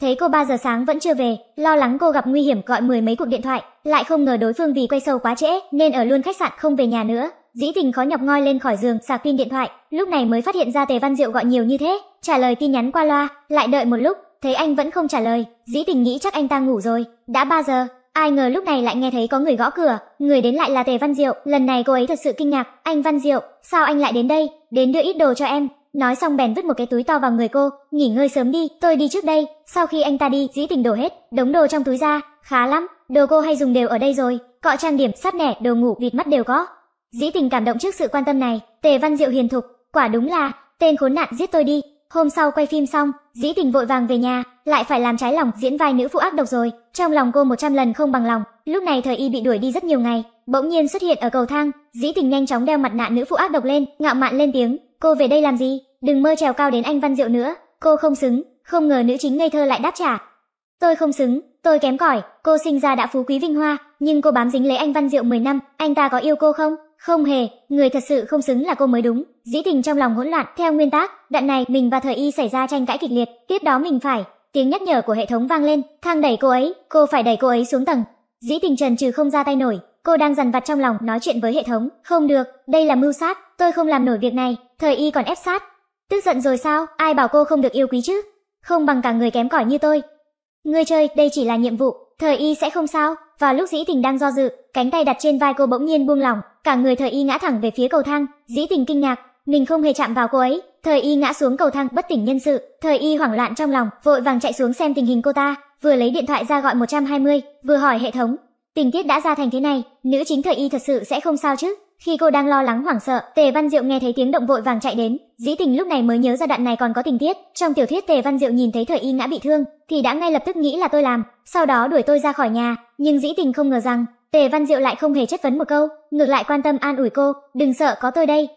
[SPEAKER 1] Thấy cô 3 giờ sáng vẫn chưa về, lo lắng cô gặp nguy hiểm gọi mười mấy cuộc điện thoại, lại không ngờ đối phương vì quay sâu quá trễ nên ở luôn khách sạn không về nhà nữa. Dĩ Tình khó nhọc ngoi lên khỏi giường, sạc pin điện thoại, lúc này mới phát hiện ra Tề Văn Diệu gọi nhiều như thế, trả lời tin nhắn qua loa, lại đợi một lúc, thấy anh vẫn không trả lời, Dĩ Tình nghĩ chắc anh ta ngủ rồi, đã 3 giờ, Ai ngờ lúc này lại nghe thấy có người gõ cửa, người đến lại là Tề Văn Diệu, lần này cô ấy thật sự kinh ngạc, "Anh Văn Diệu, sao anh lại đến đây? Đến đưa ít đồ cho em." Nói xong bèn vứt một cái túi to vào người cô, "Nghỉ ngơi sớm đi, tôi đi trước đây." Sau khi anh ta đi, Dĩ Tình đổ hết đống đồ trong túi ra, "Khá lắm, đồ cô hay dùng đều ở đây rồi, cọ trang điểm, sắt nẻ, đồ ngủ, vịt mắt đều có." Dĩ Tình cảm động trước sự quan tâm này, Tề Văn Diệu hiền thục, quả đúng là tên khốn nạn giết tôi đi. Hôm sau quay phim xong, Dĩ Tình vội vàng về nhà, lại phải làm trái lòng diễn vai nữ phụ ác độc rồi. Trong lòng cô một trăm lần không bằng lòng. Lúc này thời y bị đuổi đi rất nhiều ngày, bỗng nhiên xuất hiện ở cầu thang. Dĩ Tình nhanh chóng đeo mặt nạ nữ phụ ác độc lên, ngạo mạn lên tiếng, cô về đây làm gì? Đừng mơ trèo cao đến anh Văn Diệu nữa. Cô không xứng. Không ngờ nữ chính ngây thơ lại đáp trả. Tôi không xứng, tôi kém cỏi. Cô sinh ra đã phú quý vinh hoa, nhưng cô bám dính lấy anh Văn Diệu 10 năm, anh ta có yêu cô không? Không hề, người thật sự không xứng là cô mới đúng. Dĩ tình trong lòng hỗn loạn, theo nguyên tắc, đoạn này mình và thời y xảy ra tranh cãi kịch liệt, tiếp đó mình phải. Tiếng nhắc nhở của hệ thống vang lên, thang đẩy cô ấy, cô phải đẩy cô ấy xuống tầng. Dĩ tình trần trừ không ra tay nổi, cô đang dằn vặt trong lòng nói chuyện với hệ thống, không được, đây là mưu sát, tôi không làm nổi việc này, thời y còn ép sát. Tức giận rồi sao, ai bảo cô không được yêu quý chứ? Không bằng cả người kém cỏi như tôi. Ngươi chơi, đây chỉ là nhiệm vụ, thời y sẽ không sao. Vào lúc dĩ tình đang do dự, cánh tay đặt trên vai cô bỗng nhiên buông lỏng, cả người thời y ngã thẳng về phía cầu thang, dĩ tình kinh ngạc, mình không hề chạm vào cô ấy, thời y ngã xuống cầu thang bất tỉnh nhân sự, thời y hoảng loạn trong lòng, vội vàng chạy xuống xem tình hình cô ta, vừa lấy điện thoại ra gọi 120, vừa hỏi hệ thống, tình tiết đã ra thành thế này, nữ chính thời y thật sự sẽ không sao chứ? Khi cô đang lo lắng hoảng sợ, Tề Văn Diệu nghe thấy tiếng động vội vàng chạy đến, Dĩ Tình lúc này mới nhớ ra đoạn này còn có tình tiết, trong tiểu thuyết Tề Văn Diệu nhìn thấy Thời Y ngã bị thương, thì đã ngay lập tức nghĩ là tôi làm, sau đó đuổi tôi ra khỏi nhà, nhưng Dĩ Tình không ngờ rằng Tề Văn Diệu lại không hề chất vấn một câu, ngược lại quan tâm an ủi cô, "Đừng sợ có tôi đây."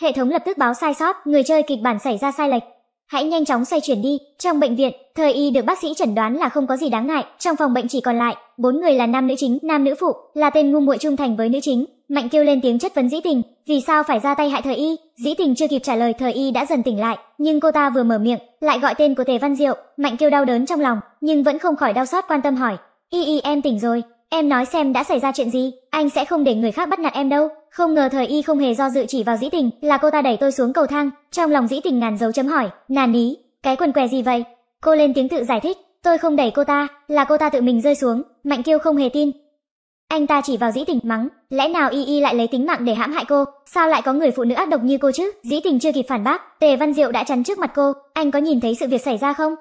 [SPEAKER 1] Hệ thống lập tức báo sai sót, người chơi kịch bản xảy ra sai lệch. Hãy nhanh chóng xoay chuyển đi. Trong bệnh viện, Thời Y được bác sĩ chẩn đoán là không có gì đáng ngại, trong phòng bệnh chỉ còn lại bốn người là nam nữ chính, nam nữ phụ, là tên ngu muội trung thành với nữ chính. Mạnh kêu lên tiếng chất vấn Dĩ Tình, vì sao phải ra tay hại Thời Y? Dĩ Tình chưa kịp trả lời, Thời Y đã dần tỉnh lại, nhưng cô ta vừa mở miệng, lại gọi tên của Tề Văn Diệu, Mạnh kêu đau đớn trong lòng, nhưng vẫn không khỏi đau xót quan tâm hỏi, "Y Y em tỉnh rồi, Em nói xem đã xảy ra chuyện gì, anh sẽ không để người khác bắt nạt em đâu. Không ngờ thời y không hề do dự chỉ vào dĩ tình, là cô ta đẩy tôi xuống cầu thang. Trong lòng dĩ tình ngàn dấu chấm hỏi, nàn ý, cái quần què gì vậy? Cô lên tiếng tự giải thích, tôi không đẩy cô ta, là cô ta tự mình rơi xuống. Mạnh kêu không hề tin. Anh ta chỉ vào dĩ tình mắng, lẽ nào y y lại lấy tính mạng để hãm hại cô? Sao lại có người phụ nữ ác độc như cô chứ? Dĩ tình chưa kịp phản bác, Tề Văn Diệu đã chắn trước mặt cô, anh có nhìn thấy sự việc xảy ra không?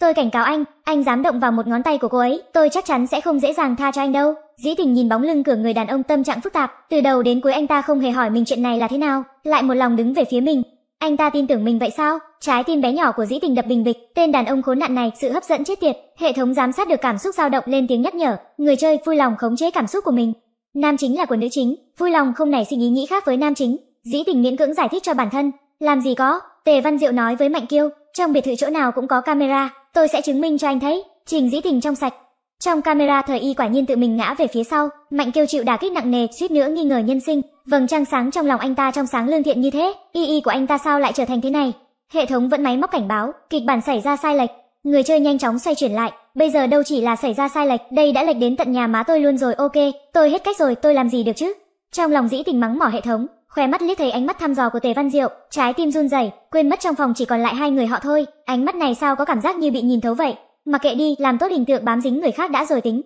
[SPEAKER 1] Tôi cảnh cáo anh, anh dám động vào một ngón tay của cô ấy, tôi chắc chắn sẽ không dễ dàng tha cho anh đâu. Dĩ Tình nhìn bóng lưng của người đàn ông tâm trạng phức tạp, từ đầu đến cuối anh ta không hề hỏi mình chuyện này là thế nào, lại một lòng đứng về phía mình. Anh ta tin tưởng mình vậy sao? Trái tim bé nhỏ của Dĩ Tình đập bình bịch, tên đàn ông khốn nạn này sự hấp dẫn chết tiệt, hệ thống giám sát được cảm xúc dao động lên tiếng nhắc nhở, người chơi vui lòng khống chế cảm xúc của mình. Nam chính là của nữ chính, vui lòng không nảy sinh ý nghĩ khác với nam chính. Dĩ Tình miễn cưỡng giải thích cho bản thân, làm gì có, Tề Văn Diệu nói với Mạnh Kiêu, trong biệt thự chỗ nào cũng có camera, tôi sẽ chứng minh cho anh thấy. Trình Dĩ Tình trong sạch. Trong camera thời y quả nhiên tự mình ngã về phía sau, Mạnh Kiêu chịu đả kích nặng nề, suýt nữa nghi ngờ nhân sinh. Vầng trăng sáng trong lòng anh ta trong sáng lương thiện như thế, y y của anh ta sao lại trở thành thế này? Hệ thống vẫn máy móc cảnh báo, kịch bản xảy ra sai lệch. Người chơi nhanh chóng xoay chuyển lại, bây giờ đâu chỉ là xảy ra sai lệch, đây đã lệch đến tận nhà má tôi luôn rồi, ok, tôi hết cách rồi, tôi làm gì được chứ? Trong lòng dĩ tình mắng mỏ hệ thống, khoe mắt liếc thấy ánh mắt thăm dò của Tề Văn Diệu, trái tim run rẩy, quên mất trong phòng chỉ còn lại hai người họ thôi, ánh mắt này sao có cảm giác như bị nhìn thấu vậy. Mà kệ đi, làm tốt hình tượng bám dính người khác đã rồi tính.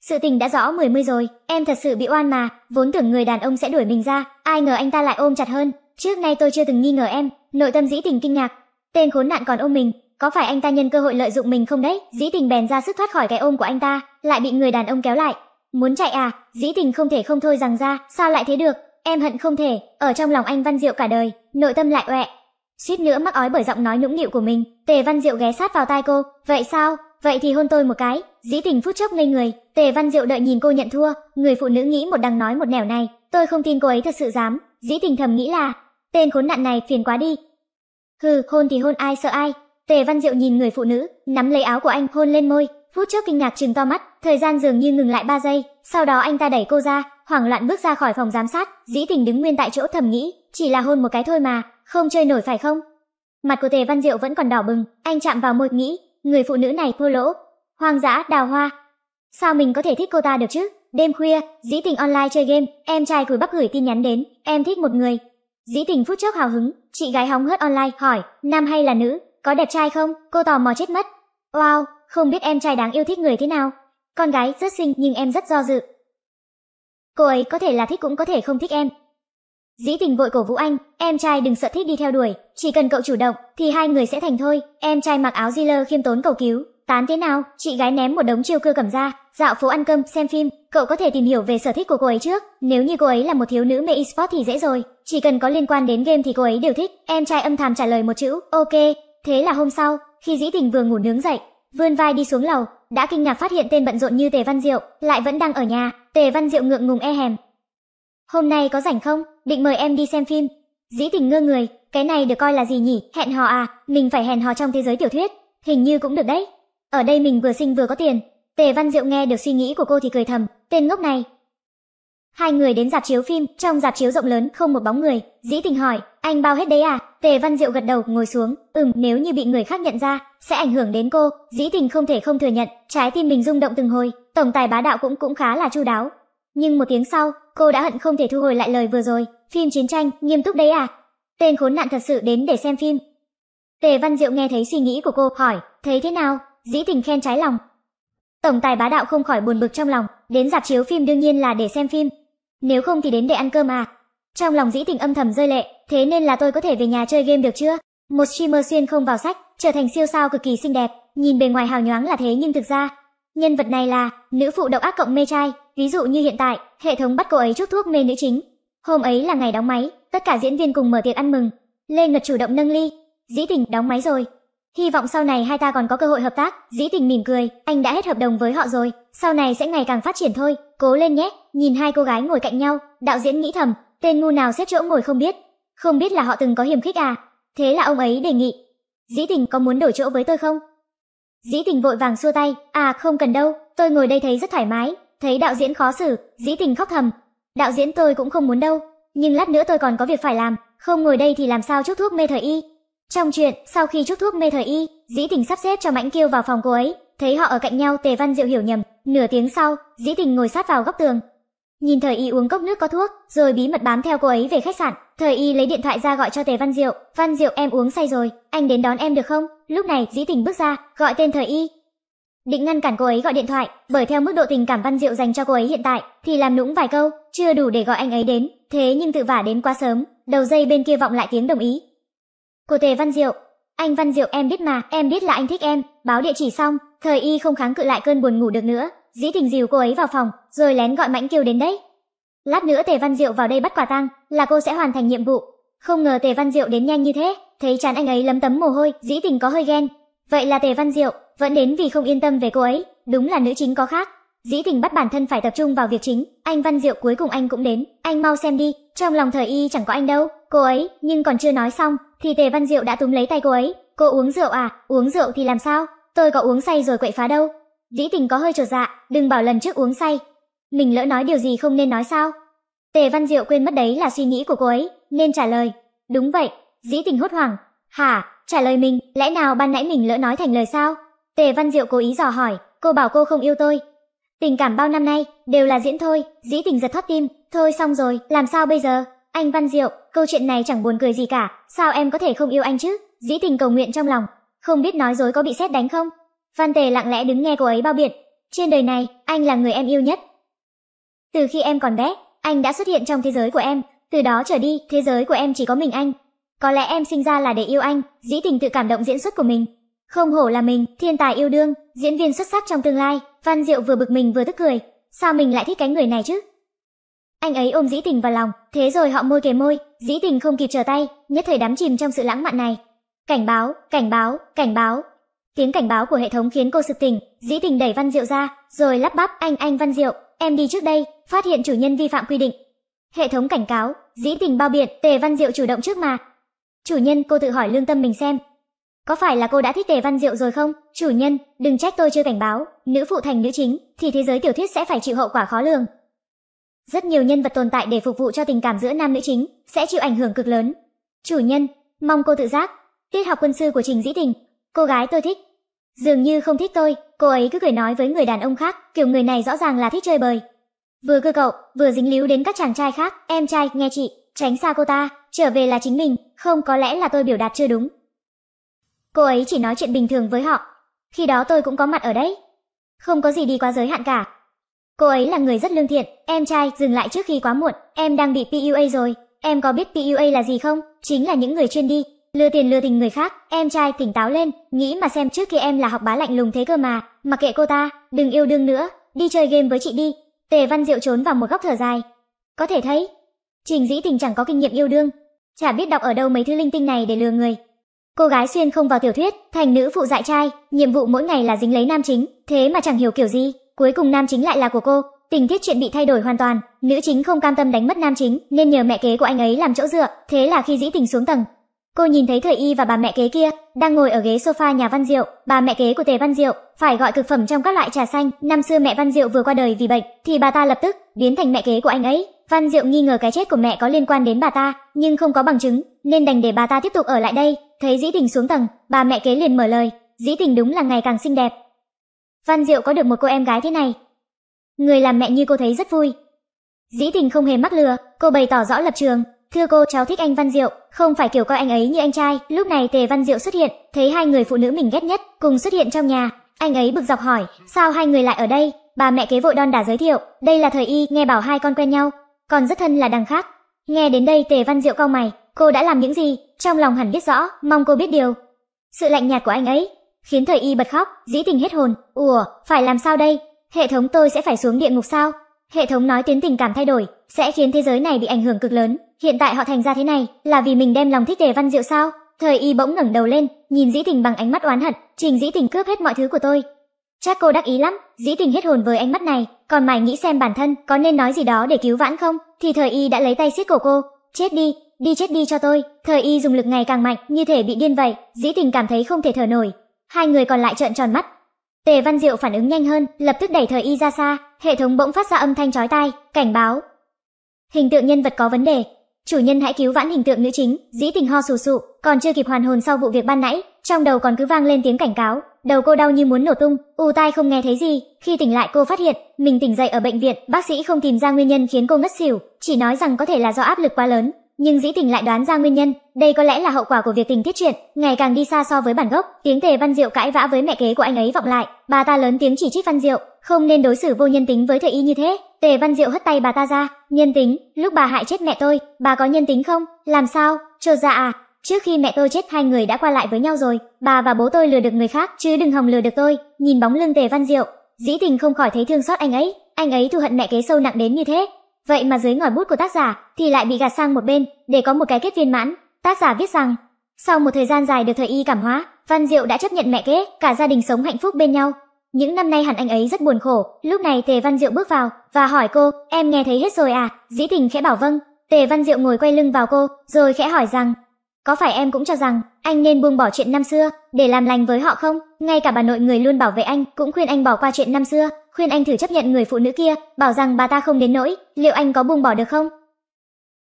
[SPEAKER 1] Sự tình đã rõ mười mươi rồi, em thật sự bị oan mà, vốn tưởng người đàn ông sẽ đuổi mình ra, ai ngờ anh ta lại ôm chặt hơn. Trước nay tôi chưa từng nghi ngờ em, nội tâm dĩ tình kinh ngạc. Tên khốn nạn còn ôm mình, có phải anh ta nhân cơ hội lợi dụng mình không đấy? Dĩ tình bèn ra sức thoát khỏi cái ôm của anh ta, lại bị người đàn ông kéo lại. Muốn chạy à? Dĩ tình không thể không thôi rằng ra, sao lại thế được? Em hận không thể, ở trong lòng anh Văn Diệu cả đời, nội tâm lại oẹ. Suýt nữa mắc ói bởi giọng nói nhũng nịu của mình, Tề Văn Diệu ghé sát vào tai cô, vậy sao? Vậy thì hôn tôi một cái, dĩ tình phút chốc ngây người, Tề Văn Diệu đợi nhìn cô nhận thua, người phụ nữ nghĩ một đằng nói một nẻo này, tôi không tin cô ấy thật sự dám, dĩ tình thầm nghĩ là, tên khốn nạn này phiền quá đi. Hừ, hôn thì hôn ai sợ ai, Tề Văn Diệu nhìn người phụ nữ, nắm lấy áo của anh hôn lên môi, phút chốc kinh ngạc chừng to mắt, thời gian dường như ngừng lại 3 giây, sau đó anh ta đẩy cô ra, hoảng loạn bước ra khỏi phòng giám sát, dĩ tình đứng nguyên tại chỗ thầm nghĩ, chỉ là hôn một cái thôi mà, không chơi nổi phải không? Mặt của Tề Văn Diệu vẫn còn đỏ bừng, anh chạm vào môi nghĩ, người phụ nữ này thua lỗ, hoang dã, đào hoa. Sao mình có thể thích cô ta được chứ? Đêm khuya, dĩ tình online chơi game, em trai cùi bắp gửi tin nhắn đến, em thích một người. Dĩ tình phút chốc hào hứng, chị gái hóng hớt online hỏi, nam hay là nữ, có đẹp trai không? Cô tò mò chết mất. Wow, không biết em trai đáng yêu thích người thế nào. Con gái rất xinh nhưng em rất do dự. Cô ấy có thể là thích cũng có thể không thích em. Dĩ tình vội cổ vũ anh, em trai đừng sợ thích đi theo đuổi, chỉ cần cậu chủ động thì hai người sẽ thành thôi. Em trai mặc áo Ziller khiêm tốn cầu cứu, tán thế nào? Chị gái ném một đống chiêu cưa cầm ra, dạo phố ăn cơm, xem phim, cậu có thể tìm hiểu về sở thích của cô ấy trước. Nếu như cô ấy là một thiếu nữ mê esports thì dễ rồi, chỉ cần có liên quan đến game thì cô ấy đều thích. Em trai âm thầm trả lời một chữ, ok. Thế là hôm sau, khi Dĩ Tình vừa ngủ nướng dậy, vươn vai đi xuống lầu, đã kinh ngạc phát hiện tên bận rộn như Tề Văn Diệu lại vẫn đang ở nhà. Tề Văn Diệu ngượng ngùng e hèm. Hôm nay có rảnh không? Định mời em đi xem phim. Dĩ Tình ngơ người, cái này được coi là gì nhỉ? Hẹn hò à? Mình phải hẹn hò trong thế giới tiểu thuyết, hình như cũng được đấy. Ở đây mình vừa sinh vừa có tiền. Tề Văn Diệu nghe được suy nghĩ của cô thì cười thầm, tên ngốc này. Hai người đến dạp chiếu phim, trong dạp chiếu rộng lớn không một bóng người, Dĩ Tình hỏi, anh bao hết đấy à? Tề Văn Diệu gật đầu, ngồi xuống, ừm, nếu như bị người khác nhận ra, sẽ ảnh hưởng đến cô. Dĩ Tình không thể không thừa nhận, trái tim mình rung động từng hồi, tổng tài bá đạo cũng cũng khá là chu đáo. Nhưng một tiếng sau, cô đã hận không thể thu hồi lại lời vừa rồi, phim chiến tranh, nghiêm túc đấy à? Tên khốn nạn thật sự đến để xem phim. Tề Văn Diệu nghe thấy suy nghĩ của cô, hỏi, thấy thế nào? Dĩ Tình khen trái lòng. Tổng tài bá đạo không khỏi buồn bực trong lòng, đến dạp chiếu phim đương nhiên là để xem phim. Nếu không thì đến để ăn cơm à? Trong lòng Dĩ Tình âm thầm rơi lệ, thế nên là tôi có thể về nhà chơi game được chưa? Một streamer xuyên không vào sách, trở thành siêu sao cực kỳ xinh đẹp, nhìn bề ngoài hào nhoáng là thế nhưng thực ra, nhân vật này là nữ phụ độc ác cộng mê trai, ví dụ như hiện tại, hệ thống bắt cô ấy chút thuốc mê nữ chính. Hôm ấy là ngày đóng máy, tất cả diễn viên cùng mở tiệc ăn mừng. Lê Ngật chủ động nâng ly, Dĩ Tình đóng máy rồi. Hy vọng sau này hai ta còn có cơ hội hợp tác. Dĩ Tình mỉm cười, anh đã hết hợp đồng với họ rồi, sau này sẽ ngày càng phát triển thôi. Cố lên nhé. Nhìn hai cô gái ngồi cạnh nhau, đạo diễn nghĩ thầm, tên ngu nào xếp chỗ ngồi không biết, không biết là họ từng có hiềm khích à? Thế là ông ấy đề nghị, Dĩ Tình có muốn đổi chỗ với tôi không? Dĩ Tình vội vàng xua tay, à không cần đâu, tôi ngồi đây thấy rất thoải mái. Thấy đạo diễn khó xử, Dĩ Tình khóc thầm, đạo diễn tôi cũng không muốn đâu, nhưng lát nữa tôi còn có việc phải làm, không ngồi đây thì làm sao chúc thuốc mê thời y. Trong chuyện, sau khi chúc thuốc mê thời y, Dĩ Tình sắp xếp cho Mãnh Kiêu vào phòng cô ấy, thấy họ ở cạnh nhau, Tề Văn Diệu hiểu nhầm, nửa tiếng sau, Dĩ Tình ngồi sát vào góc tường, Nhìn Thời Y uống cốc nước có thuốc, rồi bí mật bám theo cô ấy về khách sạn. Thời Y lấy điện thoại ra gọi cho Tề Văn Diệu, "Văn Diệu em uống say rồi, anh đến đón em được không?" Lúc này Dĩ Tình bước ra, gọi tên Thời Y. Định ngăn cản cô ấy gọi điện thoại, bởi theo mức độ tình cảm Văn Diệu dành cho cô ấy hiện tại, thì làm nũng vài câu, chưa đủ để gọi anh ấy đến, thế nhưng tự vả đến quá sớm, đầu dây bên kia vọng lại tiếng đồng ý. Cô Tề Văn Diệu, anh Văn Diệu em biết mà, em biết là anh thích em, báo địa chỉ xong, Thời Y không kháng cự lại cơn buồn ngủ được nữa, Dĩ Tình dìu cô ấy vào phòng, rồi lén gọi Mãnh Kiều đến đấy. Lát nữa Tề Văn Diệu vào đây bắt quả tang, là cô sẽ hoàn thành nhiệm vụ. Không ngờ Tề Văn Diệu đến nhanh như thế, thấy chán anh ấy lấm tấm mồ hôi, Dĩ Tình có hơi ghen. Vậy là Tề Văn Diệu vẫn đến vì không yên tâm về cô ấy, đúng là nữ chính có khác. Dĩ Tình bắt bản thân phải tập trung vào việc chính, anh Văn Diệu cuối cùng anh cũng đến, anh mau xem đi, trong lòng Thời Y chẳng có anh đâu, cô ấy, nhưng còn chưa nói xong, thì Tề Văn Diệu đã túm lấy tay cô ấy, cô uống rượu à, uống rượu thì làm sao, tôi có uống say rồi quậy phá đâu, Dĩ tình có hơi trột dạ, đừng bảo lần trước uống say. Mình lỡ nói điều gì không nên nói sao? Tề Văn Diệu quên mất đấy là suy nghĩ của cô ấy, nên trả lời. Đúng vậy, dĩ tình hốt hoảng. Hả, trả lời mình, lẽ nào ban nãy mình lỡ nói thành lời sao? Tề Văn Diệu cố ý dò hỏi, cô bảo cô không yêu tôi. Tình cảm bao năm nay, đều là diễn thôi, dĩ tình giật thoát tim. Thôi xong rồi, làm sao bây giờ? Anh Văn Diệu, câu chuyện này chẳng buồn cười gì cả, sao em có thể không yêu anh chứ? Dĩ tình cầu nguyện trong lòng, không biết nói dối có bị xét đánh không? Văn Tề lặng lẽ đứng nghe cô ấy bao biện. Trên đời này, anh là người em yêu nhất. Từ khi em còn bé, anh đã xuất hiện trong thế giới của em. Từ đó trở đi, thế giới của em chỉ có mình anh. Có lẽ em sinh ra là để yêu anh, dĩ tình tự cảm động diễn xuất của mình. Không hổ là mình, thiên tài yêu đương, diễn viên xuất sắc trong tương lai, Văn Diệu vừa bực mình vừa tức cười. Sao mình lại thích cái người này chứ? Anh ấy ôm dĩ tình vào lòng, thế rồi họ môi kề môi, dĩ tình không kịp trở tay, nhất thời đắm chìm trong sự lãng mạn này. Cảnh báo, cảnh báo, cảnh báo. Tiếng cảnh báo của hệ thống khiến cô sực tỉnh, dĩ tình đẩy Văn Diệu ra, rồi lắp bắp anh anh Văn Diệu, em đi trước đây, phát hiện chủ nhân vi phạm quy định. Hệ thống cảnh cáo, dĩ tình bao biện, tề Văn Diệu chủ động trước mà. Chủ nhân cô tự hỏi lương tâm mình xem, có phải là cô đã thích Tề Văn Diệu rồi không? Chủ nhân, đừng trách tôi chưa cảnh báo, nữ phụ thành nữ chính, thì thế giới tiểu thuyết sẽ phải chịu hậu quả khó lường. Rất nhiều nhân vật tồn tại để phục vụ cho tình cảm giữa nam nữ chính, sẽ chịu ảnh hưởng cực lớn. Chủ nhân, mong cô tự giác. Tiết học quân sư của Trình Dĩ Tình, cô gái tôi thích. Dường như không thích tôi, cô ấy cứ cười nói với người đàn ông khác, kiểu người này rõ ràng là thích chơi bời. Vừa cưa cậu, vừa dính líu đến các chàng trai khác, em trai, nghe chị, tránh xa cô ta, trở về là chính mình, không có lẽ là tôi biểu đạt chưa đúng. Cô ấy chỉ nói chuyện bình thường với họ. Khi đó tôi cũng có mặt ở đấy. Không có gì đi quá giới hạn cả. Cô ấy là người rất lương thiện, em trai, dừng lại trước khi quá muộn, em đang bị PUA rồi. Em có biết PUA là gì không? Chính là những người chuyên đi, lừa tiền lừa tình người khác. Em trai tỉnh táo lên, nghĩ mà xem trước khi em là học bá lạnh lùng thế cơ mà, mặc kệ cô ta, đừng yêu đương nữa, đi chơi game với chị đi. Tề Văn Diệu trốn vào một góc thở dài. Có thể thấy, Trình Dĩ Tình chẳng có kinh nghiệm yêu đương, chả biết đọc ở đâu mấy thứ linh tinh này để lừa người. Cô gái xuyên không vào tiểu thuyết, thành nữ phụ dại trai, nhiệm vụ mỗi ngày là dính lấy nam chính, thế mà chẳng hiểu kiểu gì, cuối cùng nam chính lại là của cô. Tình tiết chuyện bị thay đổi hoàn toàn, nữ chính không cam tâm đánh mất nam chính, nên nhờ mẹ kế của anh ấy làm chỗ dựa, thế là khi dĩ tình xuống tầng, cô nhìn thấy thời y và bà mẹ kế kia đang ngồi ở ghế sofa nhà Văn Diệu, bà mẹ kế của Tề Văn Diệu phải gọi thực phẩm trong các loại trà xanh. Năm xưa mẹ Văn Diệu vừa qua đời vì bệnh, thì bà ta lập tức biến thành mẹ kế của anh ấy. Văn Diệu nghi ngờ cái chết của mẹ có liên quan đến bà ta, nhưng không có bằng chứng, nên đành để bà ta tiếp tục ở lại đây. Thấy Dĩ Tình xuống tầng, bà mẹ kế liền mở lời, Dĩ Tình đúng là ngày càng xinh đẹp. Văn Diệu có được một cô em gái thế này. Người làm mẹ như cô thấy rất vui. Dĩ Tình không hề mắc lừa, cô bày tỏ rõ lập trường, Thưa cô, cháu thích anh Văn Diệu, không phải kiểu coi anh ấy như anh trai. Lúc này Tề Văn Diệu xuất hiện, thấy hai người phụ nữ mình ghét nhất cùng xuất hiện trong nhà. Anh ấy bực dọc hỏi, sao hai người lại ở đây? Bà mẹ kế vội đon đả giới thiệu, đây là thời y, nghe bảo hai con quen nhau, còn rất thân là đằng khác. Nghe đến đây Tề Văn Diệu cau mày, cô đã làm những gì? Trong lòng hẳn biết rõ, mong cô biết điều. Sự lạnh nhạt của anh ấy khiến thời y bật khóc, dĩ tình hết hồn. Ủa, phải làm sao đây? Hệ thống tôi sẽ phải xuống địa ngục sao? Hệ thống nói tiến tình cảm thay đổi, sẽ khiến thế giới này bị ảnh hưởng cực lớn. Hiện tại họ thành ra thế này, là vì mình đem lòng thích Tề Văn Diệu sao? Thời y bỗng ngẩng đầu lên, nhìn Dĩ Tình bằng ánh mắt oán hận, Trình Dĩ Tình cướp hết mọi thứ của tôi. Chắc cô đắc ý lắm, Dĩ Tình hết hồn với ánh mắt này, còn mày nghĩ xem bản thân có nên nói gì đó để cứu vãn không? Thì Thời y đã lấy tay siết cổ cô, chết đi, đi chết đi cho tôi. Thời y dùng lực ngày càng mạnh, như thể bị điên vậy, Dĩ Tình cảm thấy không thể thở nổi. Hai người còn lại trợn tròn mắt. Tề Văn Diệu phản ứng nhanh hơn, lập tức đẩy Thời y ra xa, hệ thống bỗng phát ra âm thanh chói tai, cảnh báo. Hình tượng nhân vật có vấn đề, chủ nhân hãy cứu vãn hình tượng nữ chính dĩ tình ho sù sụ còn chưa kịp hoàn hồn sau vụ việc ban nãy trong đầu còn cứ vang lên tiếng cảnh cáo. Đầu cô đau như muốn nổ tung u tai không nghe thấy gì. Khi tỉnh lại cô phát hiện mình tỉnh dậy ở bệnh viện bác sĩ không tìm ra nguyên nhân khiến cô ngất xỉu chỉ nói rằng có thể là do áp lực quá lớn nhưng dĩ tình lại đoán ra nguyên nhân, đây có lẽ là hậu quả của việc tình tiết truyện ngày càng đi xa so với bản gốc. Tiếng tề văn diệu cãi vã với mẹ kế của anh ấy vọng lại. Bà ta lớn tiếng chỉ trích văn diệu, không nên đối xử vô nhân tính với thầy y như thế. Tề văn diệu hất tay bà ta ra, nhân tính, lúc bà hại chết mẹ tôi, bà có nhân tính không? Làm sao? Trơ dạ à trước khi mẹ tôi chết hai người đã qua lại với nhau rồi, bà và bố tôi lừa được người khác, chứ đừng hòng lừa được tôi. Nhìn bóng lưng tề văn diệu, dĩ tình không khỏi thấy thương xót anh ấy. Anh ấy thù hận mẹ kế sâu nặng đến như thế. Vậy mà dưới ngòi bút của tác giả thì lại bị gạt sang một bên để có một cái kết viên mãn. Tác giả viết rằng, sau một thời gian dài được thời y cảm hóa, Văn Diệu đã chấp nhận mẹ kế, cả gia đình sống hạnh phúc bên nhau. Những năm nay hẳn anh ấy rất buồn khổ, lúc này Tề Văn Diệu bước vào và hỏi cô, em nghe thấy hết rồi à? Dĩ tình khẽ bảo vâng. Tề Văn Diệu ngồi quay lưng vào cô, rồi khẽ hỏi rằng, có phải em cũng cho rằng anh nên buông bỏ chuyện năm xưa để làm lành với họ không? Ngay cả bà nội người luôn bảo vệ anh cũng khuyên anh bỏ qua chuyện năm xưa, khuyên anh thử chấp nhận người phụ nữ kia, bảo rằng bà ta không đến nỗi, liệu anh có buông bỏ được không?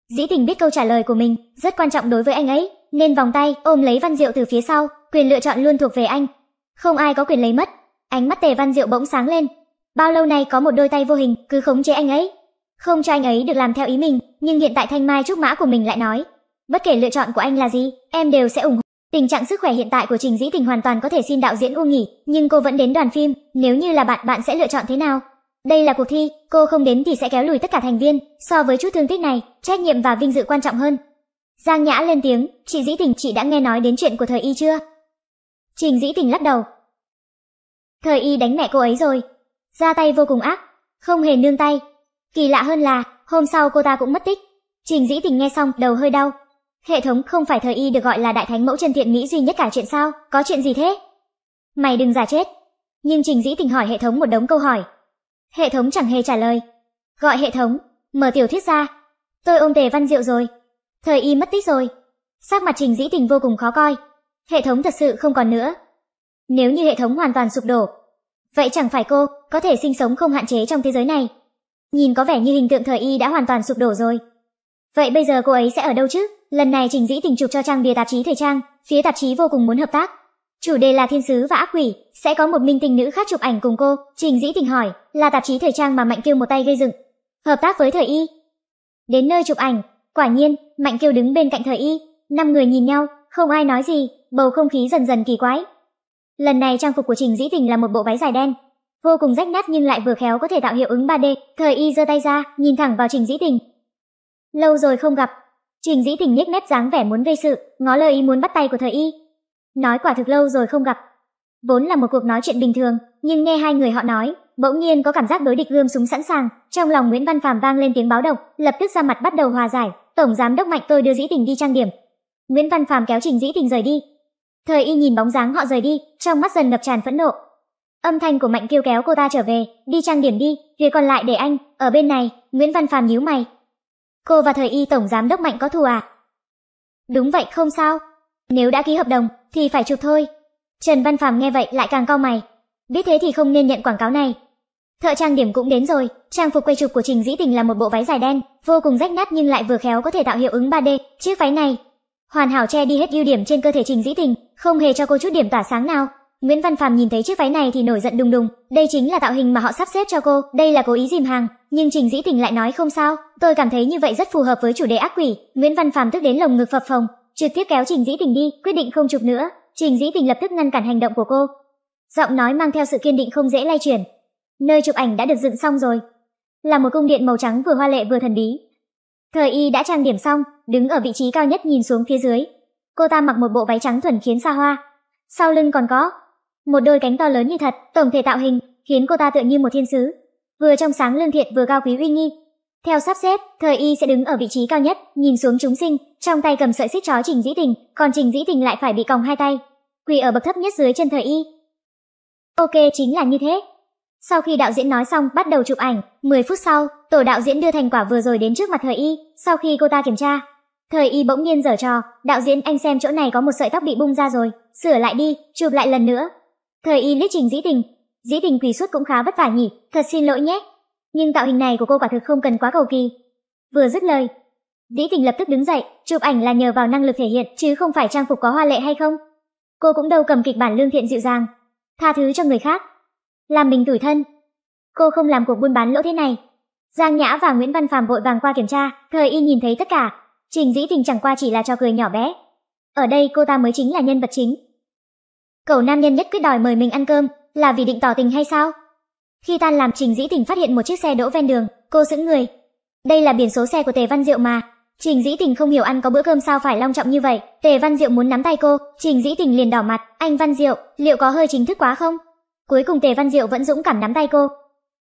[SPEAKER 1] Dĩ Tình biết câu trả lời của mình rất quan trọng đối với anh ấy, nên vòng tay ôm lấy Văn Diệu từ phía sau, quyền lựa chọn luôn thuộc về anh. Không ai có quyền lấy mất. Ánh mắt Tề Văn Diệu bỗng sáng lên. Bao lâu nay có một đôi tay vô hình cứ khống chế anh ấy, không cho anh ấy được làm theo ý mình, nhưng hiện tại Thanh Mai trúc mã của mình lại nói, bất kể lựa chọn của anh là gì, em đều sẽ ủng hộ. Tình trạng sức khỏe hiện tại của Trình Dĩ Tình hoàn toàn có thể xin đạo diễn u nghỉ, nhưng cô vẫn đến đoàn phim, nếu như là bạn bạn sẽ lựa chọn thế nào? Đây là cuộc thi, cô không đến thì sẽ kéo lùi tất cả thành viên, so với chút thương tích này, trách nhiệm và vinh dự quan trọng hơn. Giang Nhã lên tiếng, chị Dĩ Tình chị đã nghe nói đến chuyện của thời y chưa? Trình Dĩ Tình lắc đầu. Thời y đánh mẹ cô ấy rồi. Ra tay vô cùng ác, không hề nương tay. Kỳ lạ hơn là, hôm sau cô ta cũng mất tích. Trình Dĩ Tình nghe xong, đầu hơi đau. Hệ thống không phải thời y được gọi là đại thánh mẫu chân thiện mỹ duy nhất cả chuyện sao? Có chuyện gì thế? Mày đừng giả chết. Nhưng Trình Dĩ Tình hỏi hệ thống một đống câu hỏi. Hệ thống chẳng hề trả lời. Gọi hệ thống, mở tiểu thuyết ra. Tôi ôm Tề Văn Diệu rồi. Thời y mất tích rồi. Sắc mặt Trình Dĩ Tình vô cùng khó coi. Hệ thống thật sự không còn nữa. Nếu như hệ thống hoàn toàn sụp đổ, vậy chẳng phải cô có thể sinh sống không hạn chế trong thế giới này. Nhìn có vẻ như hình tượng thời y đã hoàn toàn sụp đổ rồi. Vậy bây giờ cô ấy sẽ ở đâu chứ? Lần này Trình Dĩ Tình chụp cho trang bìa tạp chí thời trang, phía tạp chí vô cùng muốn hợp tác. Chủ đề là thiên sứ và ác quỷ, sẽ có một minh tinh nữ khác chụp ảnh cùng cô. Trình Dĩ Tình hỏi, là tạp chí thời trang mà Mạnh Kiêu một tay gây dựng. Hợp tác với thời y. Đến nơi chụp ảnh, quả nhiên, Mạnh Kiêu đứng bên cạnh thời y, năm người nhìn nhau, không ai nói gì, bầu không khí dần dần kỳ quái. Lần này trang phục của Trình Dĩ Tình là một bộ váy dài đen, vô cùng rách nát nhưng lại vừa khéo có thể tạo hiệu ứng 3D. Thời y giơ tay ra, nhìn thẳng vào Trình Dĩ Tình. Lâu rồi không gặp. Trình Dĩ Tình nhếch mép dáng vẻ muốn gây sự, ngó lời ý muốn bắt tay của thời y. Nói quả thực lâu rồi không gặp. Vốn là một cuộc nói chuyện bình thường, nhưng nghe hai người họ nói, bỗng nhiên có cảm giác đối địch gươm súng sẵn sàng. Trong lòng Nguyễn Văn Phàm vang lên tiếng báo động, lập tức ra mặt bắt đầu hòa giải. Tổng giám đốc Mạnh tôi đưa Dĩ Tình đi trang điểm. Nguyễn Văn Phàm kéo Trình Dĩ Tình rời đi. Thời y nhìn bóng dáng họ rời đi, trong mắt dần ngập tràn phẫn nộ. Âm thanh của Mạnh kêu kéo cô ta trở về, đi trang điểm đi, việc còn lại để anh, ở bên này, Nguyễn Văn Phàm nhíu mày. Cô và thời y tổng giám đốc Mạnh có thù à? Đúng vậy không sao. Nếu đã ký hợp đồng, thì phải chụp thôi. Trần Văn Phàm nghe vậy lại càng cau mày. Biết thế thì không nên nhận quảng cáo này. Thợ trang điểm cũng đến rồi, trang phục quay chụp của Trình Dĩ Tình là một bộ váy dài đen, vô cùng rách nát nhưng lại vừa khéo có thể tạo hiệu ứng 3D. Chiếc váy này hoàn hảo che đi hết ưu điểm trên cơ thể Trình Dĩ Tình, không hề cho cô chút điểm tỏa sáng nào. Nguyễn Văn Phàm nhìn thấy chiếc váy này thì nổi giận đùng đùng, đây chính là tạo hình mà họ sắp xếp cho cô, đây là cố ý dìm hàng, nhưng Trình Dĩ Tình lại nói không sao, tôi cảm thấy như vậy rất phù hợp với chủ đề ác quỷ. Nguyễn Văn Phàm tức đến lồng ngực phập phồng, trực tiếp kéo Trình Dĩ Tình đi, quyết định không chụp nữa. Trình Dĩ Tình lập tức ngăn cản hành động của cô. Giọng nói mang theo sự kiên định không dễ lay chuyển. Nơi chụp ảnh đã được dựng xong rồi, là một cung điện màu trắng vừa hoa lệ vừa thần bí. Thời y đã trang điểm xong, đứng ở vị trí cao nhất nhìn xuống phía dưới. Cô ta mặc một bộ váy trắng thuần khiến xa hoa. Sau lưng còn có một đôi cánh to lớn như thật, tổng thể tạo hình khiến cô ta tựa như một thiên sứ, vừa trong sáng lương thiện vừa cao quý uy nghi. Theo sắp xếp, thời y sẽ đứng ở vị trí cao nhất, nhìn xuống chúng sinh, trong tay cầm sợi xích chó Trình Dĩ Tình, còn Trình Dĩ Tình lại phải bị còng hai tay, quỳ ở bậc thấp nhất dưới chân thời y. Ok, chính là như thế. Sau khi đạo diễn nói xong, bắt đầu chụp ảnh, 10 phút sau, tổ đạo diễn đưa thành quả vừa rồi đến trước mặt thời y, sau khi cô ta kiểm tra, thời y bỗng nhiên giở trò, đạo diễn anh xem chỗ này có một sợi tóc bị bung ra rồi, sửa lại đi, chụp lại lần nữa. Thời y liếc Trình Dĩ Tình, Dĩ Tình quỳ suốt cũng khá vất vả nhỉ, thật xin lỗi nhé. Nhưng tạo hình này của cô quả thực không cần quá cầu kỳ. Vừa dứt lời, Dĩ Tình lập tức đứng dậy, chụp ảnh là nhờ vào năng lực thể hiện chứ không phải trang phục có hoa lệ hay không. Cô cũng đâu cầm kịch bản lương thiện dịu dàng, tha thứ cho người khác, làm mình tủi thân. Cô không làm cuộc buôn bán lỗ thế này. Giang Nhã và Nguyễn Văn Phàm vội vàng qua kiểm tra, thời y nhìn thấy tất cả. Trình Dĩ Tình chẳng qua chỉ là trò cười nhỏ bé. Ở đây cô ta mới chính là nhân vật chính. Cậu nam nhân nhất quyết đòi mời mình ăn cơm, là vì định tỏ tình hay sao? Khi tan làm Trình Dĩ Tình phát hiện một chiếc xe đỗ ven đường, cô sững người. Đây là biển số xe của Tề Văn Diệu mà. Trình Dĩ Tình không hiểu ăn có bữa cơm sao phải long trọng như vậy. Tề Văn Diệu muốn nắm tay cô, Trình Dĩ Tình liền đỏ mặt. Anh Văn Diệu, liệu có hơi chính thức quá không? Cuối cùng Tề Văn Diệu vẫn dũng cảm nắm tay cô.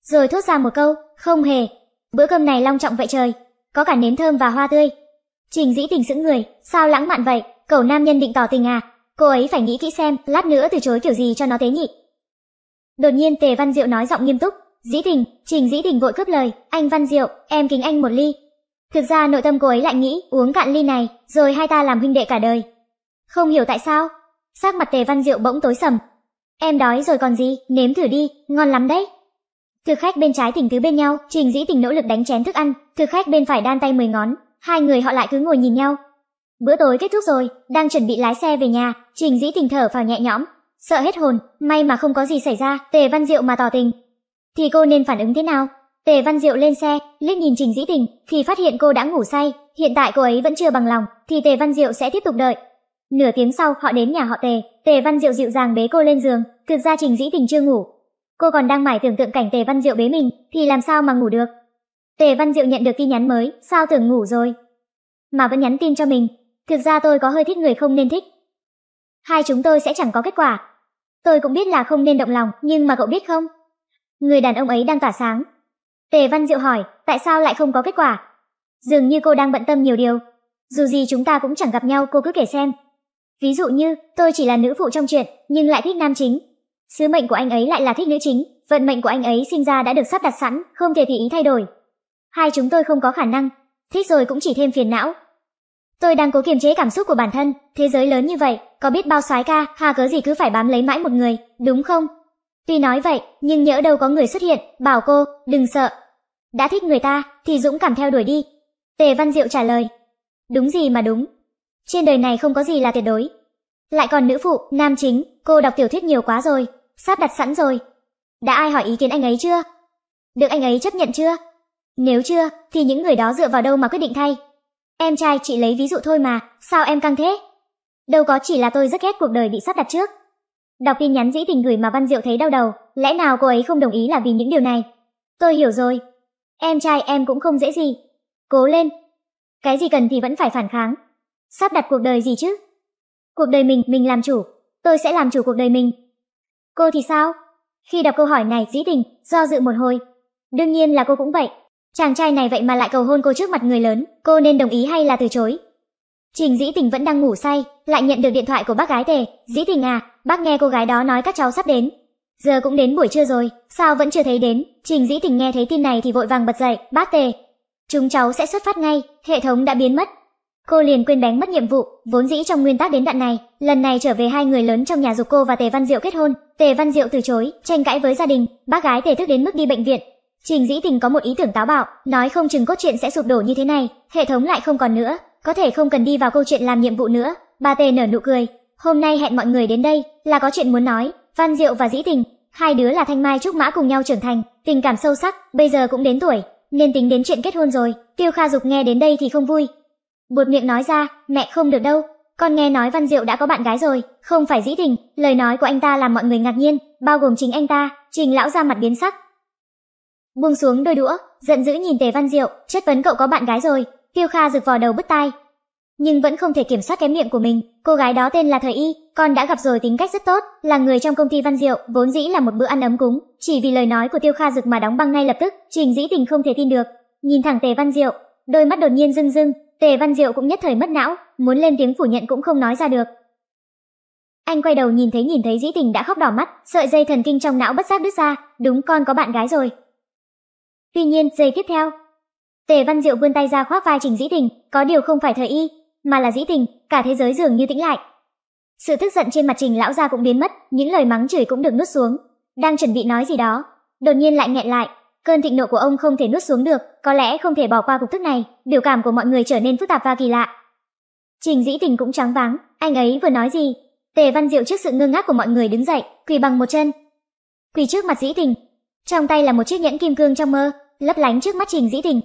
[SPEAKER 1] Rồi thốt ra một câu, không hề. Bữa cơm này long trọng vậy trời, có cả nến thơm và hoa tươi. Trình Dĩ Tình sững người, sao lãng mạn vậy? Cậu nam nhân định tỏ tình à? Cô ấy phải nghĩ kỹ xem, lát nữa từ chối kiểu gì cho nó tế nhị. Đột nhiên Tề Văn Diệu nói giọng nghiêm túc, "Dĩ Tình." Trình Dĩ Tình vội cướp lời, "Anh Văn Diệu, em kính anh một ly." Thực ra nội tâm cô ấy lại nghĩ, uống cạn ly này, rồi hai ta làm huynh đệ cả đời. Không hiểu tại sao, sắc mặt Tề Văn Diệu bỗng tối sầm. "Em đói rồi còn gì, nếm thử đi, ngon lắm đấy." Thực khách bên trái tình tứ bên nhau, Trình Dĩ Tình nỗ lực đánh chén thức ăn, thực khách bên phải đan tay mười ngón, hai người họ lại cứ ngồi nhìn nhau, Bữa tối kết thúc rồi, đang chuẩn bị lái xe về nhà, Trình Dĩ Tình thở vào nhẹ nhõm, sợ hết hồn, may mà không có gì xảy ra, Tề Văn Diệu mà tỏ tình. Thì cô nên phản ứng thế nào? Tề Văn Diệu lên xe, liếc nhìn Trình Dĩ Tình, thì phát hiện cô đã ngủ say, hiện tại cô ấy vẫn chưa bằng lòng, thì Tề Văn Diệu sẽ tiếp tục đợi. Nửa tiếng sau họ đến nhà họ Tề, Tề Văn Diệu dịu dàng bế cô lên giường, thực ra Trình Dĩ Tình chưa ngủ. Cô còn đang mải tưởng tượng cảnh Tề Văn Diệu bế mình, thì làm sao mà ngủ được. Tề Văn Diệu nhận được tin nhắn mới, sao tưởng ngủ rồi. Mà vẫn nhắn tin cho mình, Thực ra tôi có hơi thích người không nên thích. hai chúng tôi sẽ chẳng có kết quả. Tôi cũng biết là không nên động lòng, nhưng mà cậu biết không? Người đàn ông ấy đang tỏa sáng. Tề Văn Diệu hỏi, tại sao lại không có kết quả? Dường như cô đang bận tâm nhiều điều. Dù gì chúng ta cũng chẳng gặp nhau, cô cứ kể xem. Ví dụ như, tôi chỉ là nữ phụ trong chuyện, nhưng lại thích nam chính. Sứ mệnh của anh ấy lại là thích nữ chính, vận mệnh của anh ấy sinh ra đã được sắp đặt sẵn, không thể tùy ý thay đổi. Hai chúng tôi không có khả năng, thích rồi cũng chỉ thêm phiền não. Tôi đang cố kiềm chế cảm xúc của bản thân, thế giới lớn như vậy, có biết bao soái ca, hà cớ gì cứ phải bám lấy mãi một người, đúng không? Tuy nói vậy, nhưng nhỡ đâu có người xuất hiện, bảo cô, đừng sợ. Đã thích người ta, thì dũng cảm theo đuổi đi. Tề Văn Diệu trả lời. Đúng gì mà đúng. Trên đời này không có gì là tuyệt đối. Lại còn nữ phụ, nam chính, cô đọc tiểu thuyết nhiều quá rồi, sắp đặt sẵn rồi. Đã ai hỏi ý kiến anh ấy chưa? Được anh ấy chấp nhận chưa? Nếu chưa, thì những người đó dựa vào đâu mà quyết định thay? Em trai chị lấy ví dụ thôi mà, sao em căng thế? Đâu có chỉ là tôi rất ghét cuộc đời bị sắp đặt trước. Đọc tin nhắn dĩ tình gửi mà Văn Diệu thấy đau đầu, lẽ nào cô ấy không đồng ý là vì những điều này? Tôi hiểu rồi. Em trai em cũng không dễ gì. Cố lên. Cái gì cần thì vẫn phải phản kháng. Sắp đặt cuộc đời gì chứ? Cuộc đời mình, mình làm chủ. Tôi sẽ làm chủ cuộc đời mình. Cô thì sao? Khi đọc câu hỏi này dĩ tình, do dự một hồi. Đương nhiên là cô cũng vậy. Chàng trai này vậy mà lại cầu hôn cô trước mặt người lớn, cô nên đồng ý hay là từ chối? Trình Dĩ Tình vẫn đang ngủ say, lại nhận được điện thoại của bác gái Tề. Dĩ Tình à, bác nghe cô gái đó nói các cháu sắp đến. Giờ cũng đến buổi trưa rồi, sao vẫn chưa thấy đến? Trình Dĩ Tình nghe thấy tin này thì vội vàng bật dậy, bác Tề. Chúng cháu sẽ xuất phát ngay, hệ thống đã biến mất. Cô liền quên bén mất nhiệm vụ, vốn dĩ trong nguyên tắc đến đoạn này, lần này trở về hai người lớn trong nhà dục cô và Tề Văn Diệu kết hôn, Tề Văn Diệu từ chối, tranh cãi với gia đình, bác gái Tề tức đến mức đi bệnh viện, Trình Dĩ Tình có một ý tưởng táo bạo, nói không chừng cốt truyện sẽ sụp đổ như thế này, hệ thống lại không còn nữa, có thể không cần đi vào câu chuyện làm nhiệm vụ nữa. Ba Tề nở nụ cười, hôm nay hẹn mọi người đến đây là có chuyện muốn nói, Văn Diệu và Dĩ Tình, hai đứa là thanh mai trúc mã cùng nhau trưởng thành, tình cảm sâu sắc, bây giờ cũng đến tuổi, nên tính đến chuyện kết hôn rồi. Tiêu Kha Dục nghe đến đây thì không vui. Buột miệng nói ra, mẹ không được đâu, con nghe nói Văn Diệu đã có bạn gái rồi, không phải Dĩ Tình, lời nói của anh ta làm mọi người ngạc nhiên, bao gồm chính anh ta, Trình lão ra mặt biến sắc, buông xuống đôi đũa, giận dữ nhìn Tề Văn Diệu, chất vấn cậu có bạn gái rồi. Tiêu Kha rực vào đầu bứt tai, nhưng vẫn không thể kiểm soát cái miệng của mình. Cô gái đó tên là Thời Y, con đã gặp rồi tính cách rất tốt, là người trong công ty Văn Diệu, vốn dĩ là một bữa ăn ấm cúng, chỉ vì lời nói của Tiêu Kha rực mà đóng băng ngay lập tức. Trình Dĩ Tình không thể tin được, nhìn thẳng Tề Văn Diệu, đôi mắt đột nhiên rưng rưng, Tề Văn Diệu cũng nhất thời mất não, muốn lên tiếng phủ nhận cũng không nói ra được. Anh quay đầu nhìn thấy nhìn thấy Dĩ Tình đã khóc đỏ mắt, sợi dây thần kinh trong não bất giác đứt ra, đúng con có bạn gái rồi, Tuy nhiên, giây tiếp theo, Tề Văn Diệu vươn tay ra khoác vai Trình Dĩ Tình, có điều không phải thời y, mà là Dĩ Tình, cả thế giới dường như tĩnh lại. Sự tức giận trên mặt Trình lão gia cũng biến mất, những lời mắng chửi cũng được nuốt xuống. Đang chuẩn bị nói gì đó, đột nhiên lại nghẹn lại, cơn thịnh nộ của ông không thể nuốt xuống được, có lẽ không thể bỏ qua cục tức này, biểu cảm của mọi người trở nên phức tạp và kỳ lạ. Trình Dĩ Tình cũng trắng váng, anh ấy vừa nói gì? Tề Văn Diệu trước sự ngơ ngác của mọi người đứng dậy, quỳ bằng một chân. Quỳ trước mặt Dĩ Tình, trong tay là một chiếc nhẫn kim cương trong mơ, lấp lánh trước mắt Trình Dĩ Tình.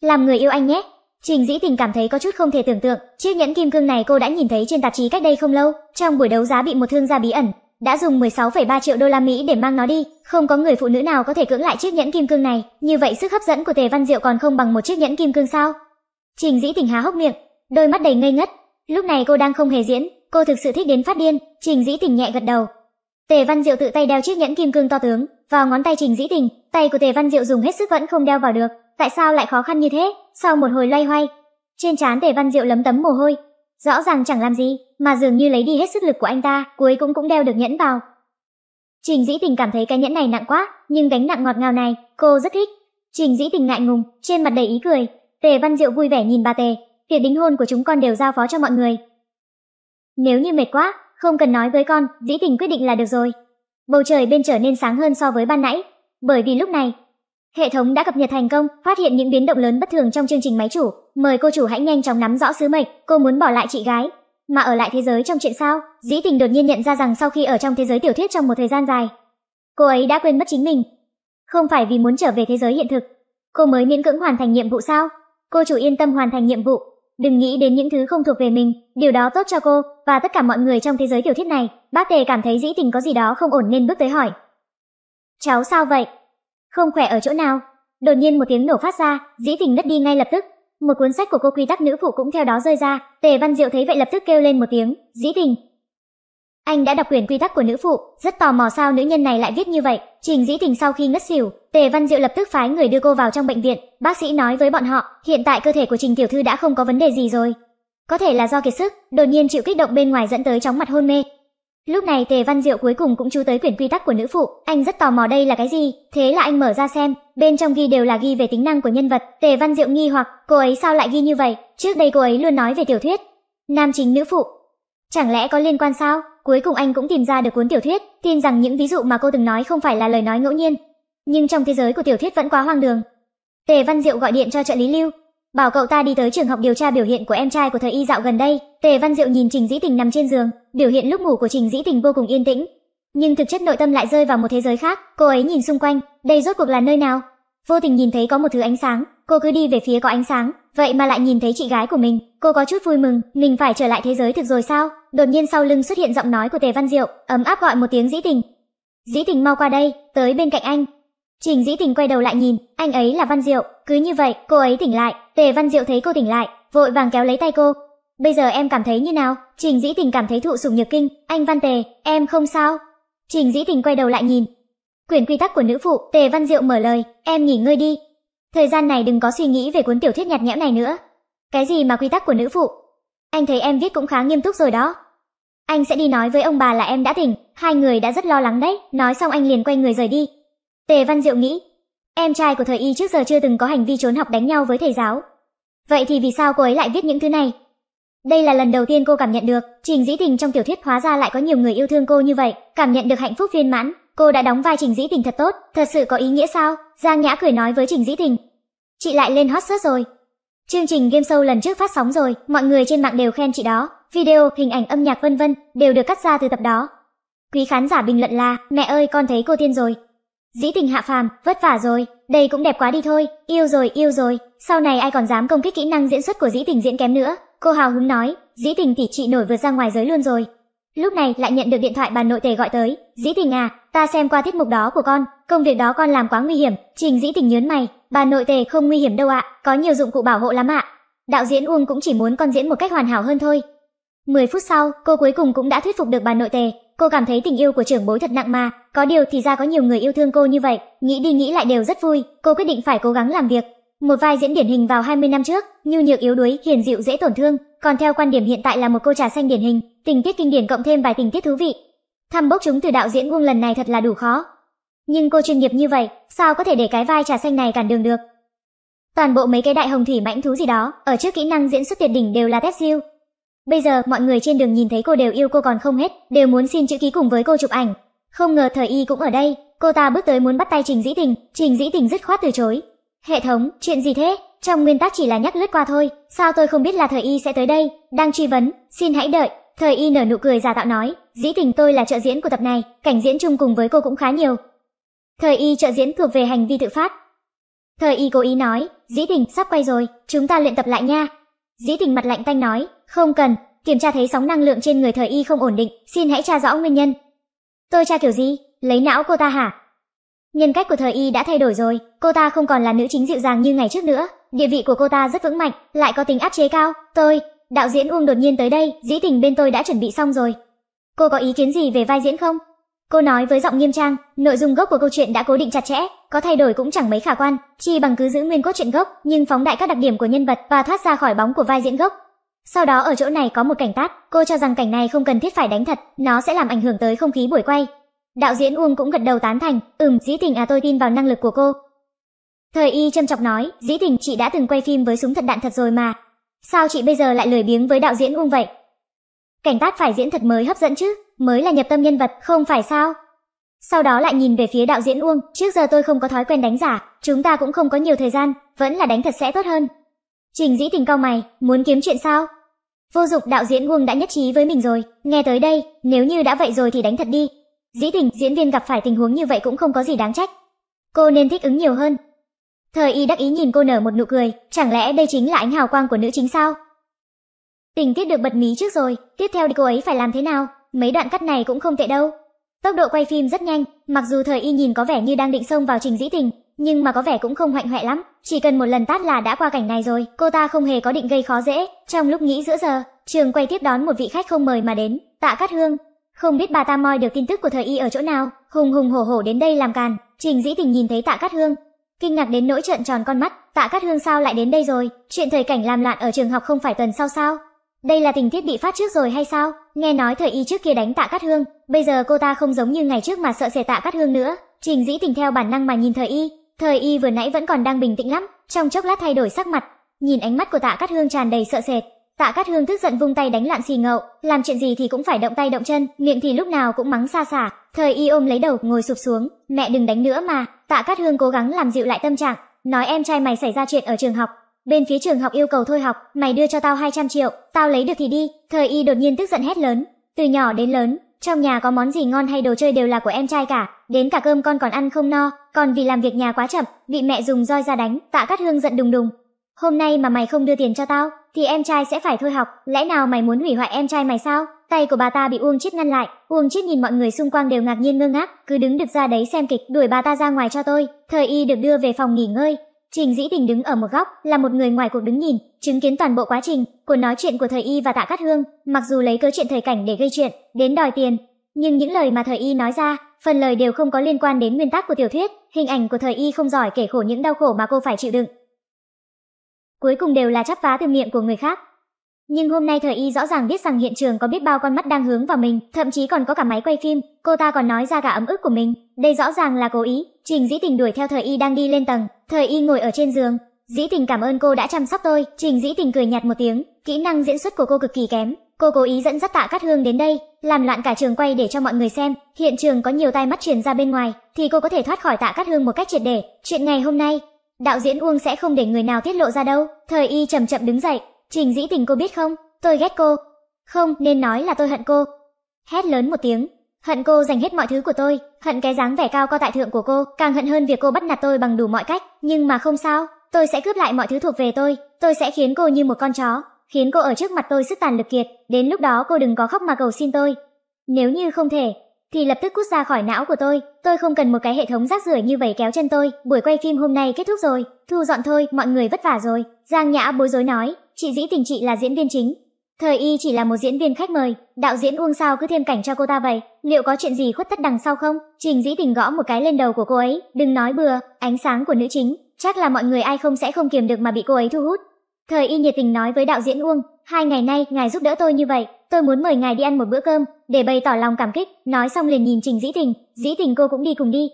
[SPEAKER 1] Làm người yêu anh nhé. Trình Dĩ Tình cảm thấy có chút không thể tưởng tượng, chiếc nhẫn kim cương này cô đã nhìn thấy trên tạp chí cách đây không lâu, trong buổi đấu giá bị một thương gia bí ẩn đã dùng 16,3 triệu đô la Mỹ để mang nó đi, không có người phụ nữ nào có thể cưỡng lại chiếc nhẫn kim cương này, như vậy sức hấp dẫn của Tề Văn Diệu còn không bằng một chiếc nhẫn kim cương sao? Trình Dĩ Tình há hốc miệng, đôi mắt đầy ngây ngất. Lúc này cô đang không hề diễn, cô thực sự thích đến phát điên, Trình Dĩ Tình nhẹ gật đầu. Tề Văn Diệu tự tay đeo chiếc nhẫn kim cương to tướng vào ngón tay Trình Dĩ Tình, tay của Tề Văn Diệu dùng hết sức vẫn không đeo vào được, tại sao lại khó khăn như thế? Sau một hồi loay hoay, trên trán Tề Văn Diệu lấm tấm mồ hôi, rõ ràng chẳng làm gì, mà dường như lấy đi hết sức lực của anh ta, cuối cũng cũng đeo được nhẫn vào. Trình Dĩ Tình cảm thấy cái nhẫn này nặng quá, nhưng gánh nặng ngọt ngào này, cô rất thích. Trình Dĩ Tình ngại ngùng, trên mặt đầy ý cười, Tề Văn Diệu vui vẻ nhìn bà Tề, việc đính hôn của chúng con đều giao phó cho mọi người. Nếu như mệt quá, không cần nói với con, Dĩ Tình quyết định là được rồi. Bầu trời bên trở nên sáng hơn so với ban nãy, bởi vì lúc này, hệ thống đã cập nhật thành công, phát hiện những biến động lớn bất thường trong chương trình máy chủ, mời cô chủ hãy nhanh chóng nắm rõ sứ mệnh, cô muốn bỏ lại chị gái, mà ở lại thế giới trong chuyện sao? Dĩ Tình đột nhiên nhận ra rằng sau khi ở trong thế giới tiểu thuyết trong một thời gian dài, cô ấy đã quên mất chính mình. Không phải vì muốn trở về thế giới hiện thực, cô mới miễn cưỡng hoàn thành nhiệm vụ sao? Cô chủ yên tâm hoàn thành nhiệm vụ, đừng nghĩ đến những thứ không thuộc về mình, điều đó tốt cho cô và tất cả mọi người trong thế giới tiểu thuyết này. Bác Tề cảm thấy dĩ tình có gì đó không ổn nên bước tới hỏi. Cháu sao vậy? Không khỏe ở chỗ nào? Đột nhiên một tiếng nổ phát ra, dĩ tình ngất đi ngay lập tức. Một cuốn sách của cô quy tắc nữ phụ cũng theo đó rơi ra. Tề Văn Diệu thấy vậy lập tức kêu lên một tiếng, dĩ tình. Anh đã đọc quyển quy tắc của nữ phụ, rất tò mò sao nữ nhân này lại viết như vậy. Trình Dĩ Tình sau khi ngất xỉu, Tề Văn Diệu lập tức phái người đưa cô vào trong bệnh viện. Bác sĩ nói với bọn họ, hiện tại cơ thể của Trình tiểu thư đã không có vấn đề gì rồi. Có thể là do kiệt sức, đột nhiên chịu kích động bên ngoài dẫn tới chóng mặt hôn mê. Lúc này Tề Văn Diệu cuối cùng cũng chú tới quyển quy tắc của nữ phụ, anh rất tò mò đây là cái gì, thế là anh mở ra xem, bên trong ghi đều là ghi về tính năng của nhân vật. Tề Văn Diệu nghi hoặc, cô ấy sao lại ghi như vậy, trước đây cô ấy luôn nói về tiểu thuyết. Nam chính nữ phụ. Chẳng lẽ có liên quan sao? Cuối cùng anh cũng tìm ra được cuốn tiểu thuyết, tin rằng những ví dụ mà cô từng nói không phải là lời nói ngẫu nhiên. Nhưng trong thế giới của tiểu thuyết vẫn quá hoang đường. Tề Văn Diệu gọi điện cho trợ lý Lưu, bảo cậu ta đi tới trường học điều tra biểu hiện của em trai của thời y dạo gần đây. Tề Văn Diệu nhìn Trình Dĩ Tình nằm trên giường, biểu hiện lúc ngủ của Trình Dĩ Tình vô cùng yên tĩnh, nhưng thực chất nội tâm lại rơi vào một thế giới khác. Cô ấy nhìn xung quanh, đây rốt cuộc là nơi nào? Vô tình nhìn thấy có một thứ ánh sáng, cô cứ đi về phía có ánh sáng, vậy mà lại nhìn thấy chị gái của mình, cô có chút vui mừng, mình phải trở lại thế giới thực rồi sao? Đột nhiên sau lưng xuất hiện giọng nói của Tề Văn Diệu, ấm áp gọi một tiếng Dĩ Tình. Dĩ Tình mau qua đây, tới bên cạnh anh. Trình Dĩ Tình quay đầu lại nhìn, anh ấy là Văn Diệu, cứ như vậy, cô ấy tỉnh lại, Tề Văn Diệu thấy cô tỉnh lại, vội vàng kéo lấy tay cô. Bây giờ em cảm thấy như nào? Trình Dĩ Tình cảm thấy thụ sủng nhược kinh, anh Văn Tề, em không sao? Trình Dĩ Tình quay đầu lại nhìn. Quyển quy tắc của nữ phụ, Tề Văn Diệu mở lời, em nghỉ ngơi đi. Thời gian này đừng có suy nghĩ về cuốn tiểu thuyết nhạt nhẽo này nữa. Cái gì mà quy tắc của nữ phụ? Anh thấy em viết cũng khá nghiêm túc rồi đó. Anh sẽ đi nói với ông bà là em đã tỉnh, hai người đã rất lo lắng đấy. Nói xong anh liền quay người rời đi. Tề Văn Diệu nghĩ, em trai của thời y trước giờ chưa từng có hành vi trốn học đánh nhau với thầy giáo. Vậy thì vì sao cô ấy lại viết những thứ này? Đây là lần đầu tiên cô cảm nhận được, Trình Dĩ Tình trong tiểu thuyết hóa ra lại có nhiều người yêu thương cô như vậy, cảm nhận được hạnh phúc viên mãn. Cô đã đóng vai Trình Dĩ Tình thật tốt, thật sự có ý nghĩa sao? Giang Nhã cười nói với Trình Dĩ Tình. Chị lại lên hot search rồi. Chương trình game show lần trước phát sóng rồi, mọi người trên mạng đều khen chị đó, video, hình ảnh âm nhạc vân vân đều được cắt ra từ tập đó. Quý khán giả bình luận là, mẹ ơi con thấy cô tiên rồi. Dĩ tình hạ phàm, vất vả rồi, đây cũng đẹp quá đi thôi, yêu rồi yêu rồi, sau này ai còn dám công kích kỹ năng diễn xuất của dĩ tình diễn kém nữa. Cô hào hứng nói, dĩ tình tỷ chị nổi vượt ra ngoài giới luôn rồi. Lúc này lại nhận được điện thoại bà nội tề gọi tới, dĩ tình à, ta xem qua tiết mục đó của con, công việc đó con làm quá nguy hiểm, trình dĩ tình nhớn mày, bà nội tề không nguy hiểm đâu ạ, có nhiều dụng cụ bảo hộ lắm ạ. Đạo diễn Uông cũng chỉ muốn con diễn một cách hoàn hảo hơn thôi. 10 phút sau, cô cuối cùng cũng đã thuyết phục được bà nội tề, cô cảm thấy tình yêu của trưởng bối thật nặng mà, có điều thì ra có nhiều người yêu thương cô như vậy, nghĩ đi nghĩ lại đều rất vui, cô quyết định phải cố gắng làm việc. Một vai diễn điển hình vào 20 năm trước, nhu nhược yếu đuối, hiền dịu dễ tổn thương, còn theo quan điểm hiện tại là một cô trà xanh điển hình, tình tiết kinh điển cộng thêm vài tình tiết thú vị. Thăm bốc chúng từ đạo diễn Uông lần này thật là đủ khó. Nhưng cô chuyên nghiệp như vậy, sao có thể để cái vai trà xanh này cản đường được? Toàn bộ mấy cái đại hồng thủy mãnh thú gì đó, ở trước kỹ năng diễn xuất tuyệt đỉnh đều là test siêu. Bây giờ mọi người trên đường nhìn thấy cô đều yêu cô còn không hết, đều muốn xin chữ ký cùng với cô chụp ảnh. Không ngờ thời y cũng ở đây, cô ta bước tới muốn bắt tay Trình Dĩ Tình, Trình Dĩ Tình dứt khoát từ chối. Hệ thống, chuyện gì thế? Trong nguyên tắc chỉ là nhắc lướt qua thôi, sao tôi không biết là thời y sẽ tới đây? Đang truy vấn, xin hãy đợi. Thời y nở nụ cười giả tạo nói, Dĩ Tình tôi là trợ diễn của tập này, cảnh diễn chung cùng với cô cũng khá nhiều. Thời y trợ diễn thuộc về hành vi tự phát. Thời y cố ý nói, Dĩ Tình sắp quay rồi, chúng ta luyện tập lại nha. Dĩ Tình mặt lạnh tanh nói, không cần, kiểm tra thấy sóng năng lượng trên người thời y không ổn định, xin hãy tra rõ nguyên nhân. Tôi tra kiểu gì? Lấy não cô ta hả? Nhân cách của thời y đã thay đổi rồi, cô ta không còn là nữ chính dịu dàng như ngày trước nữa, địa vị của cô ta rất vững mạnh, lại có tính áp chế cao. Tôi, đạo diễn Uông đột nhiên tới đây, dĩ tình bên tôi đã chuẩn bị xong rồi. Cô có ý kiến gì về vai diễn không? Cô nói với giọng nghiêm trang, nội dung gốc của câu chuyện đã cố định chặt chẽ, có thay đổi cũng chẳng mấy khả quan, chi bằng cứ giữ nguyên cốt truyện gốc, nhưng phóng đại các đặc điểm của nhân vật và thoát ra khỏi bóng của vai diễn gốc. Sau đó ở chỗ này có một cảnh tát, cô cho rằng cảnh này không cần thiết phải đánh thật, nó sẽ làm ảnh hưởng tới không khí buổi quay. Đạo diễn Uông cũng gật đầu tán thành, ừm, dĩ tình à tôi tin vào năng lực của cô. Thời y châm chọc nói, dĩ tình chị đã từng quay phim với súng thật đạn thật rồi mà. Sao chị bây giờ lại lười biếng với đạo diễn Uông vậy? Cảnh tát phải diễn thật mới hấp dẫn chứ, mới là nhập tâm nhân vật, không phải sao? Sau đó lại nhìn về phía đạo diễn Uông, trước giờ tôi không có thói quen đánh giả, chúng ta cũng không có nhiều thời gian, vẫn là đánh thật sẽ tốt hơn. Trình dĩ tình cao mày, muốn kiếm chuyện sao? Vô dụng đạo diễn Uông đã nhất trí với mình rồi, nghe tới đây, nếu như đã vậy rồi thì đánh thật đi. Dĩ tình, diễn viên gặp phải tình huống như vậy cũng không có gì đáng trách. Cô nên thích ứng nhiều hơn. Thời y đắc ý nhìn cô nở một nụ cười, chẳng lẽ đây chính là ánh hào quang của nữ chính sao? Tình tiết được bật mí trước rồi, tiếp theo thì cô ấy phải làm thế nào? Mấy đoạn cắt này cũng không tệ đâu. Tốc độ quay phim rất nhanh, mặc dù thời y nhìn có vẻ như đang định xông vào trình dĩ tình, nhưng mà có vẻ cũng không hoạnh hoẹ lắm, chỉ cần một lần tát là đã qua cảnh này rồi, cô ta không hề có định gây khó dễ. Trong lúc nghĩ giữa giờ, trường quay tiếp đón một vị khách không mời mà đến, Tạ Cát Hương. không biết bà ta moi được tin tức của thời y ở chỗ nào, hùng hùng hổ hổ đến đây làm càn. Trình Dĩ Tình nhìn thấy Tạ Cát Hương, kinh ngạc đến nỗi trợn tròn con mắt, Tạ Cát Hương sao lại đến đây rồi? Chuyện thời cảnh làm loạn ở trường học không phải tuần sau sao? Đây là tình tiết bị phát trước rồi hay sao? Nghe nói thời y trước kia đánh Tạ Cát Hương, bây giờ cô ta không giống như ngày trước mà sợ sệt Tạ Cát Hương nữa. Trình Dĩ Tình theo bản năng mà nhìn thời y, thời y vừa nãy vẫn còn đang bình tĩnh lắm, trong chốc lát thay đổi sắc mặt, nhìn ánh mắt của Tạ Cát Hương tràn đầy sợ sệt. Tạ Cát Hương tức giận vung tay đánh loạn xì ngậu, làm chuyện gì thì cũng phải động tay động chân, miệng thì lúc nào cũng mắng xa xả. Thời y ôm lấy đầu, ngồi sụp xuống, mẹ đừng đánh nữa mà. Tạ Cát Hương cố gắng làm dịu lại tâm trạng, nói em trai mày xảy ra chuyện ở trường học, bên phía trường học yêu cầu thôi học, mày đưa cho tao 200 triệu, tao lấy được thì đi. Thời y đột nhiên tức giận hét lớn, từ nhỏ đến lớn, trong nhà có món gì ngon hay đồ chơi đều là của em trai cả, đến cả cơm con còn ăn không no, còn vì làm việc nhà quá chậm, bị mẹ dùng roi ra đánh, Tạ Cát Hương giận đùng đùng. Hôm nay mà mày không đưa tiền cho tao, thì em trai sẽ phải thôi học, lẽ nào mày muốn hủy hoại em trai mày sao? Tay của bà ta bị Uông Chiết ngăn lại, Uông Chiết nhìn mọi người xung quanh đều ngạc nhiên ngơ ngác, cứ đứng được ra đấy xem kịch, đuổi bà ta ra ngoài cho tôi. Thời y được đưa về phòng nghỉ ngơi, Trình Dĩ Tình đứng ở một góc, là một người ngoài cuộc đứng nhìn, chứng kiến toàn bộ quá trình của nói chuyện của thời y và Tạ Cát Hương, mặc dù lấy cớ chuyện thời cảnh để gây chuyện, đến đòi tiền, nhưng những lời mà thời y nói ra, phần lời đều không có liên quan đến nguyên tắc của tiểu thuyết, hình ảnh của thời y không giỏi kể khổ những đau khổ mà cô phải chịu đựng. Cuối cùng đều là chắp vá từ miệng của người khác. Nhưng hôm nay thời y rõ ràng biết rằng hiện trường có biết bao con mắt đang hướng vào mình, thậm chí còn có cả máy quay phim, cô ta còn nói ra cả ấm ức của mình, đây rõ ràng là cố ý. Trình Dĩ Tình đuổi theo thời y đang đi lên tầng, thời y ngồi ở trên giường. Dĩ Tình cảm ơn cô đã chăm sóc tôi, Trình Dĩ Tình cười nhạt một tiếng, kỹ năng diễn xuất của cô cực kỳ kém, Cô cố ý dẫn dắt Tạ Cát Hương đến đây, làm loạn cả trường quay để cho mọi người xem, hiện trường có nhiều tai mắt truyền ra bên ngoài, thì cô có thể thoát khỏi Tạ Cát Hương một cách triệt để. Chuyện ngày hôm nay, đạo diễn Uông sẽ không để người nào tiết lộ ra đâu. Thời Y chậm chậm đứng dậy, Trình Dĩ Tình cô biết không, tôi ghét cô. Không, nên nói là tôi hận cô. Hét lớn một tiếng, hận cô dành hết mọi thứ của tôi, hận cái dáng vẻ cao cao tại thượng của cô, càng hận hơn việc cô bắt nạt tôi bằng đủ mọi cách, nhưng mà không sao, tôi sẽ cướp lại mọi thứ thuộc về tôi, tôi sẽ khiến cô như một con chó, khiến cô ở trước mặt tôi sức tàn lực kiệt, đến lúc đó cô đừng có khóc mà cầu xin tôi. Nếu như không thể, thì lập tức cút ra khỏi não của tôi, tôi không cần một cái hệ thống rác rưởi như vậy kéo chân tôi, buổi quay phim hôm nay kết thúc rồi, thu dọn thôi, mọi người vất vả rồi. Giang Nhã bối rối nói, chị dĩ tình chị là diễn viên chính. Thời y chỉ là một diễn viên khách mời, đạo diễn Uông sao cứ thêm cảnh cho cô ta vậy, liệu có chuyện gì khuất tất đằng sau không? Trình dĩ tình gõ một cái lên đầu của cô ấy, đừng nói bừa, ánh sáng của nữ chính, chắc là mọi người ai không sẽ không kiềm được mà bị cô ấy thu hút. Thời y nhiệt tình nói với đạo diễn Uông, hai ngày nay ngài giúp đỡ tôi như vậy, tôi muốn mời ngài đi ăn một bữa cơm, để bày tỏ lòng cảm kích. Nói xong liền nhìn Trình Dĩ Tình, Dĩ Tình cô cũng đi cùng đi.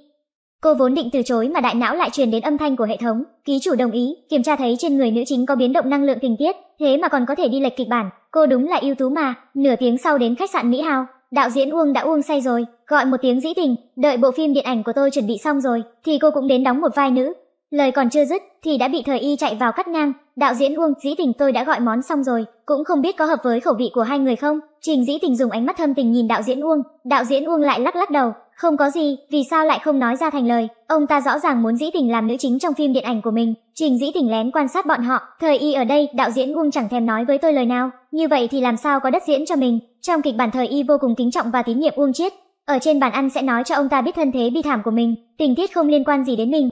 [SPEAKER 1] Cô vốn định từ chối mà đại não lại truyền đến âm thanh của hệ thống, ký chủ đồng ý, kiểm tra thấy trên người nữ chính có biến động năng lượng tình tiết, thế mà còn có thể đi lệch kịch bản, cô đúng là ưu tú mà. Nửa tiếng sau đến khách sạn Mỹ Hào, đạo diễn Uông đã uông say rồi, gọi một tiếng Dĩ Tình, đợi bộ phim điện ảnh của tôi chuẩn bị xong rồi, thì cô cũng đến đóng một vai nữ. Lời còn chưa dứt thì đã bị thời y chạy vào cắt ngang, đạo diễn Uông Dĩ Tình tôi đã gọi món xong rồi, cũng không biết có hợp với khẩu vị của hai người không. Trình Dĩ Tình dùng ánh mắt thâm tình nhìn đạo diễn Uông, đạo diễn Uông lại lắc lắc đầu, không có gì, vì sao lại không nói ra thành lời, ông ta rõ ràng muốn Dĩ Tình làm nữ chính trong phim điện ảnh của mình. Trình Dĩ Tình lén quan sát bọn họ, thời y ở đây, đạo diễn Uông chẳng thèm nói với tôi lời nào, như vậy thì làm sao có đất diễn cho mình. Trong kịch bản thời y vô cùng kính trọng và tín nhiệm Uông Chiết, ở trên bàn ăn sẽ nói cho ông ta biết thân thế bi thảm của mình, tình tiết không liên quan gì đến mình,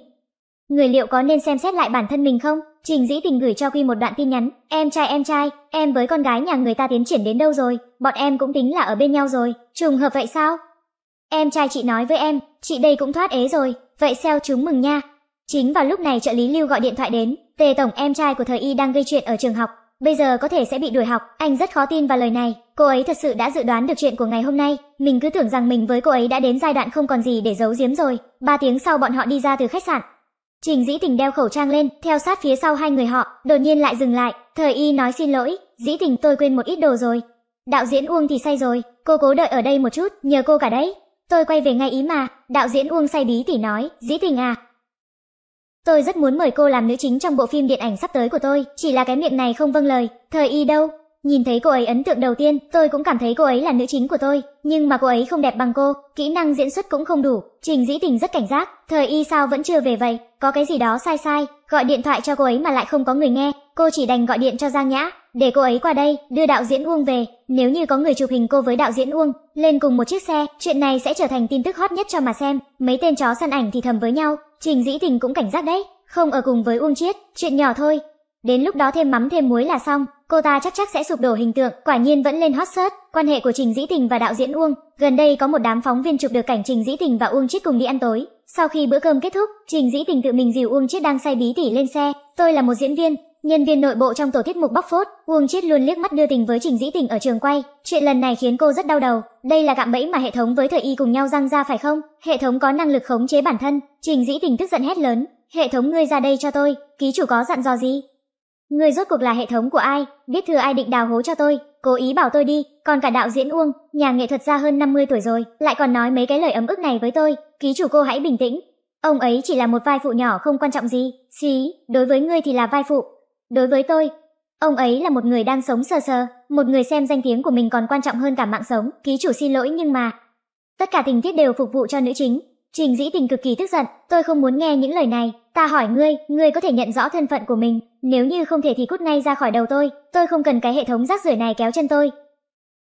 [SPEAKER 1] Người liệu có nên xem xét lại bản thân mình không? Trình Dĩ Tình gửi cho Quy một đoạn tin nhắn, "Em trai em trai, em với con gái nhà người ta tiến triển đến đâu rồi? Bọn em cũng tính là ở bên nhau rồi, trùng hợp vậy sao?" Em trai chị nói với em, "Chị đây cũng thoát ế rồi, vậy xeo chúng mừng nha." Chính vào lúc này trợ lý Lưu gọi điện thoại đến, Tề tổng em trai của thời y đang gây chuyện ở trường học, bây giờ có thể sẽ bị đuổi học, anh rất khó tin vào lời này. Cô ấy thật sự đã dự đoán được chuyện của ngày hôm nay, mình cứ tưởng rằng mình với cô ấy đã đến giai đoạn không còn gì để giấu giếm rồi. Ba tiếng sau bọn họ đi ra từ khách sạn, Trình Dĩ Tình đeo khẩu trang lên, theo sát phía sau hai người họ, đột nhiên lại dừng lại, Thời Y nói xin lỗi, Dĩ Tình tôi quên một ít đồ rồi. Đạo diễn Uông thì say rồi, cô cố đợi ở đây một chút, nhờ cô cả đấy. Tôi quay về ngay ý mà, đạo diễn Uông say bí tỉ nói, Dĩ Tình à. Tôi rất muốn mời cô làm nữ chính trong bộ phim điện ảnh sắp tới của tôi, chỉ là cái miệng này không vâng lời, Thời Y đâu, Nhìn thấy cô ấy ấn tượng đầu tiên, tôi cũng cảm thấy cô ấy là nữ chính của tôi, nhưng mà cô ấy không đẹp bằng cô, kỹ năng diễn xuất cũng không đủ. Trình Dĩ Tình rất cảnh giác, thời y sao vẫn chưa về vậy, có cái gì đó sai sai, gọi điện thoại cho cô ấy mà lại không có người nghe, cô chỉ đành gọi điện cho Giang Nhã, để cô ấy qua đây, đưa đạo diễn Uông về, nếu như có người chụp hình cô với đạo diễn Uông, lên cùng một chiếc xe, chuyện này sẽ trở thành tin tức hot nhất cho mà xem, mấy tên chó săn ảnh thì thầm với nhau, Trình Dĩ Tình cũng cảnh giác đấy, không ở cùng với Uông Chiết, chuyện nhỏ thôi, Đến lúc đó thêm mắm thêm muối là xong, cô ta chắc chắc sẽ sụp đổ hình tượng, quả nhiên vẫn lên hot search. Quan hệ của Trình Dĩ Tình và đạo diễn Uông, gần đây có một đám phóng viên chụp được cảnh Trình Dĩ Tình và Uông Chiết cùng đi ăn tối. Sau khi bữa cơm kết thúc, Trình Dĩ Tình tự mình dìu Uông Chiết đang say bí tỉ lên xe. Tôi là một diễn viên, nhân viên nội bộ trong tổ tiết mục bóc phốt, Uông Chiết luôn liếc mắt đưa tình với Trình Dĩ Tình ở trường quay. Chuyện lần này khiến cô rất đau đầu. Đây là cạm bẫy mà hệ thống với thời y cùng nhau răng ra phải không? Hệ thống có năng lực khống chế bản thân. Trình Dĩ Tình tức giận hét lớn, "Hệ thống ngươi ra đây cho tôi, ký chủ có dặn dò gì?" Ngươi rốt cuộc là hệ thống của ai? Biết thừa ai định đào hố cho tôi, cố ý bảo tôi đi, còn cả đạo diễn Uông, nhà nghệ thuật gia hơn 50 tuổi rồi, lại còn nói mấy cái lời ấm ức này với tôi, ký chủ cô hãy bình tĩnh. Ông ấy chỉ là một vai phụ nhỏ không quan trọng gì, xí, đối với ngươi thì là vai phụ. Đối với tôi, ông ấy là một người đang sống sờ sờ, một người xem danh tiếng của mình còn quan trọng hơn cả mạng sống, ký chủ xin lỗi nhưng mà... Tất cả tình tiết đều phục vụ cho nữ chính, Trình Dĩ Tình cực kỳ tức giận, tôi không muốn nghe những lời này, ta hỏi ngươi, ngươi có thể nhận rõ thân phận của mình, nếu như không thể thì cút ngay ra khỏi đầu tôi, tôi không cần cái hệ thống rác rưởi này kéo chân tôi.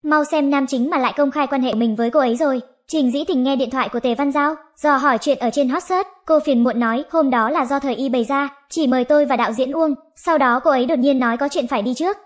[SPEAKER 1] Mau xem nam chính mà lại công khai quan hệ mình với cô ấy rồi. Trình Dĩ Tình nghe điện thoại của Tề Văn Giao, dò hỏi chuyện ở trên hot search, cô phiền muộn nói hôm đó là do thời y bày ra, chỉ mời tôi và đạo diễn Uông, sau đó cô ấy đột nhiên nói có chuyện phải đi trước.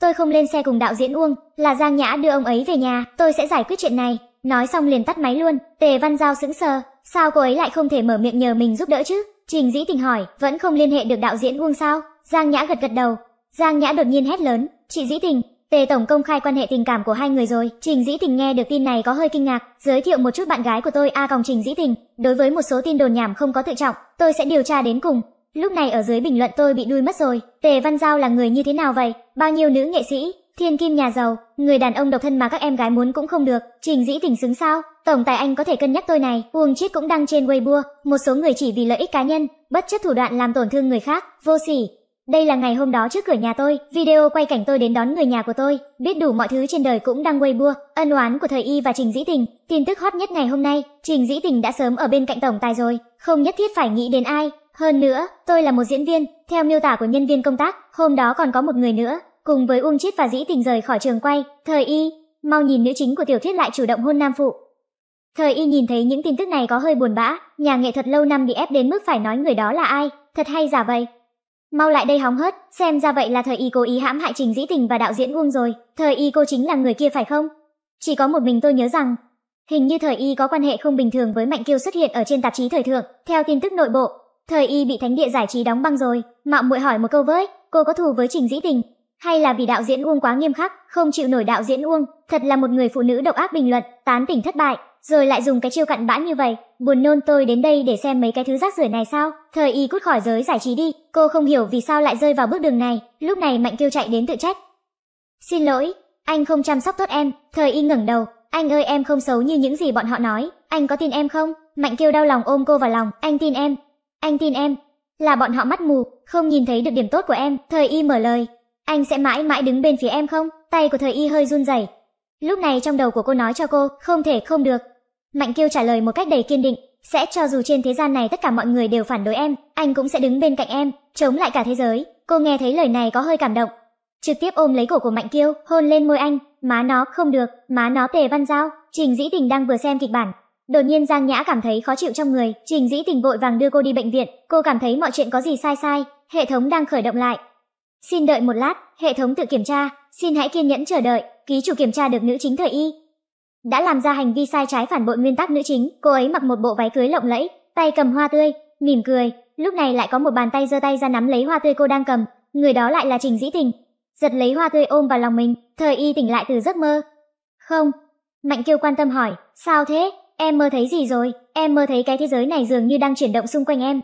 [SPEAKER 1] Tôi không lên xe cùng đạo diễn Uông, là Giang Nhã đưa ông ấy về nhà, tôi sẽ giải quyết chuyện này. Nói xong liền tắt máy luôn, Tề Văn Giao sững sờ, sao cô ấy lại không thể mở miệng nhờ mình giúp đỡ chứ? Trình Dĩ Tình hỏi, vẫn không liên hệ được đạo diễn Uông sao? Giang Nhã gật gật đầu. Giang Nhã đột nhiên hét lớn, "Chị Dĩ Tình, Tề tổng công khai quan hệ tình cảm của hai người rồi." Trình Dĩ Tình nghe được tin này có hơi kinh ngạc, giới thiệu một chút bạn gái của tôi A Còng Trình Dĩ Tình, đối với một số tin đồn nhảm không có tự trọng, tôi sẽ điều tra đến cùng. Lúc này ở dưới bình luận tôi bị đuôi mất rồi. Tề Văn Giao là người như thế nào vậy? Bao nhiêu nữ nghệ sĩ, thiên kim nhà giàu, người đàn ông độc thân mà các em gái muốn cũng không được, Trình Dĩ Tình xứng sao? Tổng tài anh có thể cân nhắc tôi này. Uông Chiết cũng đăng trên Weibo, một số người chỉ vì lợi ích cá nhân, bất chấp thủ đoạn làm tổn thương người khác, vô sỉ. Đây là ngày hôm đó trước cửa nhà tôi, video quay cảnh tôi đến đón người nhà của tôi, biết đủ mọi thứ trên đời cũng đăng Weibo, ân oán của thời y và Trình Dĩ Tình, tin tức hot nhất ngày hôm nay, Trình Dĩ Tình đã sớm ở bên cạnh tổng tài rồi, không nhất thiết phải nghĩ đến ai. Hơn nữa, tôi là một diễn viên, theo miêu tả của nhân viên công tác, hôm đó còn có một người nữa, cùng với Uông Chiết và Dĩ Tình rời khỏi trường quay, thời y, mau nhìn nữ chính của tiểu thuyết lại chủ động hôn nam phụ. Thời y nhìn thấy những tin tức này có hơi buồn bã, nhà nghệ thuật lâu năm bị ép đến mức phải nói người đó là ai, thật hay giả vậy. Mau lại đây hóng hớt, xem ra vậy là thời y cố ý hãm hại Trình Dĩ Tình và đạo diễn Uông rồi, thời y cô chính là người kia phải không? Chỉ có một mình tôi nhớ rằng, hình như thời y có quan hệ không bình thường với Mạnh Kiêu xuất hiện ở trên tạp chí thời thượng, theo tin tức nội bộ, thời y bị thánh địa giải trí đóng băng rồi, mạo muội hỏi một câu với, cô có thù với Trình Dĩ Tình, hay là vì đạo diễn Uông quá nghiêm khắc, không chịu nổi đạo diễn Uông, thật là một người phụ nữ độc ác bình luận, tán tỉnh thất bại, rồi lại dùng cái chiêu cặn bã như vậy, buồn nôn tôi đến đây để xem mấy cái thứ rác rưởi này sao? Thời y cút khỏi giới giải trí đi, cô không hiểu vì sao lại rơi vào bước đường này. Lúc này Mạnh Kiêu chạy đến tự trách. Xin lỗi, anh không chăm sóc tốt em. Thời y ngẩng đầu, anh ơi em không xấu như những gì bọn họ nói, anh có tin em không? Mạnh Kiêu đau lòng ôm cô vào lòng, anh tin em, anh tin em. Là bọn họ mắt mù, không nhìn thấy được điểm tốt của em. Thời y mở lời, anh sẽ mãi mãi đứng bên phía em không? Tay của thời y hơi run rẩy. Lúc này trong đầu của cô nói cho cô, không thể không được. Mạnh Kiêu trả lời một cách đầy kiên định, sẽ cho dù trên thế gian này tất cả mọi người đều phản đối em, anh cũng sẽ đứng bên cạnh em, chống lại cả thế giới. Cô nghe thấy lời này có hơi cảm động, trực tiếp ôm lấy cổ của Mạnh Kiêu, hôn lên môi anh, má nó không được, má nó Tề Văn Giao. Trình Dĩ Tình đang vừa xem kịch bản, đột nhiên Giang Nhã cảm thấy khó chịu trong người, Trình Dĩ Tình vội vàng đưa cô đi bệnh viện, cô cảm thấy mọi chuyện có gì sai sai, hệ thống đang khởi động lại, Xin đợi một lát, hệ thống tự kiểm tra, xin hãy kiên nhẫn chờ đợi, ký chủ kiểm tra được nữ chính thời y. Đã làm ra hành vi sai trái phản bội nguyên tắc nữ chính, cô ấy mặc một bộ váy cưới lộng lẫy, tay cầm hoa tươi, mỉm cười, lúc này lại có một bàn tay giơ tay ra nắm lấy hoa tươi cô đang cầm, người đó lại là Trình Dĩ Tình. Giật lấy hoa tươi ôm vào lòng mình, thời y tỉnh lại từ giấc mơ. Không, Mạnh Kiêu quan tâm hỏi, sao thế, em mơ thấy gì rồi, em mơ thấy cái thế giới này dường như đang chuyển động xung quanh em.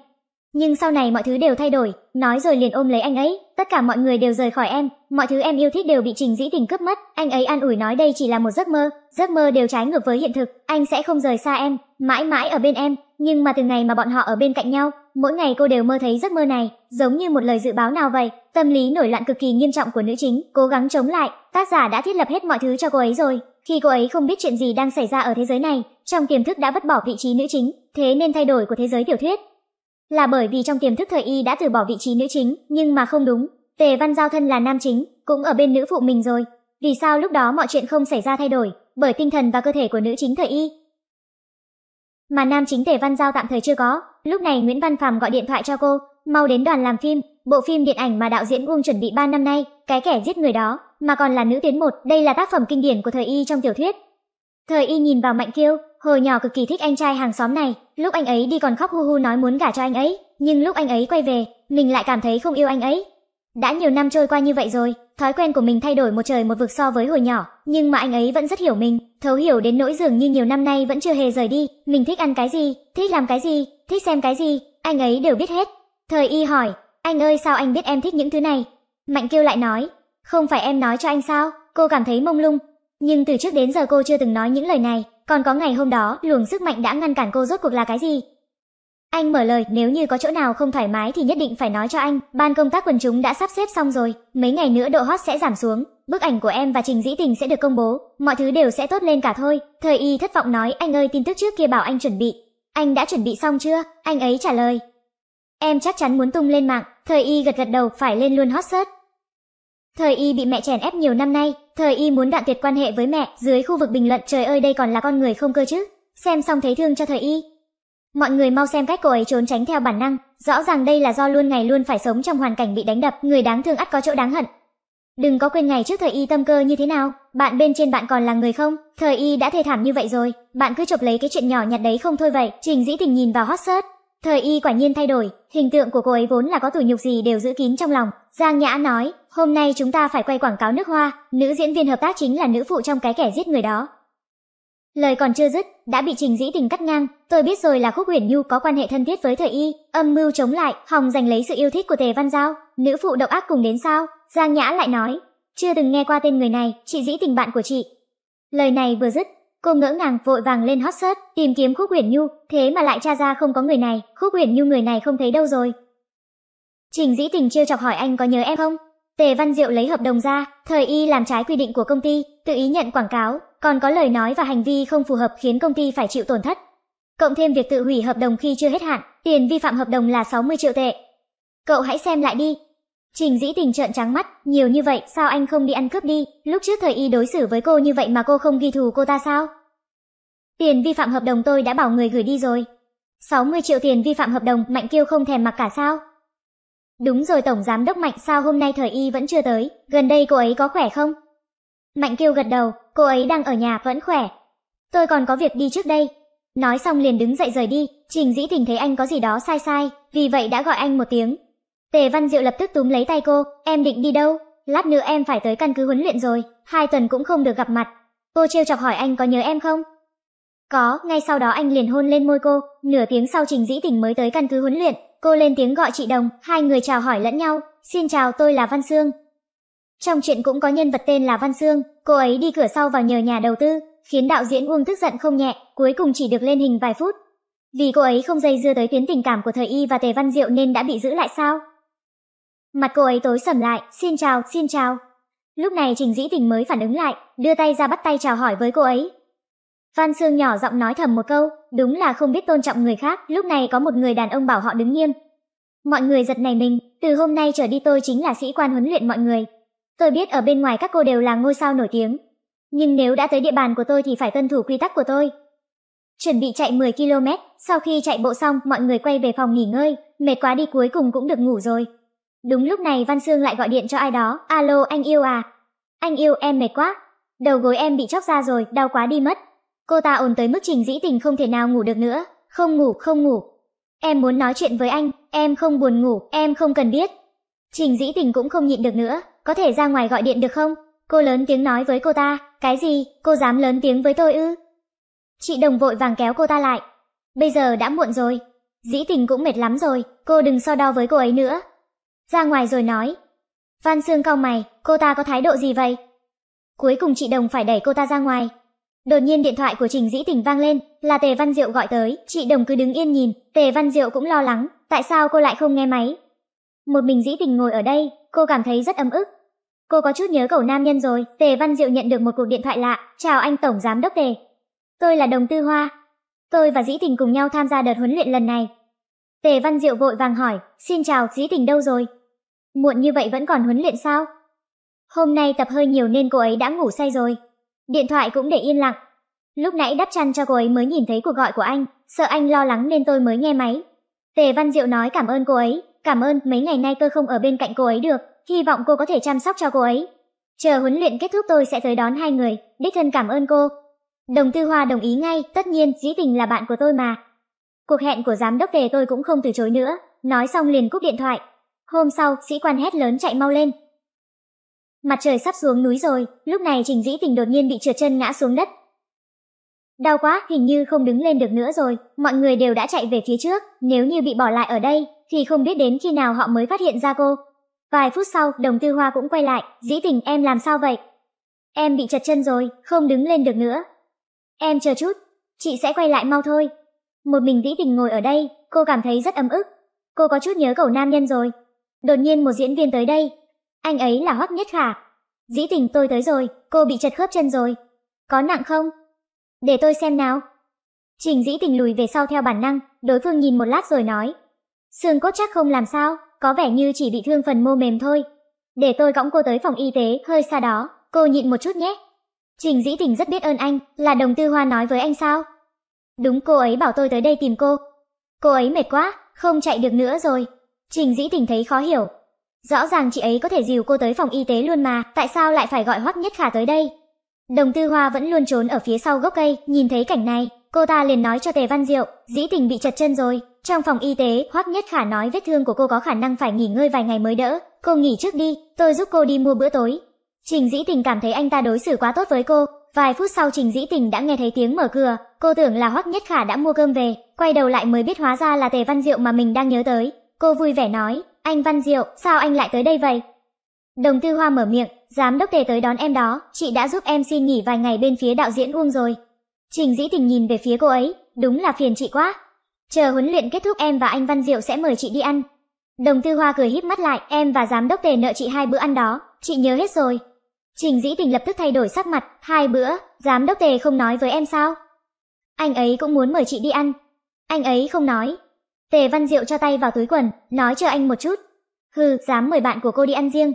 [SPEAKER 1] Nhưng sau này mọi thứ đều thay đổi, nói rồi liền ôm lấy anh ấy, tất cả mọi người đều rời khỏi em, mọi thứ em yêu thích đều bị Trình Dĩ Tình cướp mất, anh ấy an ủi nói đây chỉ là một giấc mơ, giấc mơ đều trái ngược với hiện thực, anh sẽ không rời xa em, mãi mãi ở bên em, nhưng mà từ ngày mà bọn họ ở bên cạnh nhau, mỗi ngày cô đều mơ thấy giấc mơ này, giống như một lời dự báo nào vậy. Tâm lý nổi loạn cực kỳ nghiêm trọng của nữ chính, cố gắng chống lại, tác giả đã thiết lập hết mọi thứ cho cô ấy rồi. Khi cô ấy không biết chuyện gì đang xảy ra ở thế giới này, trong tiềm thức đã vứt bỏ vị trí nữ chính, thế nên thay đổi của thế giới tiểu thuyết, là bởi vì trong tiềm thức thời y đã từ bỏ vị trí nữ chính, nhưng mà không đúng. Tề Văn Giao thân là nam chính, cũng ở bên nữ phụ mình rồi. Vì sao lúc đó mọi chuyện không xảy ra thay đổi? Bởi tinh thần và cơ thể của nữ chính thời y. Mà nam chính Tề Văn Giao tạm thời chưa có. Lúc này Nguyễn Văn Phàm gọi điện thoại cho cô, mau đến đoàn làm phim. bộ phim điện ảnh mà đạo diễn Uông chuẩn bị 3 năm nay, cái kẻ giết người đó, mà còn là nữ tuyến một, đây là tác phẩm kinh điển của thời y trong tiểu thuyết. Thời y nhìn vào Mạnh Kiêu, hồi nhỏ cực kỳ thích anh trai hàng xóm này, lúc anh ấy đi còn khóc hu hu nói muốn gả cho anh ấy, nhưng lúc anh ấy quay về, mình lại cảm thấy không yêu anh ấy. Đã nhiều năm trôi qua như vậy rồi, thói quen của mình thay đổi một trời một vực so với hồi nhỏ, nhưng mà anh ấy vẫn rất hiểu mình, thấu hiểu đến nỗi dường như nhiều năm nay vẫn chưa hề rời đi, mình thích ăn cái gì, thích làm cái gì, thích xem cái gì, anh ấy đều biết hết. Thời y hỏi, anh ơi sao anh biết em thích những thứ này? Mạnh Kiêu lại nói, không phải em nói cho anh sao? Cô cảm thấy mông lung. Nhưng từ trước đến giờ cô chưa từng nói những lời này, còn có ngày hôm đó, luồng sức mạnh đã ngăn cản cô rốt cuộc là cái gì? Anh mở lời, nếu như có chỗ nào không thoải mái thì nhất định phải nói cho anh, ban công tác quần chúng đã sắp xếp xong rồi, mấy ngày nữa độ hot sẽ giảm xuống, bức ảnh của em và Trình Dĩ Tình sẽ được công bố, mọi thứ đều sẽ tốt lên cả thôi. Thời y thất vọng nói, anh ơi tin tức trước kia bảo anh chuẩn bị. Anh đã chuẩn bị xong chưa? Anh ấy trả lời. Em chắc chắn muốn tung lên mạng, thời y gật gật đầu phải lên luôn hot search. Thời y bị mẹ chèn ép nhiều năm nay, thời y muốn đoạn tuyệt quan hệ với mẹ, dưới khu vực bình luận trời ơi đây còn là con người không cơ chứ. Xem xong thấy thương cho thời y, Mọi người mau xem cách cô ấy trốn tránh theo bản năng, rõ ràng đây là do luôn ngày luôn phải sống trong hoàn cảnh bị đánh đập, người đáng thương ắt có chỗ đáng hận. Đừng có quên ngày trước thời y tâm cơ như thế nào, bạn bên trên bạn còn là người không? Thời y đã thê thảm như vậy rồi, bạn cứ chụp lấy cái chuyện nhỏ nhặt đấy không thôi vậy. Trình Dĩ Tình nhìn vào hot search, thời y quả nhiên thay đổi, hình tượng của cô ấy vốn là có tủi nhục gì đều giữ kín trong lòng. Giang Nhã nói, hôm nay chúng ta phải quay quảng cáo nước hoa, nữ diễn viên hợp tác chính là nữ phụ trong cái kẻ giết người đó. Lời còn chưa dứt, đã bị Trình Dĩ Tình cắt ngang, tôi biết rồi là Khúc Huyền Nhu có quan hệ thân thiết với Thời Y, âm mưu chống lại, hòng giành lấy sự yêu thích của Tề Văn Giao, nữ phụ độc ác cùng đến sao? Giang Nhã lại nói, chưa từng nghe qua tên người này, chị Dĩ Tình bạn của chị. Lời này vừa dứt, cô ngỡ ngàng vội vàng lên hot search tìm kiếm Khúc Huyền Nhu, thế mà lại tra ra không có người này, Khúc Huyền Nhu người này không thấy đâu rồi. Trình Dĩ Tình trêu chọc hỏi anh có nhớ em không? Tề Văn Diệu lấy hợp đồng ra, Thời Y làm trái quy định của công ty, tự ý nhận quảng cáo, còn có lời nói và hành vi không phù hợp khiến công ty phải chịu tổn thất. Cộng thêm việc tự hủy hợp đồng khi chưa hết hạn, tiền vi phạm hợp đồng là 60 triệu tệ. Cậu hãy xem lại đi. Trình dĩ tình trợn trắng mắt, nhiều như vậy sao anh không đi ăn cướp đi, lúc trước thời y đối xử với cô như vậy mà cô không ghi thù cô ta sao? Tiền vi phạm hợp đồng tôi đã bảo người gửi đi rồi. 60 triệu tiền vi phạm hợp đồng Mạnh Kiêu không thèm mặc cả sao? Đúng rồi Tổng Giám Đốc Mạnh sao hôm nay thời y vẫn chưa tới, gần đây cô ấy có khỏe không? Mạnh kêu gật đầu, cô ấy đang ở nhà vẫn khỏe. Tôi còn có việc đi trước đây. Nói xong liền đứng dậy rời đi, Trình Dĩ Tình thấy anh có gì đó sai sai, vì vậy đã gọi anh một tiếng. Tề Văn Diệu lập tức túm lấy tay cô, em định đi đâu? Lát nữa em phải tới căn cứ huấn luyện rồi, hai tuần cũng không được gặp mặt. Cô trêu chọc hỏi anh có nhớ em không? Có, ngay sau đó anh liền hôn lên môi cô, nửa tiếng sau Trình Dĩ Tình mới tới căn cứ huấn luyện, cô lên tiếng gọi chị Đồng, hai người chào hỏi lẫn nhau, xin chào tôi là Văn Sương, trong chuyện cũng có nhân vật tên là Văn Sương, cô ấy đi cửa sau vào nhờ nhà đầu tư, khiến đạo diễn Uông tức giận không nhẹ, cuối cùng chỉ được lên hình vài phút. Vì cô ấy không dây dưa tới tuyến tình cảm của thời y và Tề Văn Diệu nên đã bị giữ lại sao? Mặt cô ấy tối sầm lại, xin chào, xin chào. Lúc này Trình Dĩ Tình mới phản ứng lại, đưa tay ra bắt tay chào hỏi với cô ấy. Văn Sương nhỏ giọng nói thầm một câu, đúng là không biết tôn trọng người khác, lúc này có một người đàn ông bảo họ đứng nghiêm. Mọi người giật nảy mình, từ hôm nay trở đi tôi chính là sĩ quan huấn luyện mọi người, Tôi biết ở bên ngoài các cô đều là ngôi sao nổi tiếng, nhưng nếu đã tới địa bàn của tôi thì phải tuân thủ quy tắc của tôi. Chuẩn bị chạy 10 km, sau khi chạy bộ xong mọi người quay về phòng nghỉ ngơi, mệt quá đi cuối cùng cũng được ngủ rồi. Đúng lúc này Văn Sương lại gọi điện cho ai đó, alo anh yêu à? Anh yêu em mệt quá, đầu gối em bị chóc ra rồi, đau quá đi mất. Cô ta ồn tới mức trình dĩ tình không thể nào ngủ được nữa, không ngủ, không ngủ. Em muốn nói chuyện với anh, em không buồn ngủ, em không cần biết. Trình dĩ tình cũng không nhịn được nữa, có thể ra ngoài gọi điện được không? Cô lớn tiếng nói với cô ta, cái gì, cô dám lớn tiếng với tôi ư? Chị đồng vội vàng kéo cô ta lại. Bây giờ đã muộn rồi. Dĩ tình cũng mệt lắm rồi, cô đừng so đo với cô ấy nữa. Ra ngoài rồi nói. Văn Sương cau mày, cô ta có thái độ gì vậy? Cuối cùng chị đồng phải đẩy cô ta ra ngoài. Đột nhiên điện thoại của Trình Dĩ Tình vang lên, là Tề Văn Diệu gọi tới, chị đồng cứ đứng yên nhìn, Tề Văn Diệu cũng lo lắng, tại sao cô lại không nghe máy? Một mình Dĩ Tình ngồi ở đây, cô cảm thấy rất ấm ức. Cô có chút nhớ Cầu nam nhân rồi, Tề Văn Diệu nhận được một cuộc điện thoại lạ, chào anh Tổng Giám Đốc Tề. Tôi là Đồng Tư Hoa. Tôi và Dĩ Tình cùng nhau tham gia đợt huấn luyện lần này. Tề Văn Diệu vội vàng hỏi, xin chào, Dĩ Tình đâu rồi? Muộn như vậy vẫn còn huấn luyện sao? Hôm nay tập hơi nhiều nên cô ấy đã ngủ say rồi. Điện thoại cũng để yên lặng. Lúc nãy đắp chăn cho cô ấy mới nhìn thấy cuộc gọi của anh, sợ anh lo lắng nên tôi mới nghe máy. Tề Văn Diệu nói cảm ơn cô ấy, cảm ơn, mấy ngày nay tôi không ở bên cạnh cô ấy được, hy vọng cô có thể chăm sóc cho cô ấy. Chờ huấn luyện kết thúc tôi sẽ tới đón hai người, đích thân cảm ơn cô. Đồng Tư Hoa đồng ý ngay, tất nhiên Dĩ Tình là bạn của tôi mà. Cuộc hẹn của giám đốc tề tôi cũng không từ chối nữa, nói xong liền cúp điện thoại. Hôm sau, sĩ quan hét lớn chạy mau lên. Mặt trời sắp xuống núi rồi, lúc này Trình Dĩ Tình đột nhiên bị trượt chân ngã xuống đất. Đau quá, hình như không đứng lên được nữa rồi, mọi người đều đã chạy về phía trước, nếu như bị bỏ lại ở đây, thì không biết đến khi nào họ mới phát hiện ra cô. Vài phút sau, đồng tư hoa cũng quay lại, Dĩ Tình em làm sao vậy? Em bị chật chân rồi, không đứng lên được nữa. Em chờ chút, chị sẽ quay lại mau thôi. Một mình Dĩ Tình ngồi ở đây, cô cảm thấy rất ấm ức. Cô có chút nhớ cậu nam nhân rồi. Đột nhiên một diễn viên tới đây. Anh ấy là Hoắc Nhất Khả. Dĩ Tình tôi tới rồi, cô bị chật khớp chân rồi. Có nặng không? Để tôi xem nào. Trình Dĩ Tình lùi về sau theo bản năng, đối phương nhìn một lát rồi nói. Xương cốt chắc không làm sao, có vẻ như chỉ bị thương phần mô mềm thôi. Để tôi cõng cô tới phòng y tế, hơi xa đó, cô nhịn một chút nhé. Trình Dĩ Tình rất biết ơn anh, là đồng tư hoa nói với anh sao? Đúng cô ấy bảo tôi tới đây tìm cô. Cô ấy mệt quá, không chạy được nữa rồi. Trình Dĩ Tình thấy khó hiểu. Rõ ràng chị ấy có thể dìu cô tới phòng y tế luôn mà, tại sao lại phải gọi Hoắc Nhất Khả tới đây? Đồng Tư Hoa vẫn luôn trốn ở phía sau gốc cây, nhìn thấy cảnh này, cô ta liền nói cho Tề Văn Diệu, Dĩ Tình bị chật chân rồi. Trong phòng y tế, Hoắc Nhất Khả nói vết thương của cô có khả năng phải nghỉ ngơi vài ngày mới đỡ, cô nghỉ trước đi, tôi giúp cô đi mua bữa tối. Trình Dĩ Tình cảm thấy anh ta đối xử quá tốt với cô, vài phút sau Trình Dĩ Tình đã nghe thấy tiếng mở cửa, cô tưởng là Hoắc Nhất Khả đã mua cơm về, quay đầu lại mới biết hóa ra là Tề Văn Diệu mà mình đang nhớ tới. Cô vui vẻ nói, anh Văn Diệu, sao anh lại tới đây vậy? Đồng Tư Hoa mở miệng, giám đốc Tề tới đón em đó, chị đã giúp em xin nghỉ vài ngày bên phía đạo diễn Uông rồi. Trình Dĩ Tình nhìn về phía cô ấy, đúng là phiền chị quá. Chờ huấn luyện kết thúc em và anh Văn Diệu sẽ mời chị đi ăn. Đồng Tư Hoa cười híp mắt lại, em và giám đốc Tề nợ chị hai bữa ăn đó, chị nhớ hết rồi. Trình Dĩ Tình lập tức thay đổi sắc mặt, hai bữa, giám đốc Tề không nói với em sao? Anh ấy cũng muốn mời chị đi ăn. Anh ấy không nói. Tề Văn Diệu cho tay vào túi quần, nói chờ anh một chút. Hừ, dám mời bạn của cô đi ăn riêng.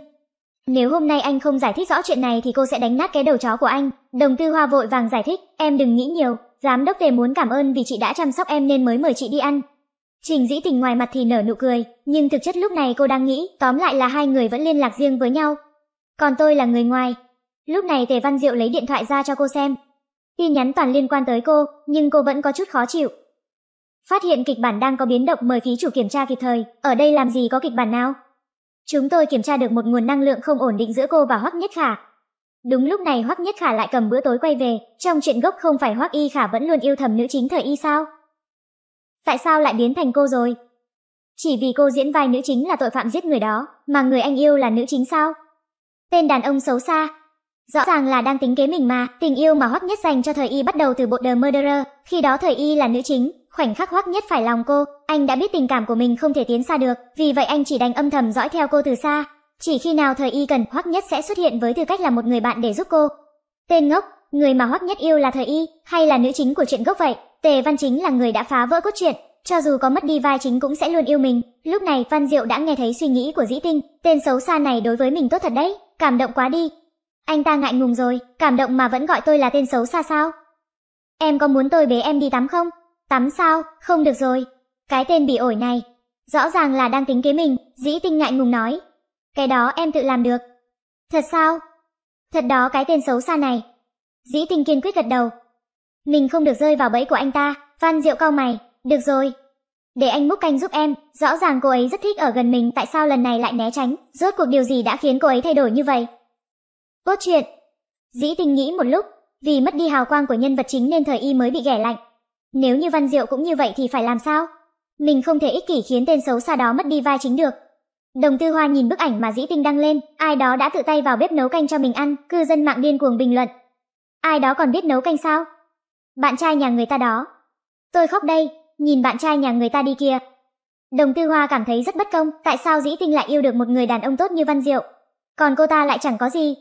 [SPEAKER 1] Nếu hôm nay anh không giải thích rõ chuyện này thì cô sẽ đánh nát cái đầu chó của anh. Đồng Tư Hoa vội vàng giải thích, em đừng nghĩ nhiều, giám đốc Tề muốn cảm ơn vì chị đã chăm sóc em nên mới mời chị đi ăn. Trình Dĩ Tình ngoài mặt thì nở nụ cười, nhưng thực chất lúc này cô đang nghĩ, tóm lại là hai người vẫn liên lạc riêng với nhau. Còn tôi là người ngoài. Lúc này Tề Văn Diệu lấy điện thoại ra cho cô xem, Tin nhắn toàn liên quan tới cô, nhưng cô vẫn có chút khó chịu. Phát hiện kịch bản đang có biến động mời ký chủ kiểm tra kịp thời, ở đây làm gì có kịch bản nào? Chúng tôi kiểm tra được một nguồn năng lượng không ổn định giữa cô và Hoắc Nhất Khả. Đúng lúc này Hoắc Nhất Khả lại cầm bữa tối quay về, trong chuyện gốc không phải Hoắc Y Khả vẫn luôn yêu thầm nữ chính thời y sao? Tại sao lại biến thành cô rồi? Chỉ vì cô diễn vai nữ chính là tội phạm giết người đó, mà người anh yêu là nữ chính sao? Tên đàn ông xấu xa, Rõ ràng là đang tính kế mình mà, tình yêu mà Hoắc Nhất dành cho thời y bắt đầu từ bộ The Murderer, khi đó thời y là nữ chính, khoảnh khắc Hoắc Nhất phải lòng cô, anh đã biết tình cảm của mình không thể tiến xa được, vì vậy anh chỉ đành âm thầm dõi theo cô từ xa. Chỉ khi nào thời y cần, Hoắc Nhất sẽ xuất hiện với tư cách là một người bạn để giúp cô. Tên ngốc, người mà Hoắc Nhất yêu là thời y, hay là nữ chính của chuyện gốc vậy? Tề Văn Chính là người đã phá vỡ cốt truyện, cho dù có mất đi vai chính cũng sẽ luôn yêu mình. Lúc này Văn Diệu đã nghe thấy suy nghĩ của Dĩ Tinh, tên xấu xa này đối với mình tốt thật đấy, cảm động quá đi, anh ta ngại ngùng rồi, cảm động mà vẫn gọi tôi là tên xấu xa sao? Em có muốn tôi bế em đi tắm không? Tắm sao? Không được rồi. Cái tên bị ổi này, rõ ràng là đang tính kế mình, dĩ tinh ngại ngùng nói. Cái đó em tự làm được. Thật sao? Thật đó cái tên xấu xa này. Dĩ tinh kiên quyết gật đầu. Mình không được rơi vào bẫy của anh ta, Văn Diệu cau mày, được rồi. Để anh múc canh giúp em, rõ ràng cô ấy rất thích ở gần mình tại sao lần này lại né tránh, rốt cuộc điều gì đã khiến cô ấy thay đổi như vậy? Cốt truyện Dĩ tình nghĩ một lúc, vì mất đi hào quang của nhân vật chính nên thời y mới bị ghẻ lạnh. Nếu như Văn Diệu cũng như vậy thì phải làm sao? Mình không thể ích kỷ khiến tên xấu xa đó mất đi vai chính được. Đồng Tư Hoa nhìn bức ảnh mà Dĩ Tinh đăng lên, ai đó đã tự tay vào bếp nấu canh cho mình ăn, cư dân mạng điên cuồng bình luận. Ai đó còn biết nấu canh sao? Bạn trai nhà người ta đó. Tôi khóc đây, nhìn bạn trai nhà người ta đi kia Đồng Tư Hoa cảm thấy rất bất công, tại sao Dĩ Tinh lại yêu được một người đàn ông tốt như Văn Diệu, còn cô ta lại chẳng có gì,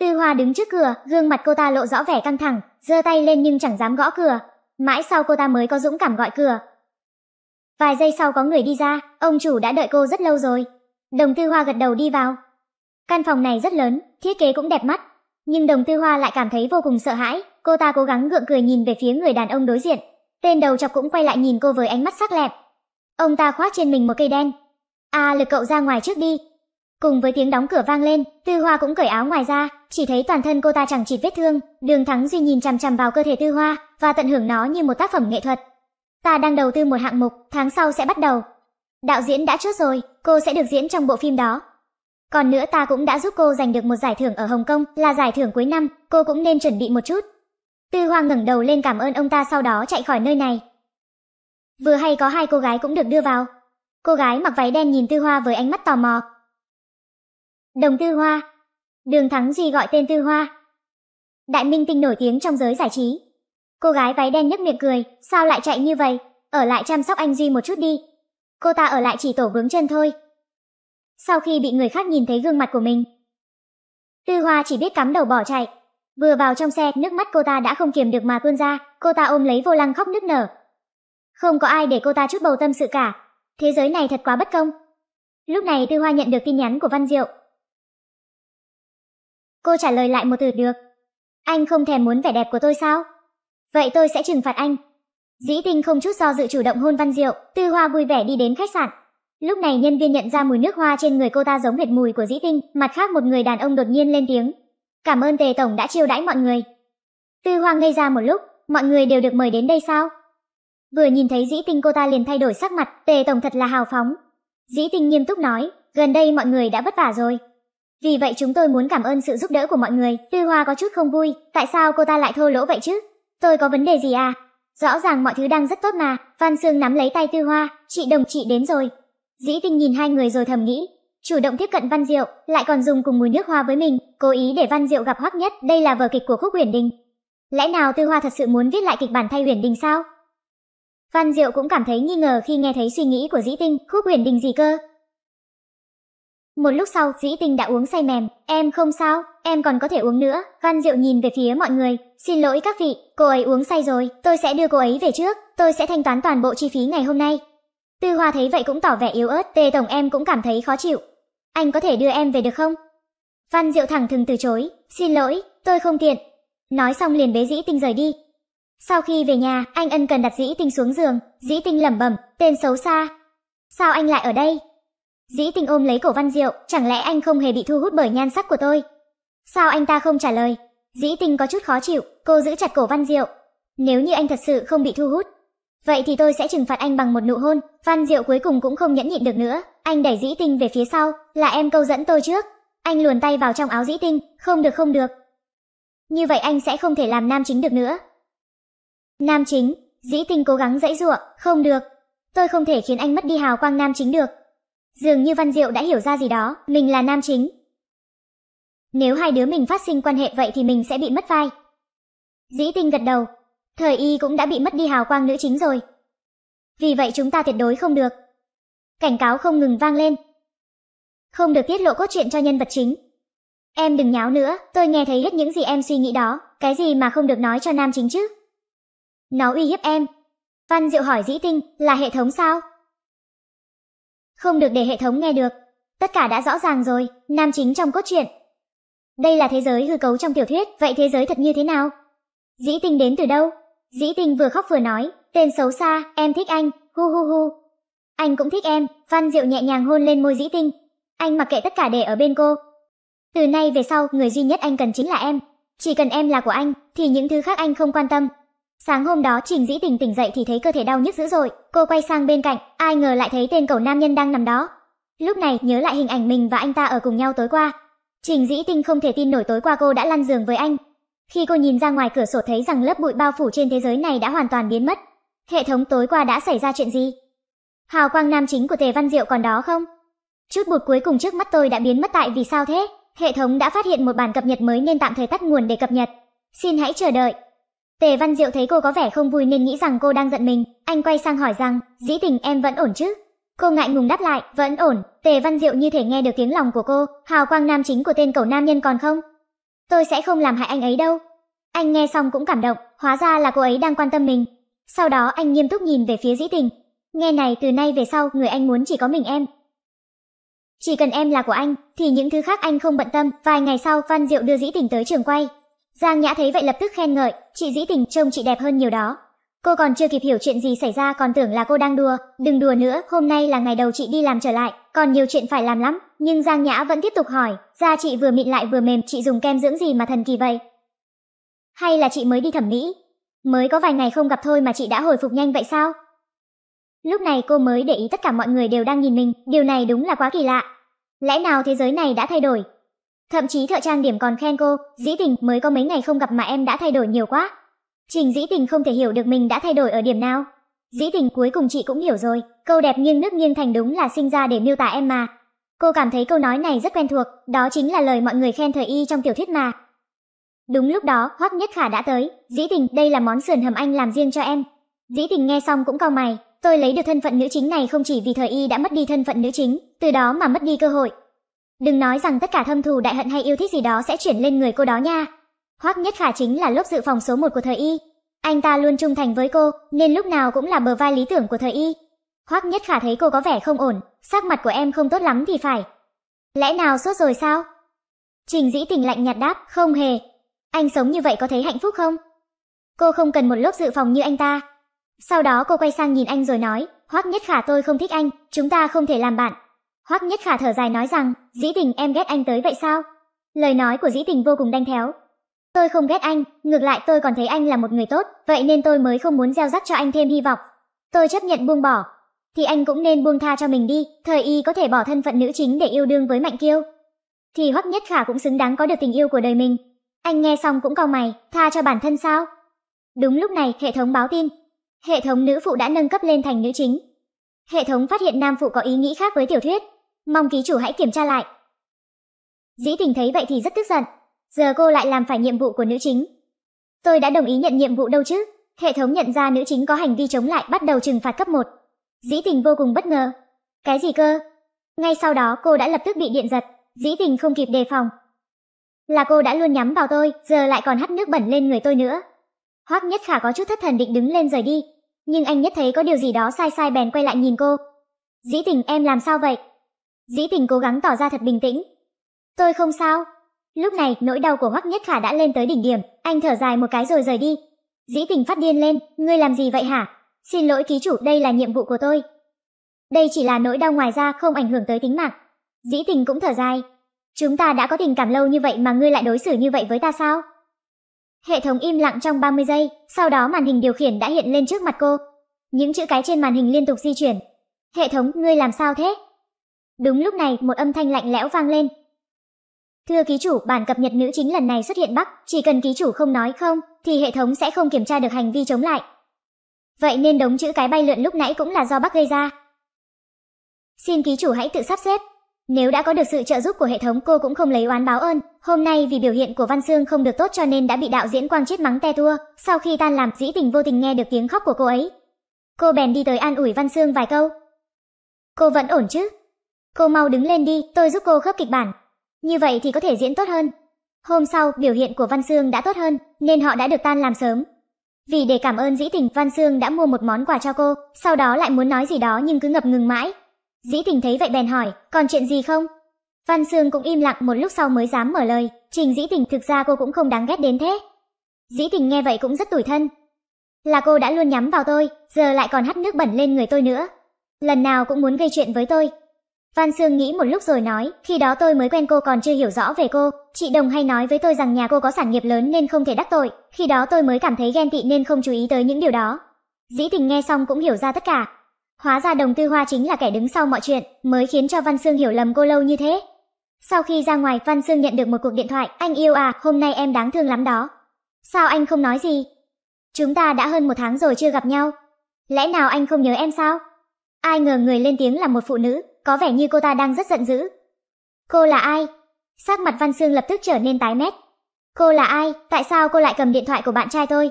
[SPEAKER 1] Tư Hoa đứng trước cửa, gương mặt cô ta lộ rõ vẻ căng thẳng, giơ tay lên nhưng chẳng dám gõ cửa. Mãi sau cô ta mới có dũng cảm gọi cửa. Vài giây sau có người đi ra, ông chủ đã đợi cô rất lâu rồi. Đồng Tư Hoa gật đầu đi vào. Căn phòng này rất lớn, thiết kế cũng đẹp mắt, nhưng Đồng Tư Hoa lại cảm thấy vô cùng sợ hãi, cô ta cố gắng gượng cười nhìn về phía người đàn ông đối diện. Tên đầu chọc cũng quay lại nhìn cô với ánh mắt sắc lẹm. Ông ta khoác trên mình một cây đen. À lực cậu ra ngoài trước đi. Cùng với tiếng đóng cửa vang lên, Tư Hoa cũng cởi áo ngoài ra, chỉ thấy toàn thân cô ta chẳng chịt vết thương, Đường Thắng Duy nhìn chằm chằm vào cơ thể Tư Hoa và tận hưởng nó như một tác phẩm nghệ thuật. Ta đang đầu tư một hạng mục, tháng sau sẽ bắt đầu. Đạo diễn đã chốt rồi, cô sẽ được diễn trong bộ phim đó. Còn nữa ta cũng đã giúp cô giành được một giải thưởng ở Hồng Kông, là giải thưởng cuối năm, cô cũng nên chuẩn bị một chút. Tư Hoa ngẩng đầu lên cảm ơn ông ta sau đó chạy khỏi nơi này. Vừa hay có hai cô gái cũng được đưa vào. Cô gái mặc váy đen nhìn Tư Hoa với ánh mắt tò mò. Đồng Tư Hoa. Đường Thắng Duy gọi tên Tư Hoa. Đại minh tinh nổi tiếng trong giới giải trí. Cô gái váy đen nhếch miệng cười, sao lại chạy như vậy, ở lại chăm sóc anh Duy một chút đi. Cô ta ở lại chỉ tổ vướng chân thôi. Sau khi bị người khác nhìn thấy gương mặt của mình, Tư Hoa chỉ biết cắm đầu bỏ chạy. Vừa vào trong xe, nước mắt cô ta đã không kiềm được mà tuôn ra, cô ta ôm lấy vô lăng khóc nức nở. Không có ai để cô ta chút bầu tâm sự cả. Thế giới này thật quá bất công. Lúc này Tư Hoa nhận được tin nhắn của Văn Diệu. Cô trả lời lại một từ được. Anh không thèm muốn vẻ đẹp của tôi sao? Vậy tôi sẽ trừng phạt anh. Dĩ tinh không chút do dự chủ động hôn Văn Diệu, Tư Hoa vui vẻ đi đến khách sạn. Lúc này nhân viên nhận ra mùi nước hoa trên người cô ta giống hệt mùi của Dĩ Tinh, mặt khác một người đàn ông đột nhiên lên tiếng. Cảm ơn Tề Tổng đã chiêu đãi mọi người. Tư Hoa ngây ra một lúc, mọi người đều được mời đến đây sao? Vừa nhìn thấy Dĩ Tinh cô ta liền thay đổi sắc mặt, Tề Tổng thật là hào phóng. Dĩ Tinh nghiêm túc nói, gần đây mọi người đã vất vả rồi. Vì vậy chúng tôi muốn cảm ơn sự giúp đỡ của mọi người. Tư Hoa có chút không vui, tại sao cô ta lại thô lỗ vậy chứ? Tôi có vấn đề gì à? Rõ ràng mọi thứ đang rất tốt mà. Văn Sương nắm lấy tay Tư Hoa, chị đồng chị đến rồi. Dĩ Tinh nhìn hai người rồi thầm nghĩ, chủ động tiếp cận Văn Diệu, lại còn dùng cùng mùi nước hoa với mình, cố ý để Văn Diệu gặp Hoắc Nhất, đây là vở kịch của Khúc Huyền Đình. Lẽ nào Tư Hoa thật sự muốn viết lại kịch bản thay Huyền Đình sao? Văn Diệu cũng cảm thấy nghi ngờ khi nghe thấy suy nghĩ của Dĩ Tinh, Khúc Huyền Đình gì cơ? Một lúc sau, Dĩ tình đã uống say mềm, em không sao, em còn có thể uống nữa. Văn Diệu nhìn về phía mọi người, xin lỗi các vị, cô ấy uống say rồi, tôi sẽ đưa cô ấy về trước, tôi sẽ thanh toán toàn bộ chi phí ngày hôm nay. Tư Hoa thấy vậy cũng tỏ vẻ yếu ớt, Tề tổng em cũng cảm thấy khó chịu. Anh có thể đưa em về được không? Văn Diệu thẳng thừng từ chối, xin lỗi, tôi không tiện. Nói xong liền bế Dĩ Tinh rời đi. Sau khi về nhà, anh ân cần đặt Dĩ Tinh xuống giường, Dĩ Tinh lẩm bẩm, tên xấu xa. Sao anh lại ở đây? Dĩ Tinh ôm lấy cổ Văn Diệu, chẳng lẽ anh không hề bị thu hút bởi nhan sắc của tôi? Sao anh ta không trả lời? Dĩ Tinh có chút khó chịu, cô giữ chặt cổ Văn Diệu. Nếu như anh thật sự không bị thu hút, Vậy thì tôi sẽ trừng phạt anh bằng một nụ hôn. Văn Diệu cuối cùng cũng không nhẫn nhịn được nữa, anh đẩy Dĩ Tinh về phía sau, là em câu dẫn tôi trước. Anh luồn tay vào trong áo Dĩ Tinh, không được không được. Như vậy anh sẽ không thể làm nam chính được nữa. Nam chính, Dĩ Tinh cố gắng dãy ruộng, không được. Tôi không thể khiến anh mất đi hào quang nam chính được. Dường như Văn Diệu đã hiểu ra gì đó, mình là nam chính. Nếu hai đứa mình phát sinh quan hệ vậy thì mình sẽ bị mất vai. Dĩ Tinh gật đầu, Thời y cũng đã bị mất đi hào quang nữ chính rồi. Vì vậy chúng ta tuyệt đối không được. Cảnh cáo không ngừng vang lên. Không được tiết lộ cốt truyện cho nhân vật chính. Em đừng nháo nữa, tôi nghe thấy hết những gì em suy nghĩ đó, cái gì mà không được nói cho nam chính chứ? Nó uy hiếp em. Văn Diệu hỏi Dĩ Tinh, là hệ thống sao? Không được để hệ thống nghe được. Tất cả đã rõ ràng rồi, nam chính trong cốt truyện. Đây là thế giới hư cấu trong tiểu thuyết, vậy thế giới thật như thế nào? Dĩ Tinh đến từ đâu? Dĩ tình vừa khóc vừa nói, tên xấu xa, em thích anh, hu hu hu. Anh cũng thích em, Văn Diệu nhẹ nhàng hôn lên môi dĩ tinh. Anh mặc kệ tất cả để ở bên cô. Từ nay về sau, người duy nhất anh cần chính là em. Chỉ cần em là của anh, thì những thứ khác anh không quan tâm. Sáng hôm đó Trình Dĩ Tình tỉnh dậy thì thấy cơ thể đau nhức dữ dội, cô quay sang bên cạnh, ai ngờ lại thấy tên cậu nam nhân đang nằm đó. Lúc này nhớ lại hình ảnh mình và anh ta ở cùng nhau tối qua. Trình Dĩ Tinh không thể tin nổi tối qua cô đã lăn giường với anh, khi cô nhìn ra ngoài cửa sổ thấy rằng lớp bụi bao phủ trên thế giới này đã hoàn toàn biến mất. Hệ thống tối qua đã xảy ra chuyện gì? Hào quang nam chính của Tề Văn Diệu còn đó không? Chút bụt cuối cùng trước mắt tôi đã biến mất tại vì sao thế? Hệ thống đã phát hiện một bản cập nhật mới nên tạm thời tắt nguồn để cập nhật. Xin hãy chờ đợi. Tề Văn Diệu thấy cô có vẻ không vui nên nghĩ rằng cô đang giận mình. Anh quay sang hỏi rằng, dĩ tình em vẫn ổn chứ? Cô ngại ngùng đáp lại, vẫn ổn. Tề Văn Diệu như thể nghe được tiếng lòng của cô. Hào quang nam chính của tên cậu nam nhân còn không? Tôi sẽ không làm hại anh ấy đâu. Anh nghe xong cũng cảm động, hóa ra là cô ấy đang quan tâm mình. Sau đó anh nghiêm túc nhìn về phía dĩ tình. Nghe này từ nay về sau người anh muốn chỉ có mình em. Chỉ cần em là của anh, thì những thứ khác anh không bận tâm. Vài ngày sau Văn Diệu đưa dĩ tình tới trường quay. Giang Nhã thấy vậy lập tức khen ngợi, chị dĩ tình trông chị đẹp hơn nhiều đó. Cô còn chưa kịp hiểu chuyện gì xảy ra còn tưởng là cô đang đùa, đừng đùa nữa, hôm nay là ngày đầu chị đi làm trở lại, còn nhiều chuyện phải làm lắm, nhưng Giang Nhã vẫn tiếp tục hỏi, da chị vừa mịn lại vừa mềm, chị dùng kem dưỡng gì mà thần kỳ vậy? Hay là chị mới đi thẩm mỹ? Mới có vài ngày không gặp thôi mà chị đã hồi phục nhanh vậy sao? Lúc này cô mới để ý tất cả mọi người đều đang nhìn mình, điều này đúng là quá kỳ lạ. Lẽ nào thế giới này đã thay đổi? Thậm chí thợ trang điểm còn khen cô, dĩ tình mới có mấy ngày không gặp mà em đã thay đổi nhiều quá. Trình dĩ tình không thể hiểu được mình đã thay đổi ở điểm nào. Dĩ tình cuối cùng chị cũng hiểu rồi, câu đẹp nghiêng nước nghiêng thành đúng là sinh ra để miêu tả em mà. Cô cảm thấy câu nói này rất quen thuộc, đó chính là lời mọi người khen thời y trong tiểu thuyết mà. Đúng lúc đó, Hoắc Nhất Khả đã tới, dĩ tình, đây là món sườn hầm anh làm riêng cho em. Dĩ tình nghe xong cũng cau mày, tôi lấy được thân phận nữ chính này không chỉ vì thời y đã mất đi thân phận nữ chính, từ đó mà mất đi cơ hội. Đừng nói rằng tất cả thâm thù đại hận hay yêu thích gì đó sẽ chuyển lên người cô đó nha. Hoắc Nhất Khả chính là lớp dự phòng số một của thời y. Anh ta luôn trung thành với cô, nên lúc nào cũng là bờ vai lý tưởng của thời y. Hoắc Nhất Khả thấy cô có vẻ không ổn, sắc mặt của em không tốt lắm thì phải. Lẽ nào sốt rồi sao? Trình Dĩ Tình lạnh nhạt đáp, không hề. Anh sống như vậy có thấy hạnh phúc không? Cô không cần một lớp dự phòng như anh ta. Sau đó cô quay sang nhìn anh rồi nói, Hoắc Nhất Khả tôi không thích anh, chúng ta không thể làm bạn. Hoắc Nhất Khả thở dài nói rằng, Dĩ Tình em ghét anh tới vậy sao? Lời nói của Dĩ Tình vô cùng đanh théo, Tôi không ghét anh, ngược lại tôi còn thấy anh là một người tốt, vậy nên tôi mới không muốn gieo rắc cho anh thêm hy vọng. Tôi chấp nhận buông bỏ. Thì anh cũng nên buông tha cho mình đi, thời y có thể bỏ thân phận nữ chính để yêu đương với Mạnh Kiêu. Thì Hoắc Nhất Khả cũng xứng đáng có được tình yêu của đời mình. Anh nghe xong cũng cau mày, tha cho bản thân sao? Đúng lúc này, hệ thống báo tin. Hệ thống nữ phụ đã nâng cấp lên thành nữ chính. Hệ thống phát hiện nam phụ có ý nghĩ khác với tiểu thuyết. Mong ký chủ hãy kiểm tra lại. Dĩ tình thấy vậy thì rất tức giận, Giờ cô lại làm phải nhiệm vụ của nữ chính. Tôi đã đồng ý nhận nhiệm vụ đâu chứ? Hệ thống nhận ra nữ chính có hành vi chống lại bắt đầu trừng phạt cấp 1. Dĩ tình vô cùng bất ngờ. Cái gì cơ? Ngay sau đó cô đã lập tức bị điện giật, dĩ tình không kịp đề phòng. Là cô đã luôn nhắm vào tôi, giờ lại còn hắt nước bẩn lên người tôi nữa. Hoắc Nhất Khả có chút thất thần định đứng lên rời đi, nhưng anh nhất thấy có điều gì đó sai sai bèn quay lại nhìn cô. Dĩ tình em làm sao vậy? Dĩ tình cố gắng tỏ ra thật bình tĩnh. Tôi không sao, Lúc này, nỗi đau của Hoắc Nhất Khả đã lên tới đỉnh điểm, anh thở dài một cái rồi rời đi. Dĩ Tình phát điên lên, ngươi làm gì vậy hả? Xin lỗi ký chủ, đây là nhiệm vụ của tôi. Đây chỉ là nỗi đau ngoài ra không ảnh hưởng tới tính mạng. Dĩ Tình cũng thở dài. Chúng ta đã có tình cảm lâu như vậy mà ngươi lại đối xử như vậy với ta sao? Hệ thống im lặng trong 30 giây, sau đó màn hình điều khiển đã hiện lên trước mặt cô. Những chữ cái trên màn hình liên tục di chuyển. Hệ thống, ngươi làm sao thế? Đúng lúc này, một âm thanh lạnh lẽo vang lên, Thưa ký chủ, bản cập nhật nữ chính lần này xuất hiện Bắc, chỉ cần ký chủ không nói không, thì hệ thống sẽ không kiểm tra được hành vi chống lại. Vậy nên đống chữ cái bay lượn lúc nãy cũng là do Bắc gây ra. Xin ký chủ hãy tự sắp xếp. Nếu đã có được sự trợ giúp của hệ thống cô cũng không lấy oán báo ơn, hôm nay vì biểu hiện của Văn Sương không được tốt cho nên đã bị đạo diễn Quang chết mắng te tua, sau khi tan làm dĩ tình vô tình nghe được tiếng khóc của cô ấy. Cô bèn đi tới an ủi Văn Sương vài câu. Cô vẫn ổn chứ? Cô mau đứng lên đi, tôi giúp cô khớp kịch bản, như vậy thì có thể diễn tốt hơn. Hôm sau, biểu hiện của Văn Sương đã tốt hơn, nên họ đã được tan làm sớm. Vì để cảm ơn Dĩ Tình, Văn Sương đã mua một món quà cho cô, sau đó lại muốn nói gì đó nhưng cứ ngập ngừng mãi. Dĩ Tình thấy vậy bèn hỏi, còn chuyện gì không? Văn Sương cũng im lặng một lúc sau mới dám mở lời, Trình Dĩ Tình thực ra cô cũng không đáng ghét đến thế. Dĩ Tình nghe vậy cũng rất tủi thân. Là cô đã luôn nhắm vào tôi, giờ lại còn hắt nước bẩn lên người tôi nữa. Lần nào cũng muốn gây chuyện với tôi, Văn Sương nghĩ một lúc rồi nói, khi đó tôi mới quen cô còn chưa hiểu rõ về cô, chị Đồng hay nói với tôi rằng nhà cô có sản nghiệp lớn nên không thể đắc tội, khi đó tôi mới cảm thấy ghen tị nên không chú ý tới những điều đó. Dĩ tình nghe xong cũng hiểu ra tất cả. Hóa ra Đồng Tư Hoa chính là kẻ đứng sau mọi chuyện, mới khiến cho Văn Sương hiểu lầm cô lâu như thế. Sau khi ra ngoài, Văn Sương nhận được một cuộc điện thoại, anh yêu à, hôm nay em đáng thương lắm đó. Sao anh không nói gì? Chúng ta đã hơn một tháng rồi chưa gặp nhau. Lẽ nào anh không nhớ em sao? Ai ngờ người lên tiếng là một phụ nữ, có vẻ như cô ta đang rất giận dữ. Cô là ai? Sắc mặt Văn Sương lập tức trở nên tái mét. Cô là ai? Tại sao cô lại cầm điện thoại của bạn trai tôi?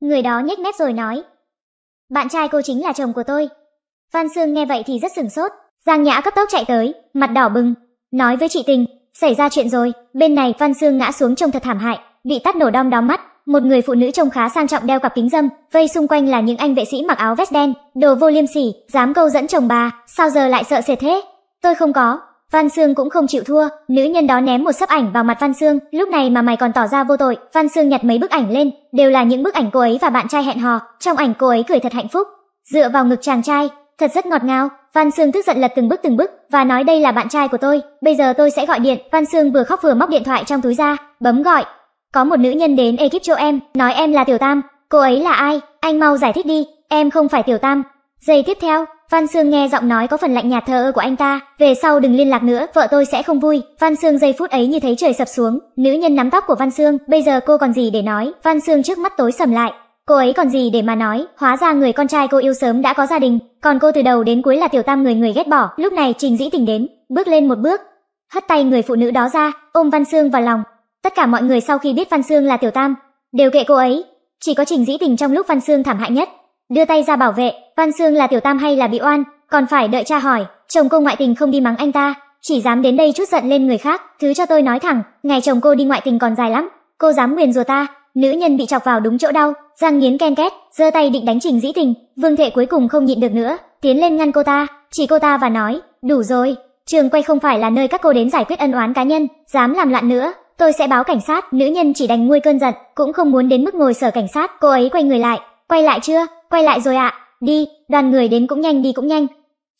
[SPEAKER 1] Người đó nhếch mép rồi nói. Bạn trai cô chính là chồng của tôi. Văn Sương nghe vậy thì rất sửng sốt. Giang Nhã cấp tốc chạy tới, mặt đỏ bừng. Nói với chị Tình, xảy ra chuyện rồi. Bên này Văn Sương ngã xuống trông thật thảm hại, bị tắt nổ đom đóm mắt. Một người phụ nữ trông khá sang trọng đeo cặp kính dâm, vây xung quanh là những anh vệ sĩ mặc áo vest đen, đồ vô liêm sỉ, dám câu dẫn chồng bà, sao giờ lại sợ sệt thế? Tôi không có. Văn Sương cũng không chịu thua, nữ nhân đó ném một sấp ảnh vào mặt Văn Sương, lúc này mà mày còn tỏ ra vô tội. Văn Sương nhặt mấy bức ảnh lên, đều là những bức ảnh cô ấy và bạn trai hẹn hò, trong ảnh cô ấy cười thật hạnh phúc, dựa vào ngực chàng trai, thật rất ngọt ngào. Văn Sương tức giận lật từng bức từng bức và nói đây là bạn trai của tôi, bây giờ tôi sẽ gọi điện. Văn Sương vừa khóc vừa móc điện thoại trong túi ra, bấm gọi. Có một nữ nhân đến ekip chỗ em, nói em là Tiểu Tam. Cô ấy là ai? Anh mau giải thích đi, em không phải Tiểu Tam. Giây tiếp theo, Văn Sương nghe giọng nói có phần lạnh nhạt thờ ơ của anh ta, về sau đừng liên lạc nữa, vợ tôi sẽ không vui. Văn Sương giây phút ấy như thấy trời sập xuống, nữ nhân nắm tóc của Văn Sương, bây giờ cô còn gì để nói? Văn Sương trước mắt tối sầm lại, cô ấy còn gì để mà nói, hóa ra người con trai cô yêu sớm đã có gia đình, còn cô từ đầu đến cuối là tiểu tam người người ghét bỏ. Lúc này Trình Dĩ Tình đến, bước lên một bước, hất tay người phụ nữ đó ra, ôm Văn Sương vào lòng. Tất cả mọi người sau khi biết Văn xương là tiểu tam, đều kệ cô ấy, chỉ có Trình Dĩ Tình trong lúc Văn xương thảm hại nhất, đưa tay ra bảo vệ, Văn xương là tiểu tam hay là bị oan, còn phải đợi cha hỏi, chồng cô ngoại tình không đi mắng anh ta, chỉ dám đến đây chút giận lên người khác, thứ cho tôi nói thẳng, ngày chồng cô đi ngoại tình còn dài lắm, cô dám nguyền rủa ta, nữ nhân bị chọc vào đúng chỗ đau, răng nghiến ken két, giơ tay định đánh Trình Dĩ Tình, Vương Thệ cuối cùng không nhịn được nữa, tiến lên ngăn cô ta, chỉ cô ta và nói, đủ rồi, trường quay không phải là nơi các cô đến giải quyết ân oán cá nhân, dám làm loạn nữa, tôi sẽ báo cảnh sát. Nữ nhân chỉ đành nguôi cơn giận, cũng không muốn đến mức ngồi sở cảnh sát. Cô ấy quay người lại, quay lại chưa? Quay lại rồi ạ. Đi, đoàn người đến cũng nhanh đi cũng nhanh.